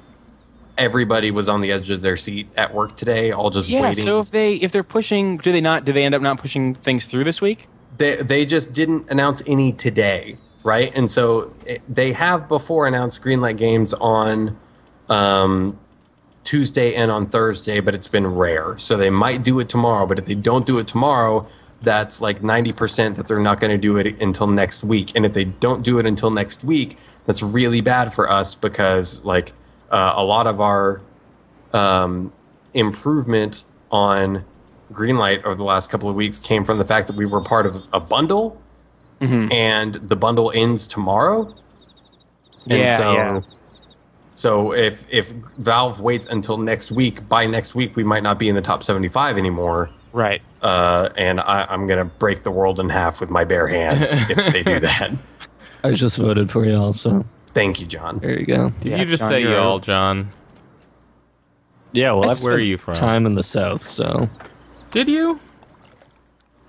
everybody was on the edge of their seat at work today, all just Yeah. waiting. So if they if they're pushing, do they not? Do they end up not pushing things through this week? they, they just didn't announce any today, right? And so it, they have before announced Greenlight games on um, Tuesday and on Thursday, but it's been rare. So they might do it tomorrow, but if they don't do it tomorrow, that's like 90% that they're not going to do it until next week. And if they don't do it until next week, that's really bad for us because like uh, a lot of our um, improvement on Greenlight over the last couple of weeks came from the fact that we were part of a bundle, and the bundle ends tomorrow. And Yeah, so, yeah. so if if Valve waits until next week, by next week we might not be in the top seventy five anymore. Right. Uh, and I, I'm gonna break the world in half with my bare hands if they do that. I just voted for y'all, so Thank you, John. there you go. Did Yeah, you just John, say you're- y'all, John? Yeah, well, I've Where are you from? Time in the south, so Did you?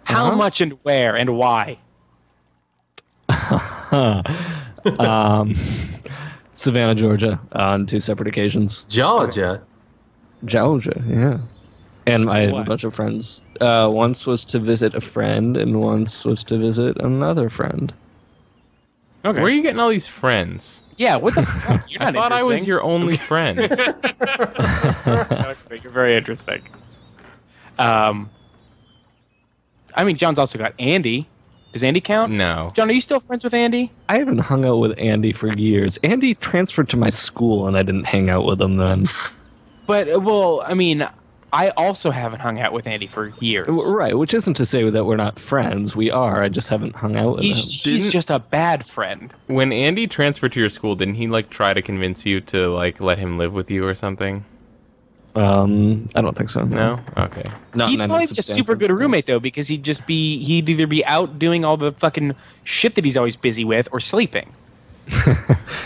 How Uh-huh. much and where and why? Savannah, Georgia, on two separate occasions. Georgia. Georgia, yeah. And I have what? a bunch of friends. Uh, once was to visit a friend, and once was to visit another friend. Okay. Where are you getting all these friends? yeah. What the fuck? You're I thought I was your only friend. You're very interesting. Um. I mean, John's also got Andy. Does Andy count? no. John, are you still friends with Andy? I haven't hung out with Andy for years. Andy transferred to my school, and I didn't hang out with him then. But well, I mean, I also haven't hung out with Andy for years. right, which isn't to say that we're not friends. We are. I just haven't hung out with He's him. he's Didn't- just a bad friend. When Andy transferred to your school, didn't he like try to convince you to like let him live with you or something? Um, I don't think so. No. Okay. Not He'd in any probably be a super good way. roommate though, because he'd just be he'd either be out doing all the fucking shit that he's always busy with, or sleeping.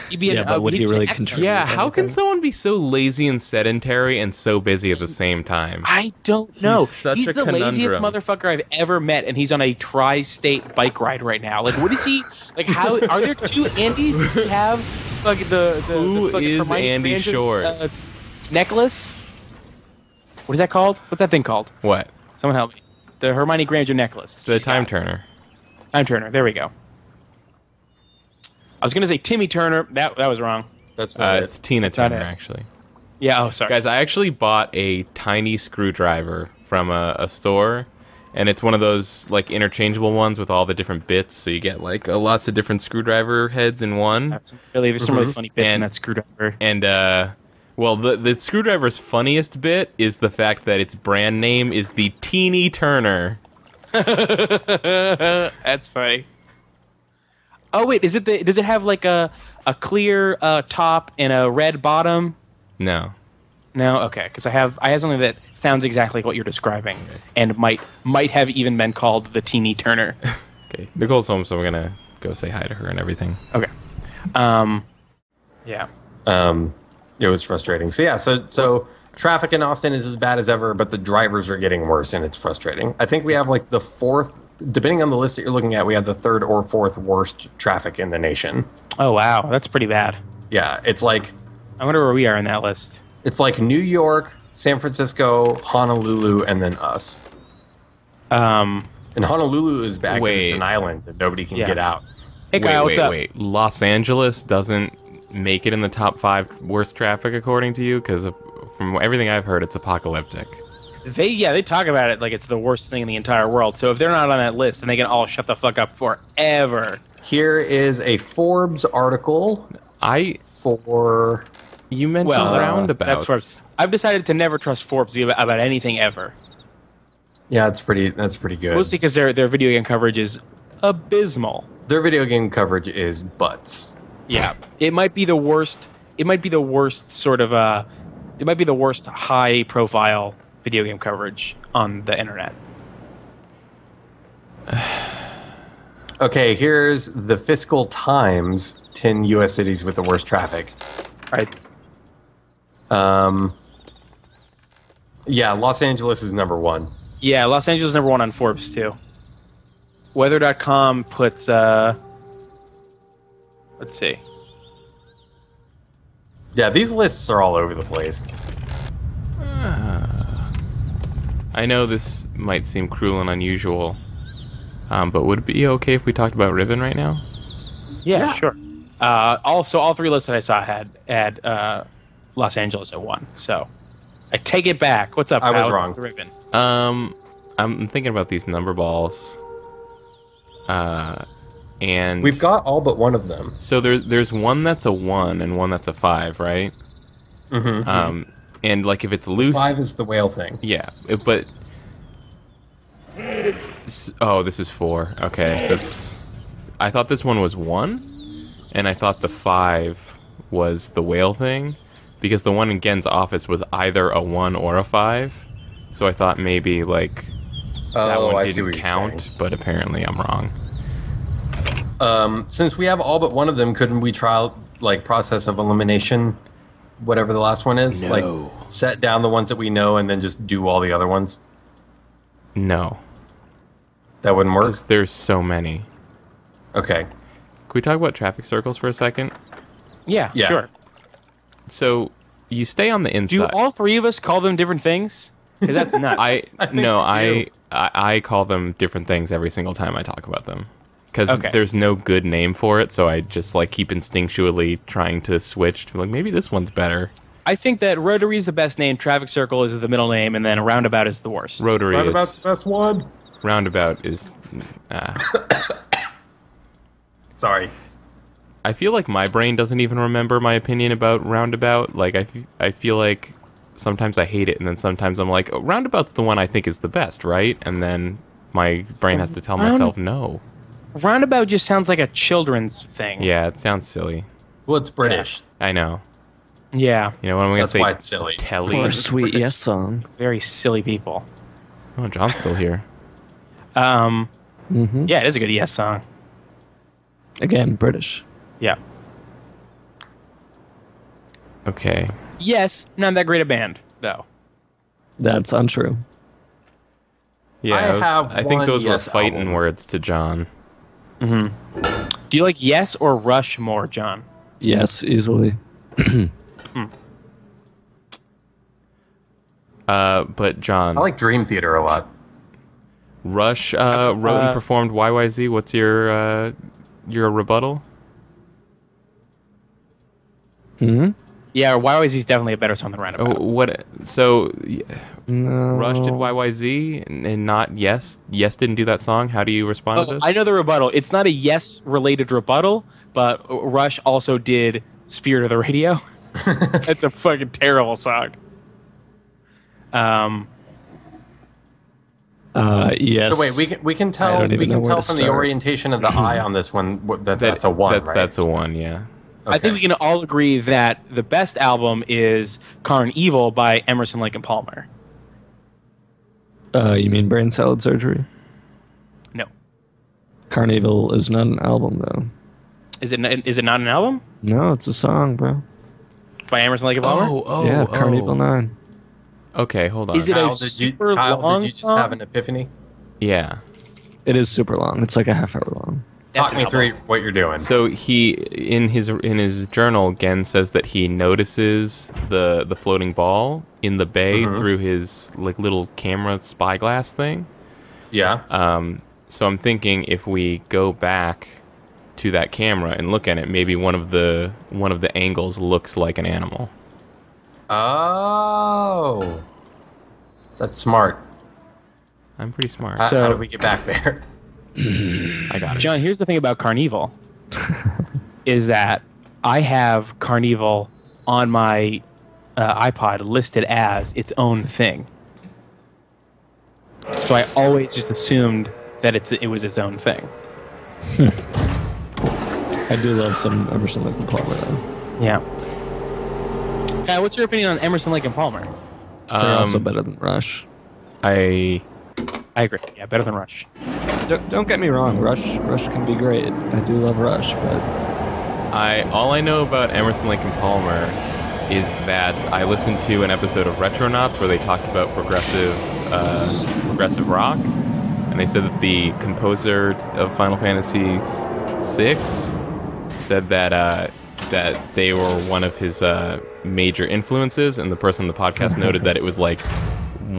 He'd be Yeah, an, but uh, would he'd he really contribute? Yeah. with How can someone be so lazy and sedentary and so busy at the same time? I don't know. such he's a the laziest motherfucker I've ever met, and he's on a tri-state bike ride right now. Like, what is he? Like, how are there two Andys? Does he have fucking the the, Who the fucking is Hermione Andy Granger, Short? uh, necklace? What is that called? What's that thing called? What? Someone help me. The Hermione Granger necklace. The time got. turner. Time Turner. There we go. I was gonna say Timmy Turner. That that was wrong. That's Uh, not it's. Tina That's Turner it. actually. Yeah. Oh, sorry. Guys, I actually bought a tiny screwdriver from a, a store, and it's one of those like interchangeable ones with all the different bits. So you get like uh, lots of different screwdriver heads in one. That's really there's some really funny bits in And- that screwdriver. And uh, well, the the screwdriver's funniest bit is the fact that its brand name is the Teeny Turner. That's funny. Oh wait, is it the? Does it have like a a clear uh, top and a red bottom? No, No, okay, because I have I have something that sounds exactly like what you're describing, and might might have even been called the Teeny Turner. okay. Nicole's home, so we're gonna go say hi to her and everything. Okay. Um. Yeah. um, it was frustrating. So yeah, so so traffic in Austin is as bad as ever, but the drivers are getting worse, and it's frustrating. I think we have like the fourth, depending on the list that you're looking at, we have the third or fourth worst traffic in the nation. Oh wow, that's pretty bad. Yeah, it's like I wonder where we are in that list. it's like New York, San Francisco, Honolulu, and then us. Um. And Honolulu is bad because it's an island that nobody can Yeah. get out. Hey Kyle, wait, what's up? wait. Los Angeles doesn't make it in the top five worst traffic according to you because from everything I've heard, it's apocalyptic. They yeah, they talk about it like it's the worst thing in the entire world. So if they're not on that list, then they can all shut the fuck up forever. Here is a Forbes article I for you mentioned Well, that's, roundabouts. that's Forbes. I've decided to never trust Forbes about, about anything ever. yeah, that's pretty. That's pretty good. Mostly because their their video game coverage is abysmal. Their video game coverage is butts. Yeah, it might be the worst. It might be the worst sort of uh, it might be the worst high profile video game coverage on the internet. Okay, here's the fiscal times 10 US cities with the worst traffic. Right. Um, yeah, Los Angeles is number one. Yeah, Los Angeles is number one on Forbes too. Weather.com puts uh let's see. Yeah, these lists are all over the place. I know this might seem cruel and unusual, um, but would it be okay if we talked about Riven right now? Yeah, Yeah. sure. Uh all so all three lists that I saw had had uh Los Angeles at one. So I take it back. What's up? I was wrong. Riven. Um, I'm thinking about these number balls. Uh, and We've got all but one of them. so there's there's one that's a one and one that's a five, right? Mm-hmm. Um, and like if it's loose, Five is the whale thing. yeah, but oh, this is four. Okay, that's. I thought this one was one, and I thought the five was the whale thing, because the one in Gehn's office was either a one or a five. So I thought maybe like that Oh, one didn't count, but apparently I'm wrong. Um, since we have all but one of them, couldn't we try like process of elimination, whatever the last one is? No. Like set down the ones that we know and then just do all the other ones. No, That wouldn't work. because there's so many. Okay. Can we talk about traffic circles for a second? Yeah, Yeah. sure. So you stay on the inside. Do all three of us call them different things? 'Cause that's nuts. I, think no, I. I I call them different things every single time I talk about them because Okay. there's no good name for it. So I just like keep instinctually trying to switch to like maybe this one's better. I think that rotary is the best name. Traffic circle is the middle name, and then a roundabout is the worst. Rotary Roundabout's is the best one. roundabout is. Uh, Sorry. I feel like my brain doesn't even remember my opinion about roundabout. Like I, f- I feel like sometimes I hate it, and then sometimes I'm like, oh, roundabout's the one I think is the best, right? And then my brain has to tell Round- myself no. Roundabout just sounds like a children's thing. Yeah, it sounds silly. Well, it's British. I know. Yeah. You know what I'm gonna That's say? why it's silly. Telly. Or sweet yes song. Very silly people. Oh, John's still here. Um, mm-hmm. yeah, it is a good yes song. Again, British. Yeah. Okay. Yes, not that great a band though. That's untrue. Yeah, I I, was- have I think one those Yes were fighting album. words to John. Do you like Yes or Rush more, John? Yes, easily. Uh, but John, I like Dream Theater a lot. Rush uh, wrote Uh, and performed YYZ. What's your uh, your rebuttal? Hmm. Yeah, YYZ is definitely a better song than Oh, what? So y- No. Rush did YYZ and, and not Yes. Yes didn't do that song. How do you respond to Oh, this? I know the rebuttal. It's not a Yes related rebuttal, but Rush also did Spirit of the Radio. It's a fucking terrible song. Um, Uh, yes. So wait, we can we can tell we can tell to from the orientation of the eye on this one that, That- that's a one, That's right? that's a one. Yeah. I think we can all agree that the best album is Karn Evil by Emerson Lake and Palmer. Uh, you mean brain salad surgery? No, Karn Evil is not an album, though. is it? n- Is it not an album No, it's a song, bro. by Emerson Lake and Palmer? oh, yeah, Karn Evil Nine. Okay, hold on. Is it a Kyle, did you, super Kyle, long did you just song? have an epiphany? yeah. It is super long. It's like a half hour long. That's Talk an me album. through what you're doing. So he in his in his journal, Gehn says that he notices the the floating ball in the bay Mhm. through his like little camera spyglass thing. yeah. Um, so I'm thinking if we go back to that camera and look at it, maybe one of the one of the angles looks like an animal. Oh, that's smart. I'm pretty smart. How, So- how do we get back there? I got it. John, here's the thing about Karn Evil is that I have Karn Evil on my uh, iPod listed as its own thing. So I always just assumed that it's it was its own thing. I do love some Emerson Lake and Palmer though. Yeah. Guy, what's your opinion on Emerson, Lake and Palmer? They're Um, also better than Rush. I I agree. Yeah, better than Rush. Don't, don't get me wrong, Rush Rush can be great. I do love Rush, but I all I know about Emerson Lake and Palmer is that I listened to an episode of Retronauts where they talked about progressive uh, progressive rock, and they said that the composer of Final Fantasy VI said that uh, that they were one of his uh, major influences, and the person on the podcast noted that it was like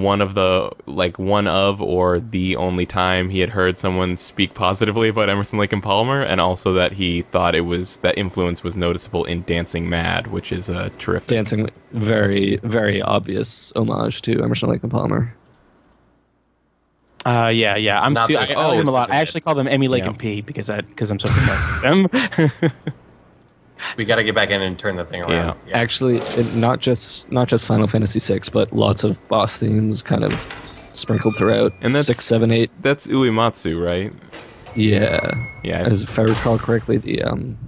one of the like one of or the only time he had heard someone speak positively about Emerson Lake and Palmer, and also that he thought it was that influence was noticeable in Dancing Mad, which is a terrific. dancing very very obvious homage to Emerson Lake and Palmer. Uh, yeah, yeah. I'm. Su- I, this- I like oh, them a lot. isn't I it. actually call them Emmy Lake Yeah. and P because I because I'm so familiar with them. We got to get back in and turn the thing around. Yeah. Actually, it, not just not just Final Fantasy VI, but lots of boss themes kind of sprinkled throughout. And that's- six, seven, eight. That's Uematsu, right? Yeah, Yeah. as if I recall correctly, the um,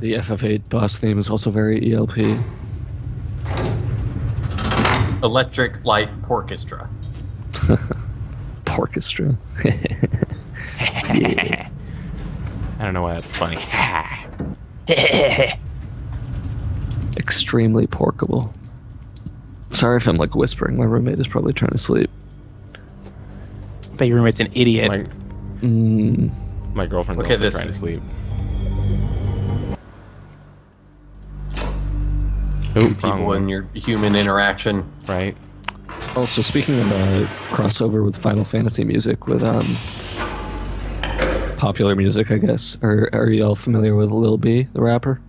the FF8 boss theme is also very ELP. Electric Light Orchestra. Orchestra. I don't know why that's funny. Extremely porkable. Sorry if I'm like whispering. My roommate is probably trying to sleep. bet your roommate's an idiot. My Mm, my girlfriend's Look at also this trying to thing. sleep. Ooh, People in your human interaction. right? Also, speaking of uh, crossover with Final Fantasy music, with um, popular music, I guess. Are are you all familiar with Lil B, the rapper?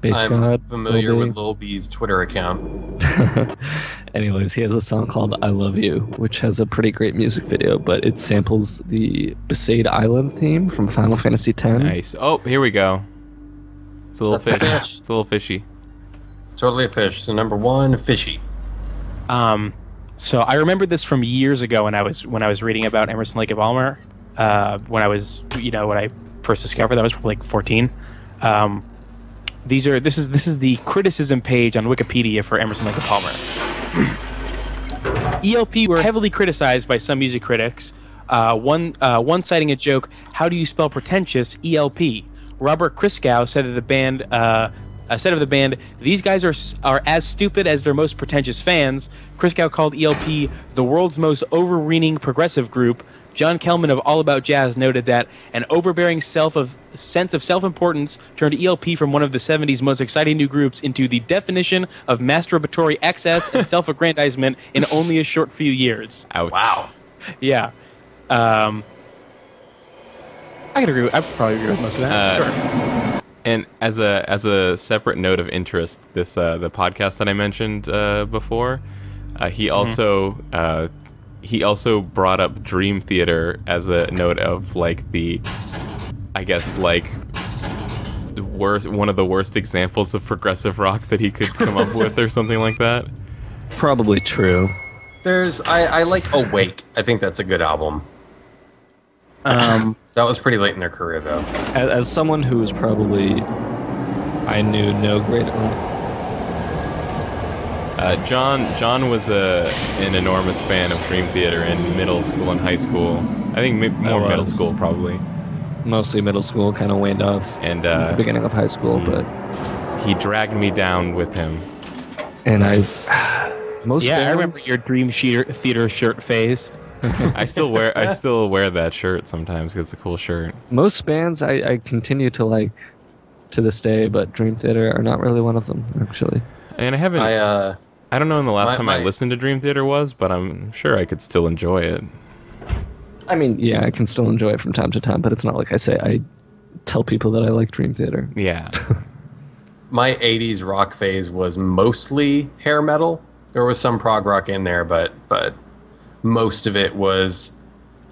Bass I'm God. familiar Lil B? with Lil B's Twitter account. Anyways, he has a song called "I Love You," which has a pretty great music video, but it samples the Besaid Island theme from Final Fantasy X. Nice. Oh, here we go. It's a little That's a fish. fish. It's a little fishy. It's Totally a fish. So number one, fishy. Um, so I remember this from years ago when I was when I was reading about Emerson Lake and Palmer. Uh, when I was you know when I first discovered that I was probably like 14. Um, these are this is this is the criticism page on Wikipedia for Emerson Lake and Palmer. ELP were heavily criticized by some music critics. Uh, one uh, one citing a joke, "How do you spell pretentious?" ELP. Robert Christgau said that the band uh, said of the band, "These guys are are as stupid as their most pretentious fans." Christgau called ELP the world's most overweening progressive group. John Kelman of All About Jazz noted that an overbearing self of sense of self-importance turned ELP from one of the 70s most exciting new groups into the definition of masturbatory excess and self-aggrandizement in only a short few years. Ouch. Wow. Yeah. Um, I could agree. With, I probably agree with most of that. Uh, sure. And as a as a separate note of interest, this uh, the podcast that I mentioned uh, before, uh, he Mm-hmm. also uh, he also brought up Dream Theater as a note of like the, I guess like worst one of the worst examples of progressive rock that he could come up with or something like that. Probably true. There's I, I like Awake. I think that's a good album. Um, That was pretty late in their career though. As, as someone who was probably, I knew no great. Uh, John John was a an enormous fan of Dream Theater in middle school and high school. I think mi- more middle school probably. Mostly middle school, kind of waned off And at the uh, beginning of high school, mm. but he dragged me down with him. and I most yeah, I remember your Dream Theater shirt phase. I still wear I still wear that shirt sometimes because it's a cool shirt. most bands I, I continue to like to this day, but Dream Theater are not really one of them actually. And I haven't I I, uh don't know when the last my- time I my- listened to Dream Theater was, but I'm sure I could still enjoy it. I mean, yeah, I can still enjoy it from time to time, but it's not like I say I tell people that I like Dream Theater. Yeah. my 80s rock phase was mostly hair metal. There was some prog rock in there, but but most of it was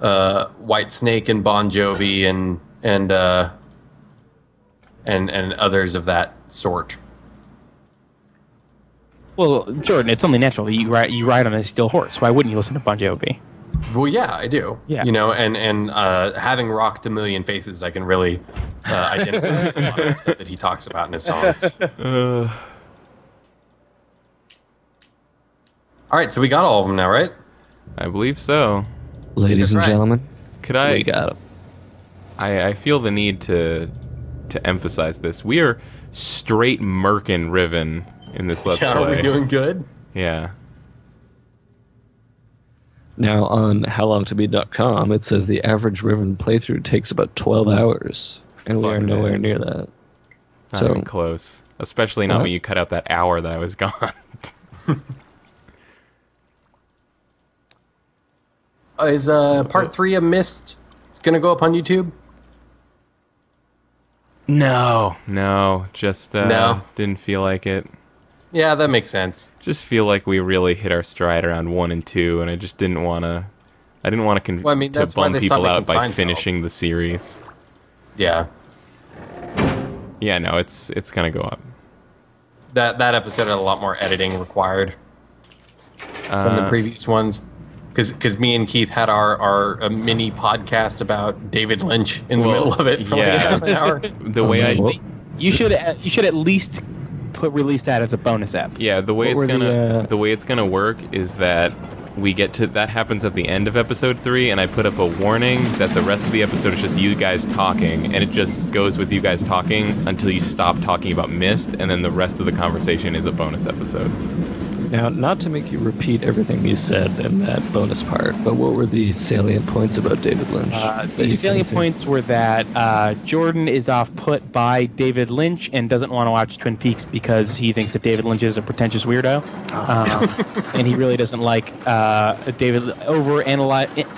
uh, Whitesnake and Bon Jovi and and uh, and and others of that sort. Well, Jordan, it's only natural that you ride, you ride on a steel horse. Why wouldn't you listen to Bon Jovi? Well, yeah, I do. Yeah. You know, and and uh, having rocked a million faces, I can really uh, identify with a lot of the stuff that he talks about in his songs. Uh, All right, so we got all of them now, right? I believe so. Ladies and gentlemen, Could I? we got him. I, I feel the need to to emphasize this. We are straight Merkin Riven in this let's yeah, are we doing good? yeah. Now on howlongtobeat.com, it says the average Riven playthrough takes about 12 hours, and we are nowhere man. near that. Not So- even close. Especially not What? when you cut out that hour that I was gone. is uh, part three of Myst gonna go up on YouTube? no, no, just uh, No. didn't feel like it. Yeah, that makes sense. Just feel like we really hit our stride around one and two, and I just didn't want to. I didn't want to con- Well, I mean, to that's why bum they people stopped out by Seinfeld. finishing the series. Yeah, Yeah, no, it's it's gonna go up. that that episode had a lot more editing required than the Uh, previous ones. Because because me and Keith had our, our uh, mini podcast about David Lynch in the Well, middle of it for like yeah. half an hour. the way I You should uh, you should at least put release that as a bonus app. Yeah, the way What it's gonna uh, the way it's gonna work is that we get to that happens at the end of episode three, and I put up a warning that the rest of the episode is just you guys talking, and it just goes with you guys talking until you stop talking about Myst, and then the rest of the conversation is a bonus episode. Now, not to make you repeat everything you said in that bonus part, but what were the salient points about David Lynch? Uh, the salient points were that uh, Jordan is off put by David Lynch and doesn't want to watch Twin Peaks because he thinks that David Lynch is a pretentious weirdo, um, and he really doesn't like uh, David over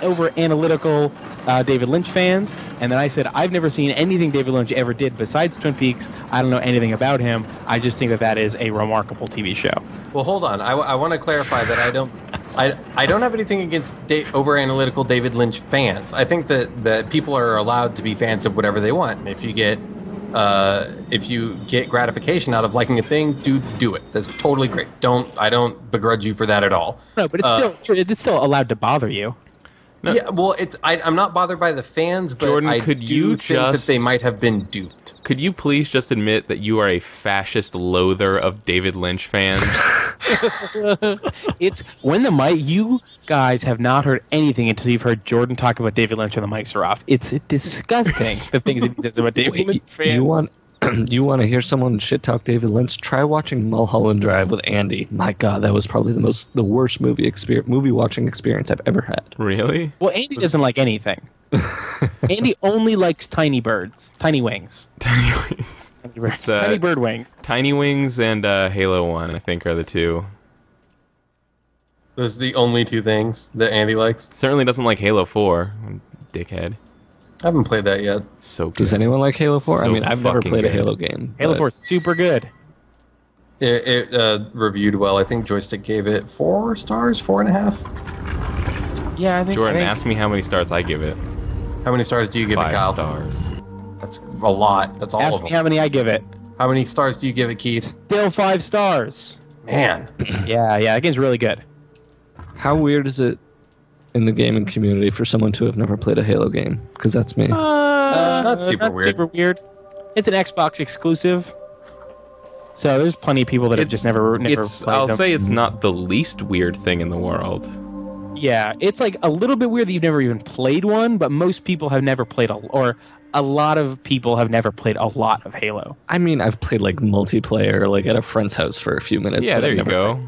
over analytical uh, David Lynch fans. And then I said I've never seen anything David Lynch ever did besides Twin Peaks. I don't know anything about him. I just think that that is a remarkable TV show. Well, hold on. I, want to clarify that I don't. I, I don't have anything against da- over analytical David Lynch fans. I think that, that people are allowed to be fans of whatever they want. And if you get uh, if you get gratification out of liking a thing, do do it. That's totally great. Don't I don't begrudge you for that at all. No, but it's Uh, still it's still allowed to bother you. No. Yeah, well, it's I, I'm not bothered by the fans, but Jordan, I could do you think that they might have been duped. Could you please just admit that you are a fascist loather of David Lynch fans? It's when the mic. You guys have not heard anything until you've heard Jordan talk about David Lynch and the mics are off. It's disgusting the things that he says about David Lynch. fans. you want you want to hear someone shit talk David Lynch? Try watching Mulholland Drive with Andy. My God, that was probably the most the worst movie experience movie watching experience I've ever had. really? Well, Andy doesn't like anything. Andy only likes tiny birds, tiny wings, Tiny Wings. tiny, birds, uh, tiny bird wings. Tiny Wings and uh, Halo One, I think, are the two. Those are the only two things that Andy likes. Certainly doesn't like Halo Four. Dickhead. I haven't played that yet. So good. Does anyone like Halo 4? I mean, I've never fucking played a. Halo game. Halo but- Four is super good. It, it uh, reviewed well. I think Joystiq gave it four stars, four and a half. Yeah, I think. Jordan, I think, ask me how many stars I give it. How many stars do you give Five it, Kyle? stars. That's a lot. That's all ask of me how many I give it. How many stars do you give it, Keith? Still five stars. Man, Yeah, yeah, that game's really good. How weird is it in the gaming community for someone to have never played a Halo game? Because that's me. Uh, not super weird. Super weird. It's an Xbox exclusive. So there's plenty of people that have just never, never It's. played I'll them. say it's not the least weird thing in the world. Yeah, it's like a little bit weird that you've never even played one, but most people have never played a or a lot of people have never played a lot of Halo. I mean, I've played like multiplayer, like at a friend's house for a few minutes. yeah, there you never- go.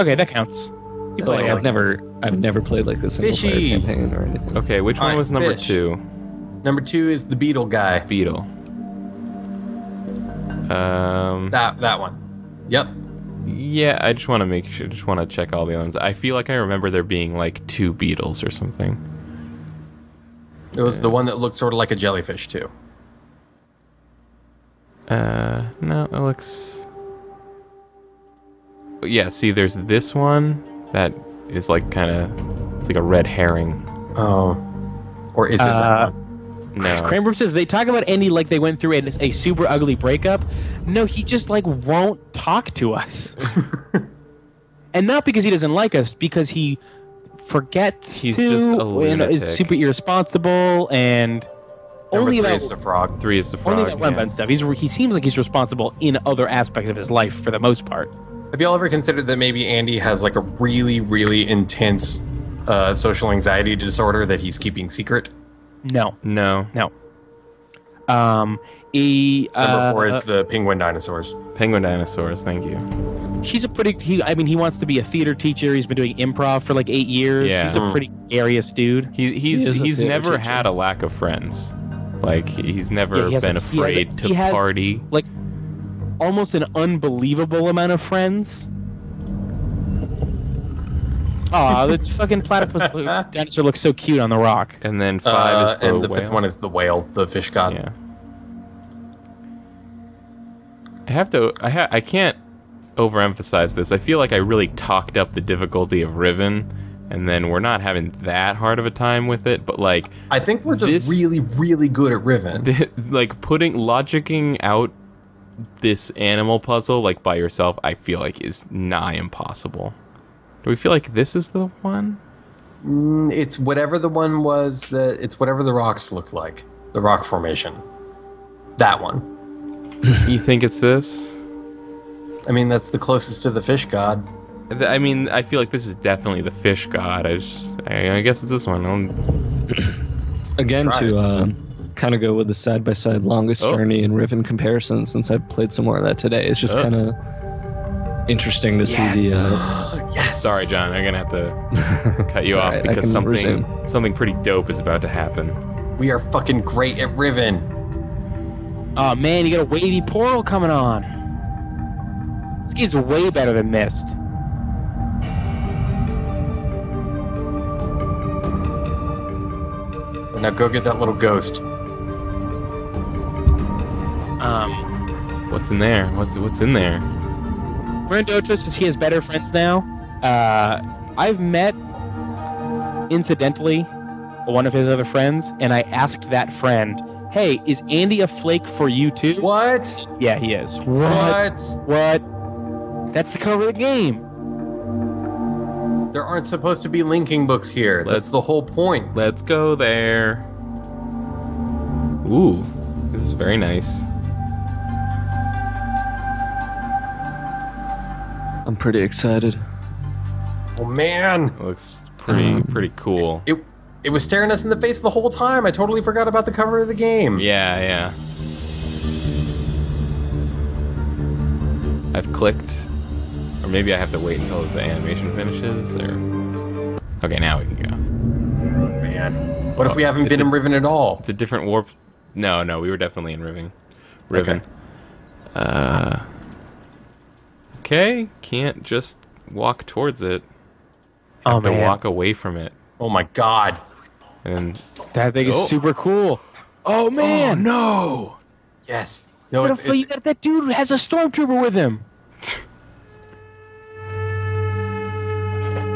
Okay, that counts. People Like, like I've never, I've never played like the single player campaign or anything. Okay, which one Alright, was number fish. two? number two is the Beetle guy. Beetle. Um. That that one. Yep. Yeah, I just want to make sure. Just want to check all the other ones. I feel like I remember there being like two beetles or something. It was the one that looked sort of like a jellyfish too. Uh, no, it looks. Yeah, see, there's this one that is like kind of. It's like a red herring. Oh. Or is it Uh, one? No. Cranbrook says they talk about Andy like they went through a, a super ugly breakup. No, he just like won't talk to us. and not because he doesn't like us, because he forgets He's to, just a and lunatic. is super irresponsible, and Number only three that is the frog. Three is the frog. only that one yeah. button stuff. He's he seems like he's responsible in other aspects of his life for the most part. Have y'all ever considered that maybe Andy has like a really, really intense uh, social anxiety disorder that he's keeping secret? No, No, no. Um, he Number uh, four is the penguin dinosaurs. penguin dinosaurs. Thank you. he's a pretty he I mean he wants to be a theater teacher. He's been doing improv for like eight years. Yeah. He's a pretty garious dude. He he's He is a he's theater never teacher. had a lack of friends. Like he's never Yeah, he has been a- he has a- afraid to he has- party. Like almost an unbelievable amount of friends. Aw, the fucking platypus dinosaur looks so cute on the rock. And then five Uh, is the and the whale. fifth one is the whale, the fish god. Yeah. I have to. I ha- I can't overemphasize this. I feel like I really talked up the difficulty of Riven, and then we're not having that hard of a time with it. But like, I think we're just This- really, really good at Riven. the, like putting logicking out this animal puzzle like by yourself, I feel like is nigh impossible. Do we feel like this is the one? Mm, It's whatever the one was that it's whatever the rocks looked like. The rock formation. That one. You think it's this? I mean, that's the closest to the fish god. I mean, I feel like this is definitely the fish god. I just, I, I guess it's this one. Again, Try to it. Kind of go with the side by side longest Oh. journey and Riven comparison, since I played some more of that today, it's just Oh. kind of interesting to see the. Uh, yes. Sorry, John. I'm gonna have to cut you off alright, I because something resume. something pretty dope is about to happen. We are fucking great at Riven. Oh man, you got a wavy portal coming on. This game's way better than Myst. Now go get that little ghost. Um, What's in there? What's what's in there? Rendoto, says he has better friends now, uh, I've met incidentally one of his other friends, and I asked that friend, "Hey, is Andy a flake for you too?" What? Yeah, he is. What? What? What? That's the cover of the game. There aren't supposed to be linking books here. Let's- That's the whole point. Let's go there. Ooh, this is very nice. I'm pretty excited. Oh man, It looks pretty Um, pretty cool. it it was staring us in the face the whole time. I totally forgot about the cover of the game. Yeah, yeah. I've clicked, or maybe I have to wait until the animation finishes. Or okay, now we can go. Man, what if we haven't been a- in Riven at all? It's a different warp. No, no, we were definitely in Riven. Riven. Uh. Okay, can't just walk towards it. Oh Have to man, walk away from it, Oh my god. and that thing is Oh. super cool. Oh, oh man, no! Yes. No, What it's, you got that dude has a stormtrooper with him?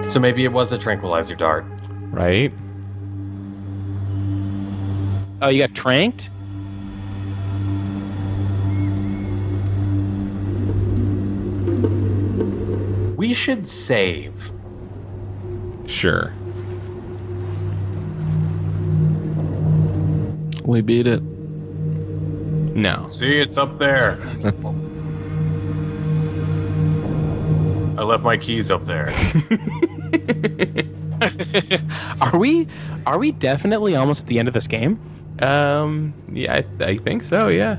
so maybe it was a tranquilizer dart. Right? Oh, you got tranked? We should save. Sure. We beat it. No. See, it's up there. I left my keys up there. Are we? Are we definitely almost at the end of this game? Um. Yeah, I, I think so. Yeah.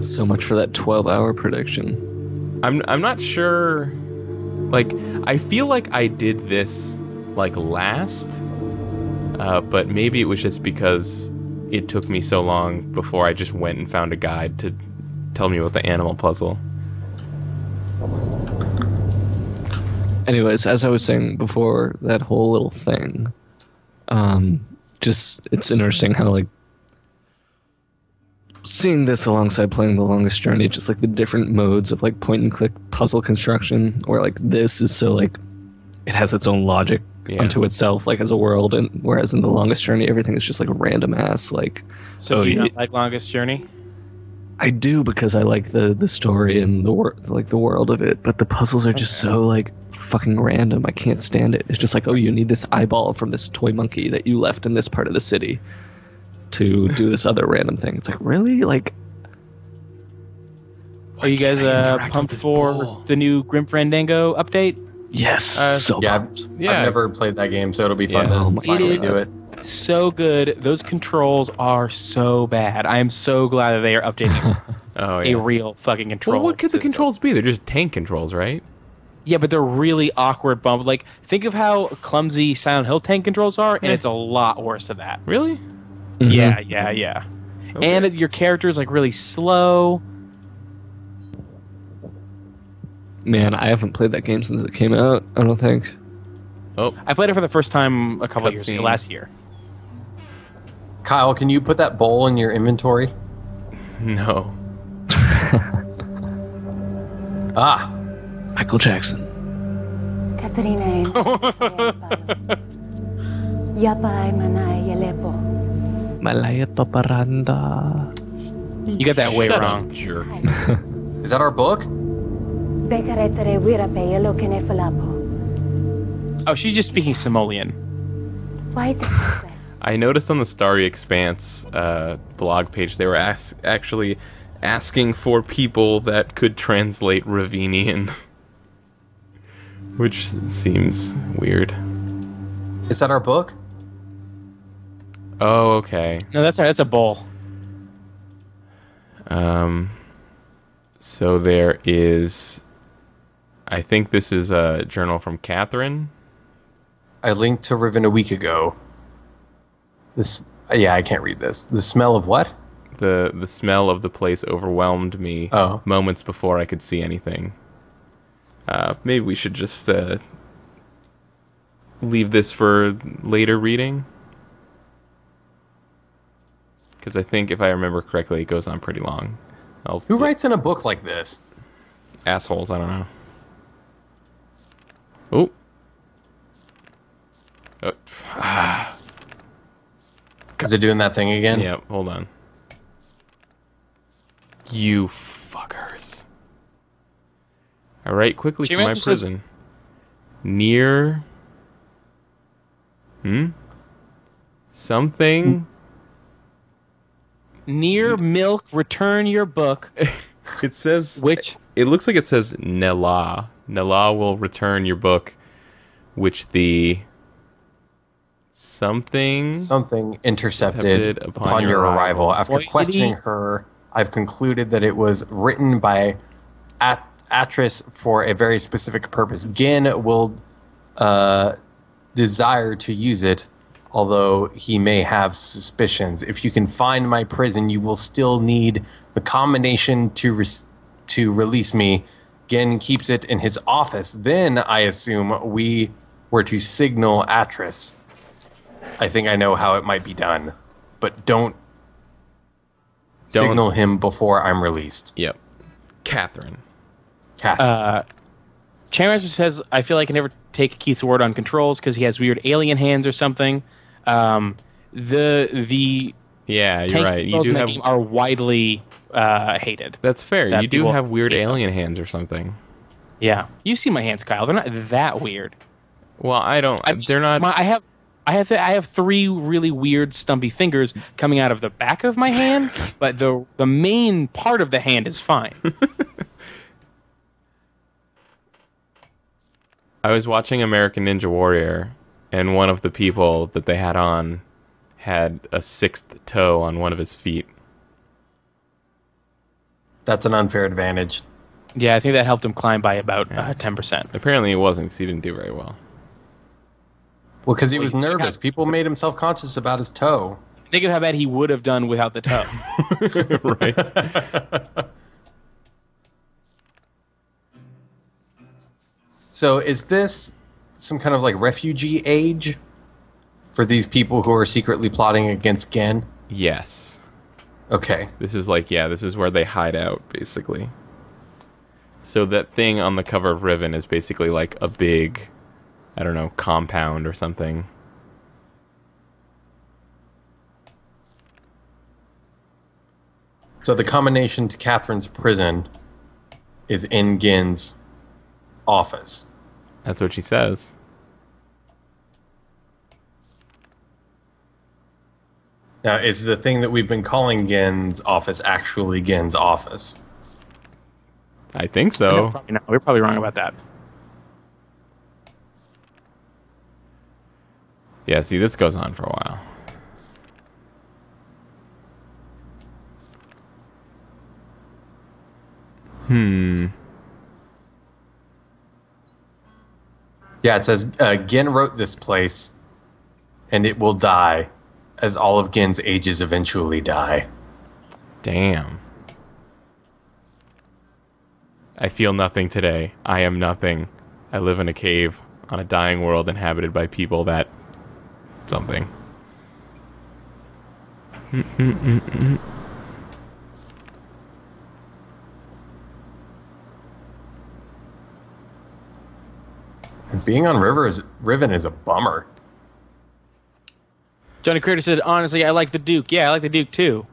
So much for that 12 hour prediction. I'm I'm not sure. Like, I feel like I did this like last, uh, but maybe it was just because it took me so long before I just went and found a guide to tell me about the animal puzzle. Anyways, as I was saying before, that whole little thing, um, just it's interesting how like seeing this alongside playing the longest journey, just like the different modes of like point and click puzzle construction, where like this is so like it has its own logic Yeah. unto itself, like as a world, and whereas in the longest journey, everything is just like random ass like. So Oh, do you not like Longest Journey? I do because I like the the story and the wor- like the world of it, but the puzzles are just so like fucking random. I can't stand it. It's just like, oh, you need this eyeball from this toy monkey that you left in this part of the city to do this other random thing. It's like, really? Like, Are you guys uh, pumped for ball? the new Grim Fandango update? yes, Uh, so Yeah, pumped. Yeah. I've never played that game, so it'll be fun Yeah. Oh to my finally goodness. do it. So good. Those controls are so bad. I am so glad that they are updating it with Oh a real fucking control. Well, what could the controls be? They're just tank controls, right? Yeah, but they're really awkward bump. Like, think of how clumsy Silent Hill tank controls are, and it's a lot worse than that. Really? Mhm. Yeah, yeah, yeah. Okay. And your character is like really slow. man, I haven't played that game since it came out. I don't think. Oh, I played it for the first time a couple of years ago, last year. Kyle, can you put that bowl in your inventory? no. Ah, Michael Jackson. Katrina Malaya Toparanda. You got that way wrong. Jerk. is that our book? Bekaretere wirape yalo kene falapo. Oh, she's just speaking Somalian. Why the I noticed on the Starry Expanse uh, blog page they were as- actually asking for people that could translate Ravinian, which seems weird. Is that our book? Oh, okay. No, that's that's a bowl. Um, so there is. I think this is a journal from Catherine. I linked to Riven a week ago. This, yeah, I can't read this. The smell of what? the The smell of the place overwhelmed me Oh. moments before I could see anything. Uh, maybe we should just uh, leave this for later reading. Because I think, if I remember correctly, it goes on pretty long. I'll, Who writes in a book like this? assholes? I don't know. Oh. Oh, Is it doing that thing again? Yeah, hold on. You fuckers. Alright, quickly Jim from my Master says- prison. Near. Hmm? Something. Near milk, return your book. it says. Which It looks like it says Nella. Nella will return your book, which the. Something. Something intercepted Intercepted upon, upon your your arrival. arrival. After Boy, questioning he- her, I've concluded that it was written by At- Atrus for a very specific purpose. Gehn will uh, desire to use it, although he may have suspicions. If you can find my prison, you will still need the combination to res- to release me. Gehn keeps it in his office. Then I assume we were to signal Atrus. I think I know how it might be done, but don't, Don't- signal him before I'm released. Yep. Catherine. Catherine. uh, Chairmaster says, I feel like I can never take Keith's word on controls because he has weird alien hands or something. Um, the the Yeah, you're right. You do have. are widely uh, hated. That's fair. that You do have weird alien hands or something. Yeah, you see my hands, Kyle. They're not that weird. Well, I don't. I've- they're not. My, I have. I have I have three really weird stumpy fingers coming out of the back of my hand, but the the main part of the hand is fine. I was watching American Ninja Warrior, and one of the people that they had on had a sixth toe on one of his feet. That's an unfair advantage. yeah, I think that helped him climb by about uh, ten percent. Apparently, it wasn't because he didn't do very well. Well, because he was you nervous. have- People made him self conscious about his toe. Think of how bad he would have done without the toe. right. So, is this some kind of like refugee age for these people who are secretly plotting against Gehn? Yes. Okay. This is like yeah. This is where they hide out basically. So that thing on the cover of Riven is basically like a big, I don't know, compound or something. So the combination to Catherine's prison is in Gehn's office. That's what she says. Now, is the thing that we've been calling Gehn's office actually Gehn's office? I think so. probably not. We're probably wrong about that. Yeah, see, this goes on for a while. Hmm. Yeah, it says uh, Gehn wrote this place, and it will die, as all of Gehn's ages eventually die. Damn. I feel nothing today. I am nothing. I live in a cave on a dying world inhabited by people that. something. And being on River is, Riven is a bummer. Johnny Crater said, honestly, I like the Duke. Yeah, I like the Duke too.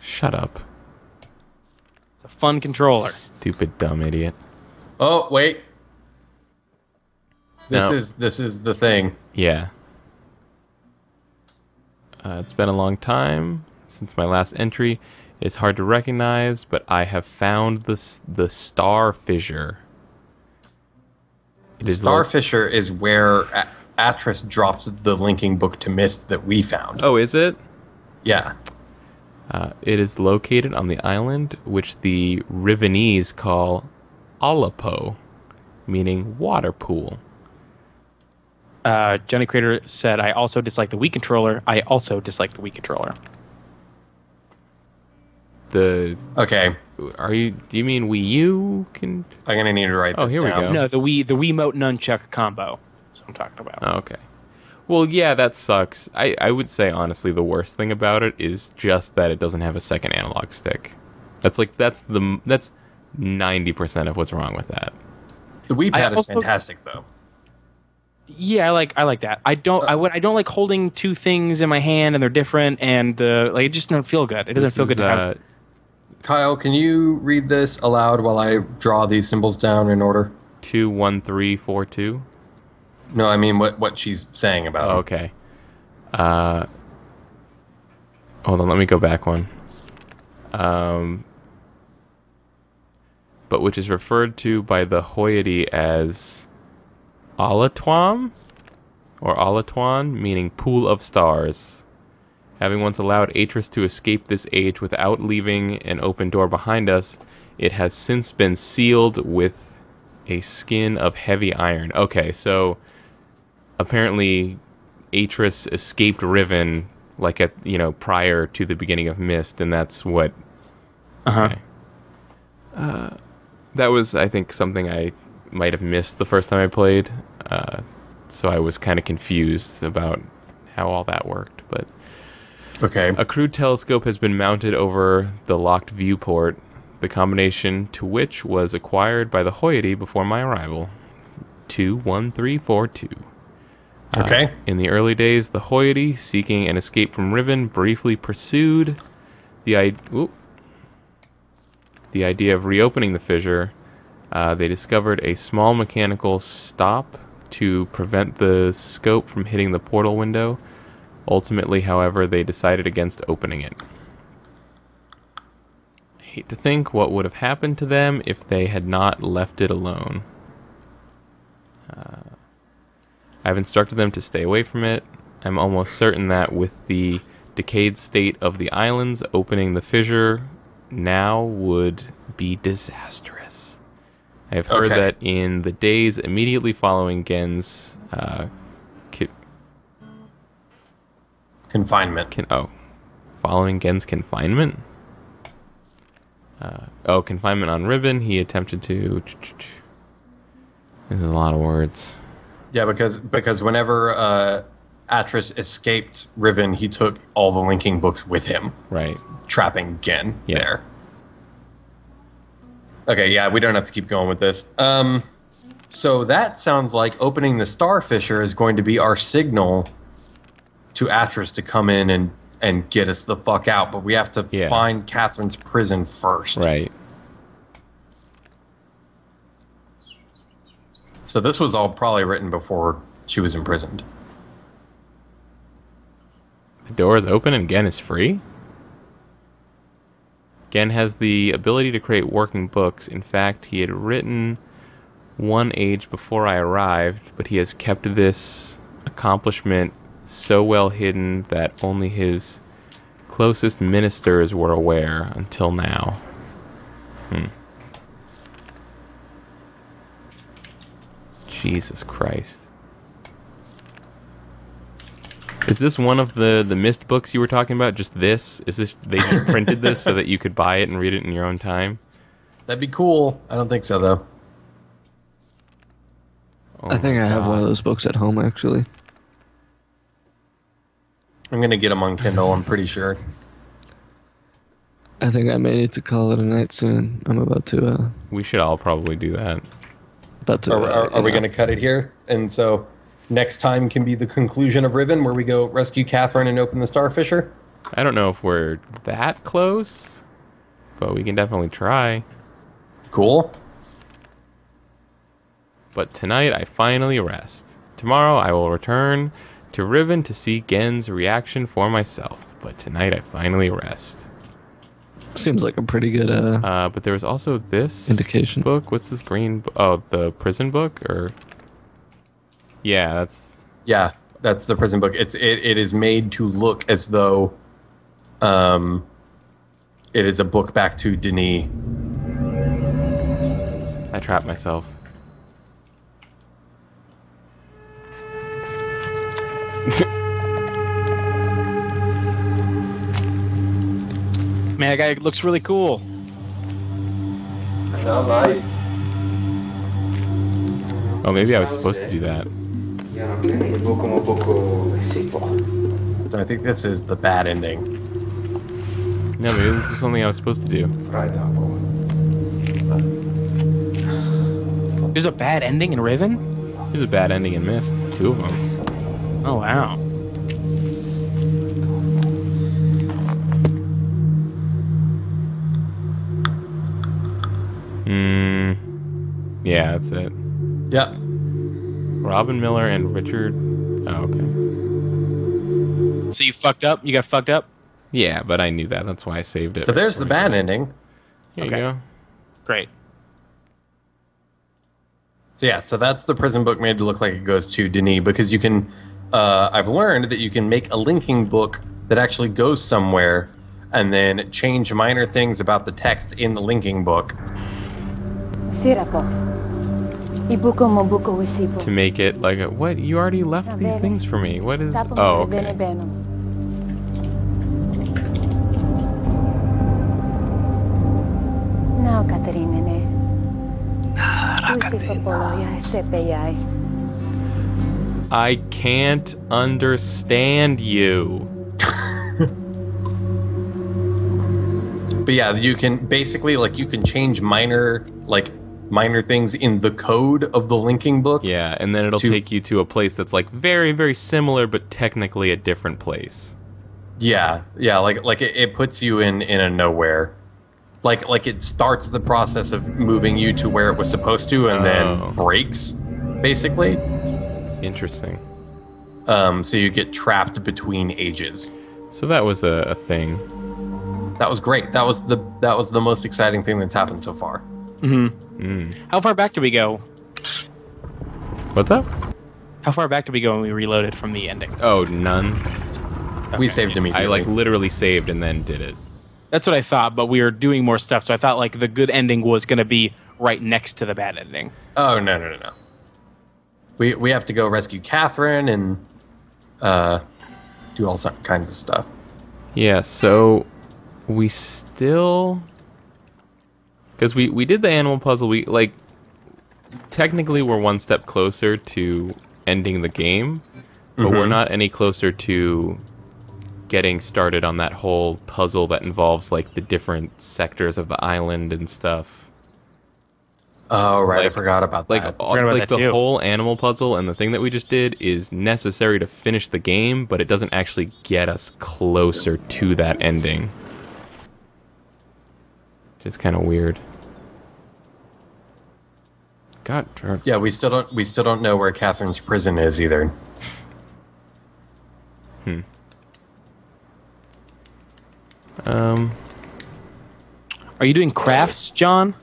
Shut up. It's a fun controller. Stupid dumb idiot. Oh wait, this No. is this is the thing. Yeah. Uh, it's been a long time since my last entry. It's hard to recognize, but I have found the the star fissure. It is star fissure is where A- Atrus dropped the linking book to Myst that we found. Oh, is it? Yeah. Uh, it is located on the island, which the Rivenese call Alapo, meaning water pool. Uh, Johnny Crater said, I also dislike the Wii controller. I also dislike the Wii controller. The Okay. are you? Do you mean Wii U? Can I'm gonna need to write Oh, this here we down. go. No, the Wii, the Wiimote nunchuck combo. That's what I'm talking about. Oh, okay. Well, yeah, that sucks. I, I would say honestly, the worst thing about it is just that it doesn't have a second analog stick. That's like that's the that's ninety percent of what's wrong with that. The Wii I Pad is also- fantastic though. Yeah, I like I like that. I don't I would I don't like holding two things in my hand and they're different and uh, like it just doesn't feel good. It doesn't This feel is, good to have. uh, Kyle, can you read this aloud while I draw these symbols down in order? two one three four two. No, I mean what what she's saying about. Oh, it. okay. Uh, hold on, let me go back one. Um, but which is referred to by the Moiety as Alatuam or Alatuan, meaning pool of stars. Having once allowed Atrus to escape this age without leaving an open door behind us, it has since been sealed with a skin of heavy iron. Okay, so apparently Atrus escaped Riven like at you know prior to the beginning of Myst, and that's what. Uh-huh. Okay. Uh, that was I think something I might have missed the first time I played, uh, so I was kind of confused about how all that worked. Okay. a crude telescope has been mounted over the locked viewport, the combination to which was acquired by the Moiety before my arrival. 21342. Okay. In the early days, the Moiety, seeking an escape from Riven, briefly pursued the, I- the idea of reopening the fissure. Uh, they discovered a small mechanical stop to prevent the scope from hitting the portal window. Ultimately, however, they decided against opening it. I hate to think what would have happened to them if they had not left it alone. I've instructed them to stay away from it. I'm almost certain that with the decayed state of the islands, opening the fissure now would be disastrous. I have heard Okay. that in the days immediately following Gehn's uh, Confinement. Can oh, following Gehn's confinement. Uh, oh, confinement on Riven. He attempted to. This is a lot of words. Yeah, because because whenever uh, Atrus escaped Riven, he took all the linking books with him, Right. trapping Gehn Yeah. there. Okay, yeah, we don't have to keep going with this. Um, so that sounds like opening the star fissure is going to be our signal to Atrus to come in and and get us the fuck out, but we have to Yeah. find Catherine's prison first. Right. So this was all probably written before she was imprisoned. The door is open and Gehn is free? Gehn has the ability to create working books. In fact, he had written one age before I arrived, but he has kept this accomplishment so well hidden that only his closest ministers were aware until now. Hmm. Jesus Christ. Is this one of the the Myst books you were talking about? Just this? Is this they printed this so that you could buy it and read it in your own time? That'd be cool. I don't think so though. Oh I think I have one of those books at home actually. I'm gonna get them on Kindle. I'm pretty sure. I think I may need to call it a night soon. I'm about to uh We should all probably do that. about to Are, uh, are, are you we gonna cut it here? And so next time can be the conclusion of Riven, where we go rescue Catherine and open the star fissure. I don't know if we're that close, but we can definitely try. Cool. But tonight I finally rest. Tomorrow I will return to Riven to see Gehn's reaction for myself. But tonight I finally rest. Seems like a pretty good uh Uh, but there was also this indication. book. What's this green? bo- Oh, the prison book, or yeah, that's Yeah, that's the prison book. It's it, it is made to look as though um it is a book back to D'ni. I trapped myself. Man, that guy looks really cool. Oh, maybe I was supposed to do that. Ya no tiene poco poco. I think this is the bad ending. No, maybe this is something I was supposed to do. Fry. There's a bad ending in Riven? There's a bad ending in Myst. Two of them. Oh, wow. Hmm. Yeah, that's it. Yeah. Robin Miller and Richard. Oh, okay. So you fucked up? You got fucked up? Yeah, but I knew that. That's why I saved it. So there's the bad ending. Here Okay. you go. Great. So yeah, so that's the prison book made to look like it goes to D'ni because you can. Uh, I've learned that you can make a linking book that actually goes somewhere, and then change minor things about the text in the linking book. Sira po. Ibuko mo buko wisipo. To make it like a, what? You already left these things for me. What is? Tapo Oh, mo bene okay. beno. No, Katerine I can't understand you. But yeah, you can basically like you can change minor like minor things in the code of the linking book. Yeah, and then it'll To- take you to a place that's like very, very similar, but technically a different place. Yeah, yeah, like like it, it puts you in in a nowhere. Like like it starts the process of moving you to where it was supposed to, and Oh. then breaks, basically. Interesting. Um, so you get trapped between ages. So that was a, a thing. That was great. That was the that was the most exciting thing that's happened so far. Hmm. mm. How far back do we go? What's up? How far back did we go when we reloaded from the ending? Oh, none. We saved immediately. I like literally saved and then did it. That's what I thought, but we were doing more stuff, so I thought like the good ending was going to be right next to the bad ending. Oh no no no no. We we have to go rescue Catherine and uh, do all kinds of stuff. Yeah, so we still because we we did the animal puzzle. We like technically we're one step closer to ending the game, but we're not any closer to getting started on that whole puzzle that involves like the different sectors of the island and stuff. Oh right, I forgot about Like, that. all- Forgot about like that the too. whole animal puzzle and the thing that we just did is necessary to finish the game, but it doesn't actually get us closer to that ending. Just kind of weird. God, darn- Yeah, we still don't we still don't know where Catherine's prison is either. Hmm. um, Are you doing crafts, John?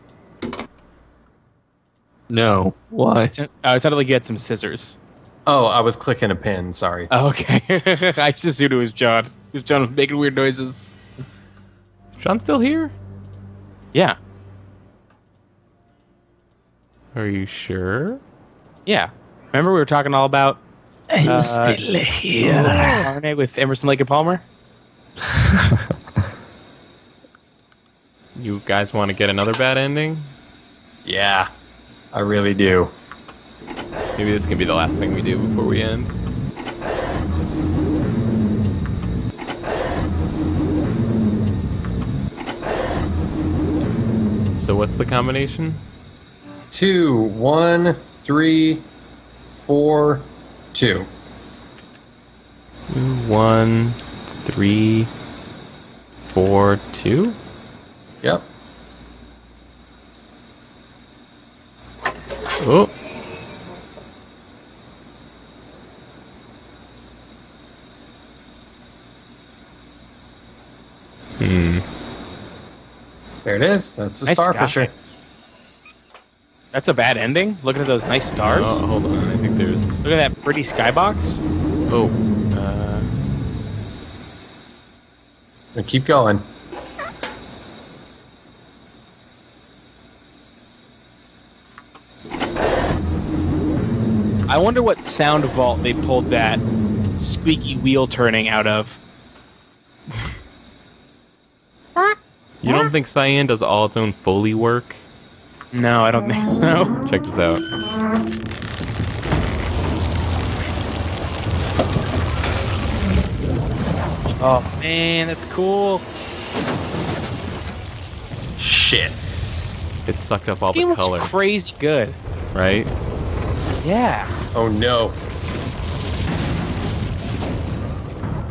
No. Why? Oh, it sounded like you had some scissors. Oh, I was clicking a pin. Sorry. Oh, okay. I just assumed it was John. It was John making weird noises. Sean's still here? Yeah. Are you sure? Yeah. Remember we were talking all about I'm Uh, still here. RNA with Emerson Lake and Palmer? You guys want to get another bad ending? Yeah, I really do. Maybe this can be the last thing we do before we end. So what's the combination? Two, one, three, four, two. Two, One, three, four, two. Yep. Oh, Hmm. There it is. That's the Nice star fissure. That's a bad ending. Looking at those nice stars. oh, hold on. I think there's. Look at that pretty skybox. Oh, uh, And keep going. I wonder what sound vault they pulled that squeaky wheel turning out of. you don't think Cyan does all its own Foley work? No, I don't think so. Check this out. Oh man, that's cool. Shit. It sucked up This all the color, crazy good. right? Yeah. Oh no.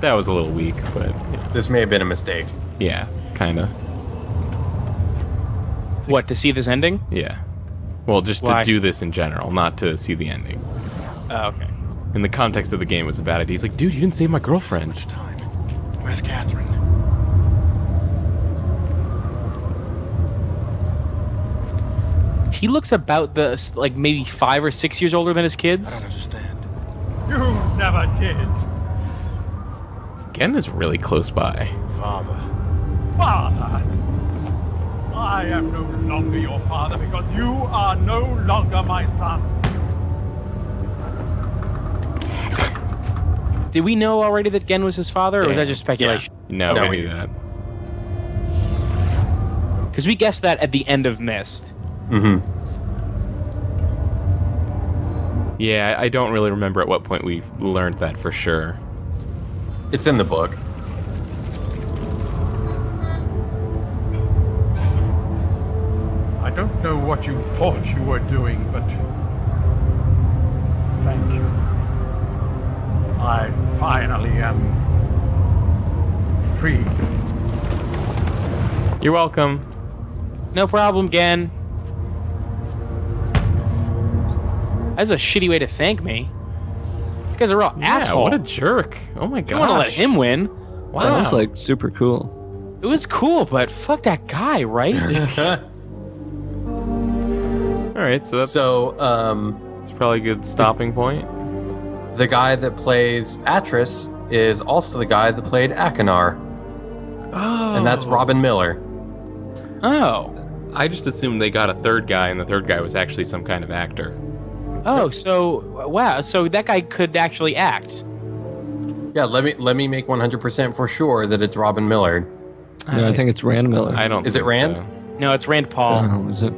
That was a little weak, but yeah, This may have been a mistake. yeah kinda. What to see this ending? Yeah. Well, just Why? to do this in general, not to see the ending. Oh, okay. In the context of the game, it was a bad idea. He's like, dude, you didn't save my girlfriend. Much time. Where's Catherine? He looks about the like maybe five or six years older than his I kids. don't understand. You never did. Ken is really close by. Father. Father. I am no longer your father because you are no longer my son. Did we know already that Gehn was his father, or was that just speculation? No, No, we we knew that. Because we guessed that at the end of Myst. Mm-hmm. Yeah, I I don't really remember at what point we learned that for sure. It's in the book. I don't know what you thought you were doing, but thank you. I finally am free. You're welcome. No problem, Gehn. That's a shitty way to thank me. These guys are all Yeah, assholes. what a jerk. Oh my god. I want to let him win. Wow. That was like super cool. It was cool, but fuck that guy, right? All right, so that's, So, um, that's probably a good stopping point. the guy that plays Atrus is also the guy that played Achenar, Oh. and that's Robin Miller. oh. I just assumed they got a third guy, and the third guy was actually some kind of actor. Oh, so wow, so that guy could actually act. Yeah, let me let me make 100% for sure that it's Robin Miller. No, I think it's Rand Miller. I don't. Is it think Rand? so. No, it's Rand Paul. Oh, is it?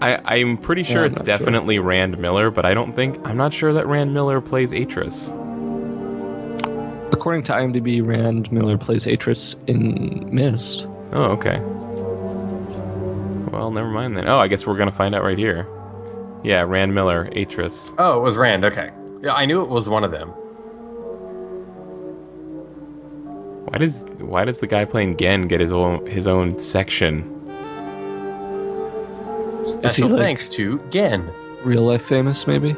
I, I'm pretty sure Yeah, I'm it's not sure. definitely Rand Miller, but I don't think I'm not sure that Rand Miller plays Atrus. According to IMDb, Rand Miller plays Atrus in Myst. Oh, okay. Well, well, never mind then. Oh, I guess we're gonna find out right here. Yeah, Rand Miller, Atrus. Oh, it was Rand. Okay. Yeah, I knew it was one of them. Why does why does the guy playing Gehn get his own his own section? Special like- thanks to Gehn, Real life famous, maybe?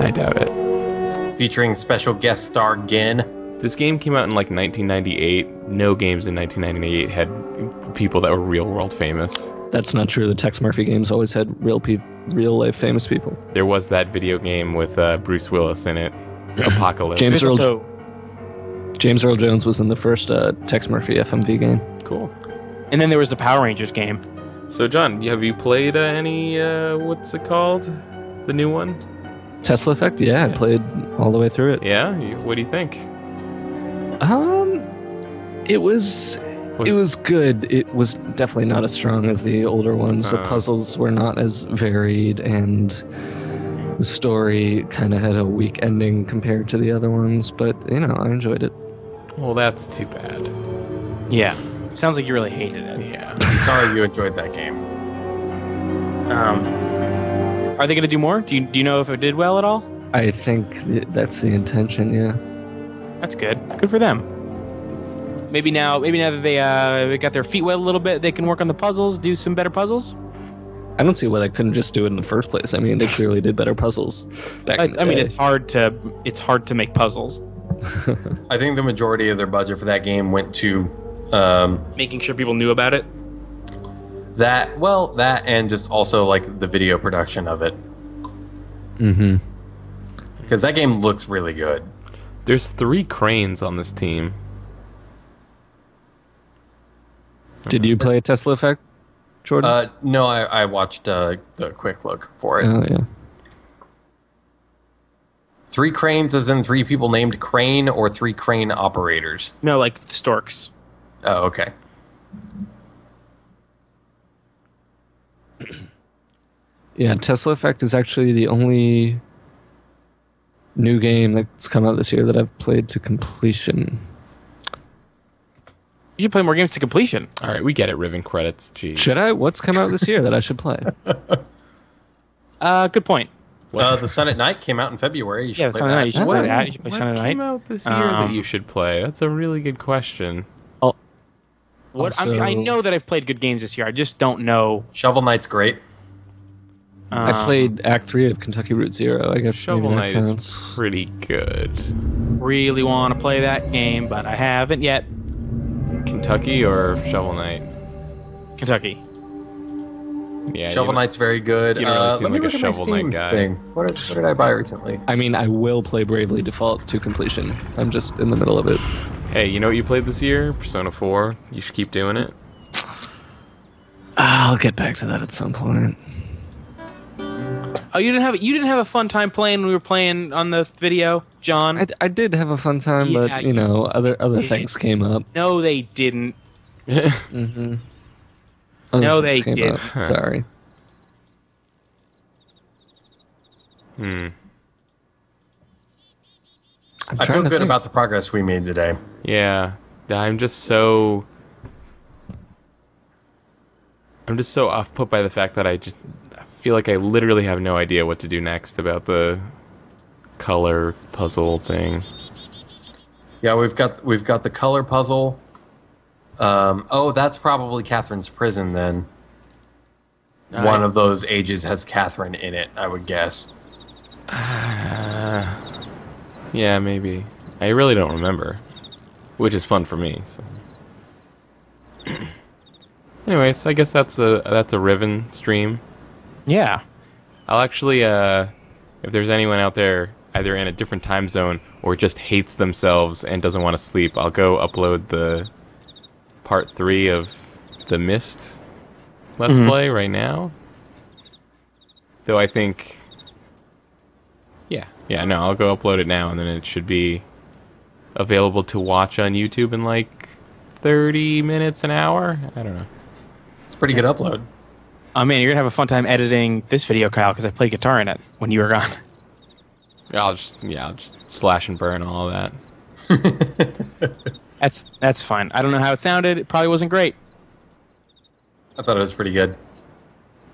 I doubt it. featuring special guest star Gehn. This game came out in like 1998. No games in 1998 had people that were real world famous. That's not true. The Tex Murphy games always had real peop real life famous people. There was that video game with uh, Bruce Willis in it, Apocalypse. James Earl, So James Earl Jones was in the first uh, Tex Murphy FMV game. Cool. and then there was the Power Rangers game. So, John, have you played uh, any? Uh, what's it called? The new one? Tesla Effect, yeah, I played all the way through it. Yeah. You, what do you think? Um, it was Was- it was good. It was definitely not as strong as the older ones. The Uh. puzzles were not as varied, and the story kind of had a weak ending compared to the other ones. But you know, I enjoyed it. Well, that's too bad. Yeah, sounds like you really hated it. Yeah. I'm sorry you enjoyed that game. Um, are they going to do more? Do you do you know if it did well at all? I think th- that's the intention. Yeah. That's good. Good for them. Maybe now, maybe now that they uh, got their feet wet a little bit, they can work on the puzzles, do some better puzzles. I don't see why they couldn't just do it in the first place. I mean, they clearly did better puzzles back. in the I mean, it's hard to it's hard to make puzzles. I think the majority of their budget for that game went to um, Making sure people knew about it. that. Well, that and just also like the video production of it Mhm. because that game looks really good. There's three cranes on this team. Did you play a Tesla Effect, Jordan? Uh, no, I, I watched uh, the quick look for it. oh yeah. Three cranes, as in three people named Crane, or three crane operators. No, like storks. Oh, okay. Yeah, Tesla Effect is actually the only new game that's come out this year that I've played to completion. You should play more games to completion. All right, we get it. Riven credits. Jeez. Should I? What's come out this year that I should play? Uh, good point. Uh, the Sun at Night came out in February. You should Yeah, play Sunday that. night. You should What- play that. You should play What Sunday came night. out this year that Um, you should play? That's a really good question. Oh, What? I, mean, I know that I've played good games this year. I just don't know. Shovel Knight's great. Um, I played Act Three of Kentucky Route Zero. I guess Shovel Knight is pretty good. Really want to play that game, but I haven't yet. Kentucky or Shovel Knight? Kentucky. Yeah. Shovel Knight's very good. you don't really uh, seem let me like a look at my Shovel Knight Steam guy. thing. What did, what did I buy recently? I mean, I will play Bravely Default to completion. I'm just in the middle of it. Hey, you know what you played this year? Persona 4. You should keep doing it. I'll get back to that at some point. Oh, you didn't have you didn't have a fun time playing when we were playing on the video, John? I, I did have a fun time, Yeah, but you you know, other other did. things came up. no, they didn't. Mm-hmm. No, they didn't. Sorry. Hmm. I'm I feel good think. about the progress we made today. Yeah. I'm just so. I'm just so off put by the fact that I just I feel like I literally have no idea what to do next about the color puzzle thing. Yeah, we've got we've got the color puzzle. Um, oh, that's probably Catherine's prison then. One of those ages has Catherine in it, I would guess. Yeah, maybe. I really don't remember, which is fun for me. So. Anyways, I guess that's a that's a Riven stream. Yeah. I'll actually, uh, if there's anyone out there either in a different time zone or just hates themselves and doesn't want to sleep, I'll go upload the part three of the Myst Let's Mhm. Play right now. Though I think, yeah, yeah, no, I'll go upload it now, and then it should be available to watch on YouTube in like 30 minutes, an hour. I don't know. It's a pretty good upload. Oh man, you're gonna have a fun time editing this video, Kyle, because I played guitar in it when you were gone. I'll just, yeah, I'll just slash and burn all of that. That's that's fine. I don't know how it sounded. It probably wasn't great. I thought it was pretty good.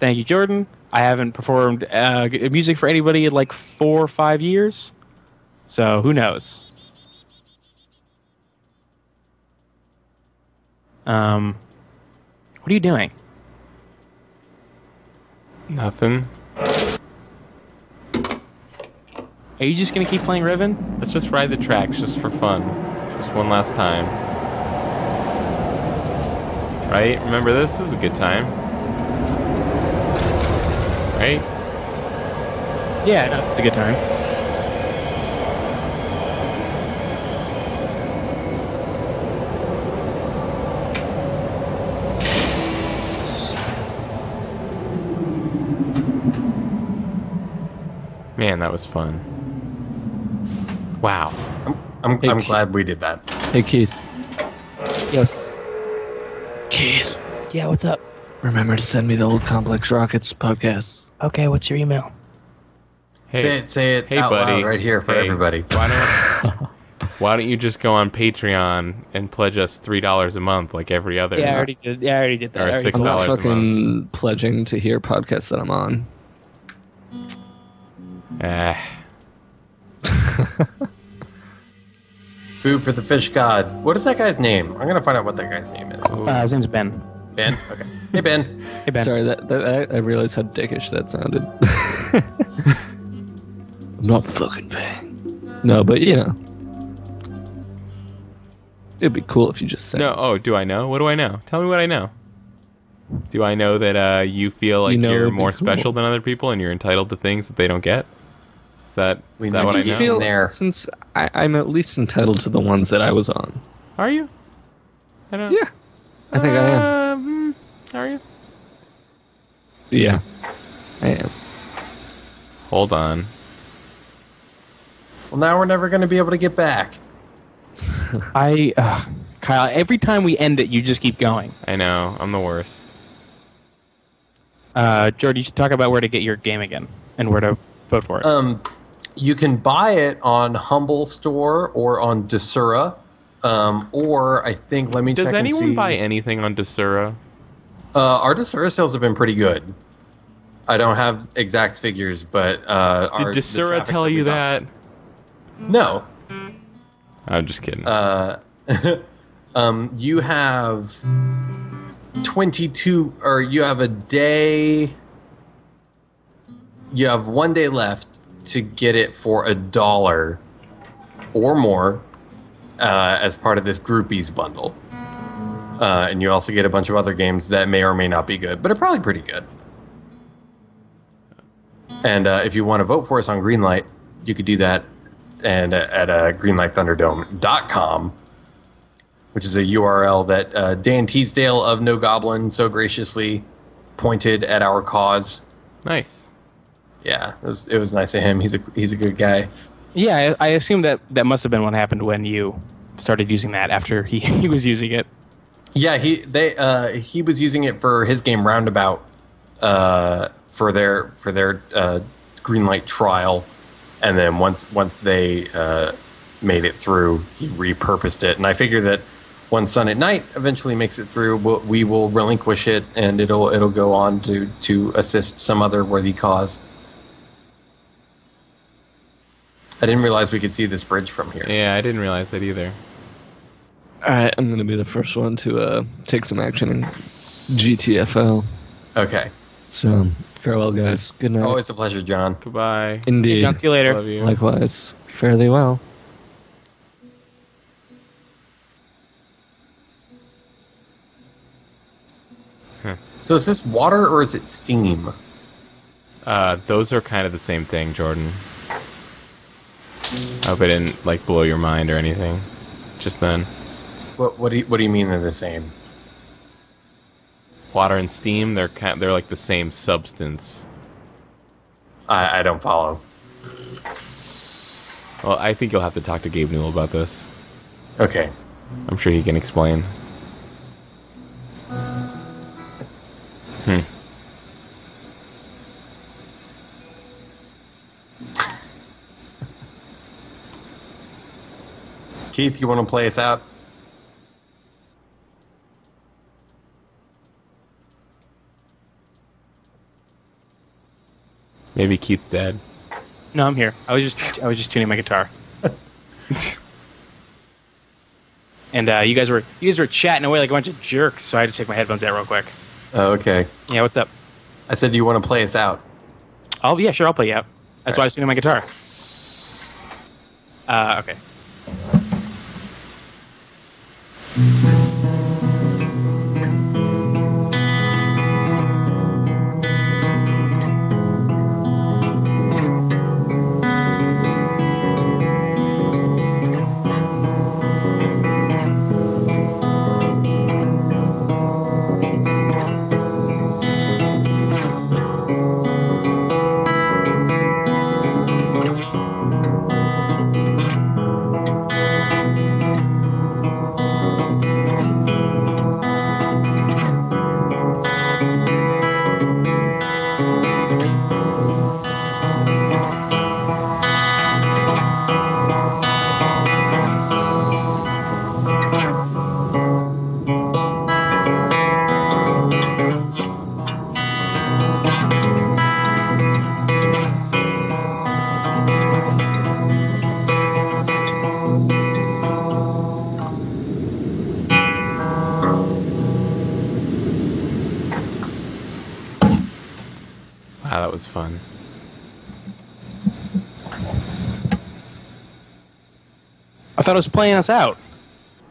Thank you, Jordan. I haven't performed uh, music for anybody in like four or five years, so who knows? Um, what are you doing? Nothing. Are you just gonna keep playing Riven? Let's just ride the tracks just for fun. Just one last time. Right? Remember this? This is a good time. Right? Yeah, no, it's a good time. Man, that was fun. Wow. I'm, Hey, I'm glad we did that. Hey Keith. Yeah, what's, Keith. yeah, what's up? Remember to send me the old Complex Rockets podcast. Okay, what's your email? Hey, say it, say it hey, out buddy. loud right here for Hey, everybody. Why don't Why don't you just go on Patreon and pledge us three dollars a month like every other? Yeah, I already did. Yeah, I already did that. Or I already six did I'm not dollars a fucking pledging to hear podcasts that I'm on. Eh. Food for the fish god. What is that guy's name? I'm gonna find out what that guy's name is. Uh, his name's Ben. Ben. Okay. Hey Ben. Hey Ben. Sorry, that, that I, I realized how dickish that sounded. I'm not fucking paying. No, but you know, it'd be cool if you just said. No. Oh, do I know? What do I know? Tell me what I know. Do I know that uh, you feel like You know you are more cool. special than other people and you're entitled to things that they don't get? Is that We is that what I know? Feel, there. Since I, I'm at least entitled to the ones that I was on. Are you? I don't. Yeah, I think I am. Um, Are you? Yeah, I am. Hold on. Well, now we're never gonna be able to get back. I, uh, Kyle. Every time we end it, you just keep going. I know. I'm the worst. Uh, Jordan, you should talk about where to get your game again and where to vote for it. Um, you can buy it on Humble Store or on Desura. Um, or I think let me Does check and anyone buy anything on Desura? Uh, our Desura sales have been pretty good. I don't have exact figures, but uh, Did our, Desura tell you got- that? No. I'm just kidding. Uh, um, you have 22, or you have a day. You have one day left to get it for a dollar or more uh, as part of this Groupees bundle. Uh, and you also get a bunch of other games that may or may not be good, but are probably pretty good. And uh, if you want to vote for us on Greenlight, you could do that and uh, at uh, greenlightthunderdome.com, which is a URL that uh, Dan Teasdale of No Goblin so graciously pointed at our cause. nice. Yeah, it was it was nice of him. He's a he's a good guy. yeah, I, I assume that that must have been what happened when you started using that after he, he was using it. Yeah, he they uh, he was using it for his game Roundabout uh, for their for their uh, Greenlight trial, and then once once they uh, made it through, he repurposed it. And I figure that once Sun at Night eventually makes it through, we'll, we will relinquish it, and it'll it'll go on to to assist some other worthy cause. I didn't realize we could see this bridge from here. Yeah, I didn't realize that either. All right, I'm gonna be the first one to uh, take some action in GTFO. Okay. So farewell, guys. Good night. Always a pleasure, John. Goodbye. Indeed. John, see you later. Love you. Likewise. Fairly thee well. So is this water or is it steam? Uh, those are kind of the same thing, Jordan. I hope I didn't like blow your mind or anything. Just then, What what do you, what do you mean they're the same? water and steam, they're kind they're like the same substance. I, I don't follow. Well, I think you'll have to talk to Gabe Newell about this. Okay. I'm sure he can explain. Hmm. Keith, you want to play us out? Maybe Keith's dead. No, I'm here. I was just I was just tuning my guitar. and uh, you guys were you guys were chatting away like a bunch of jerks, so I had to take my headphones out real quick. Oh, okay. Yeah, what's up? I said, do you want to play us out? Oh yeah, sure. I'll play you out. That's why. I was tuning my guitar. Uh, okay. Wow, thought I was playing us out.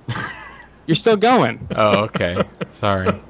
You're still going. Oh, okay. Sorry.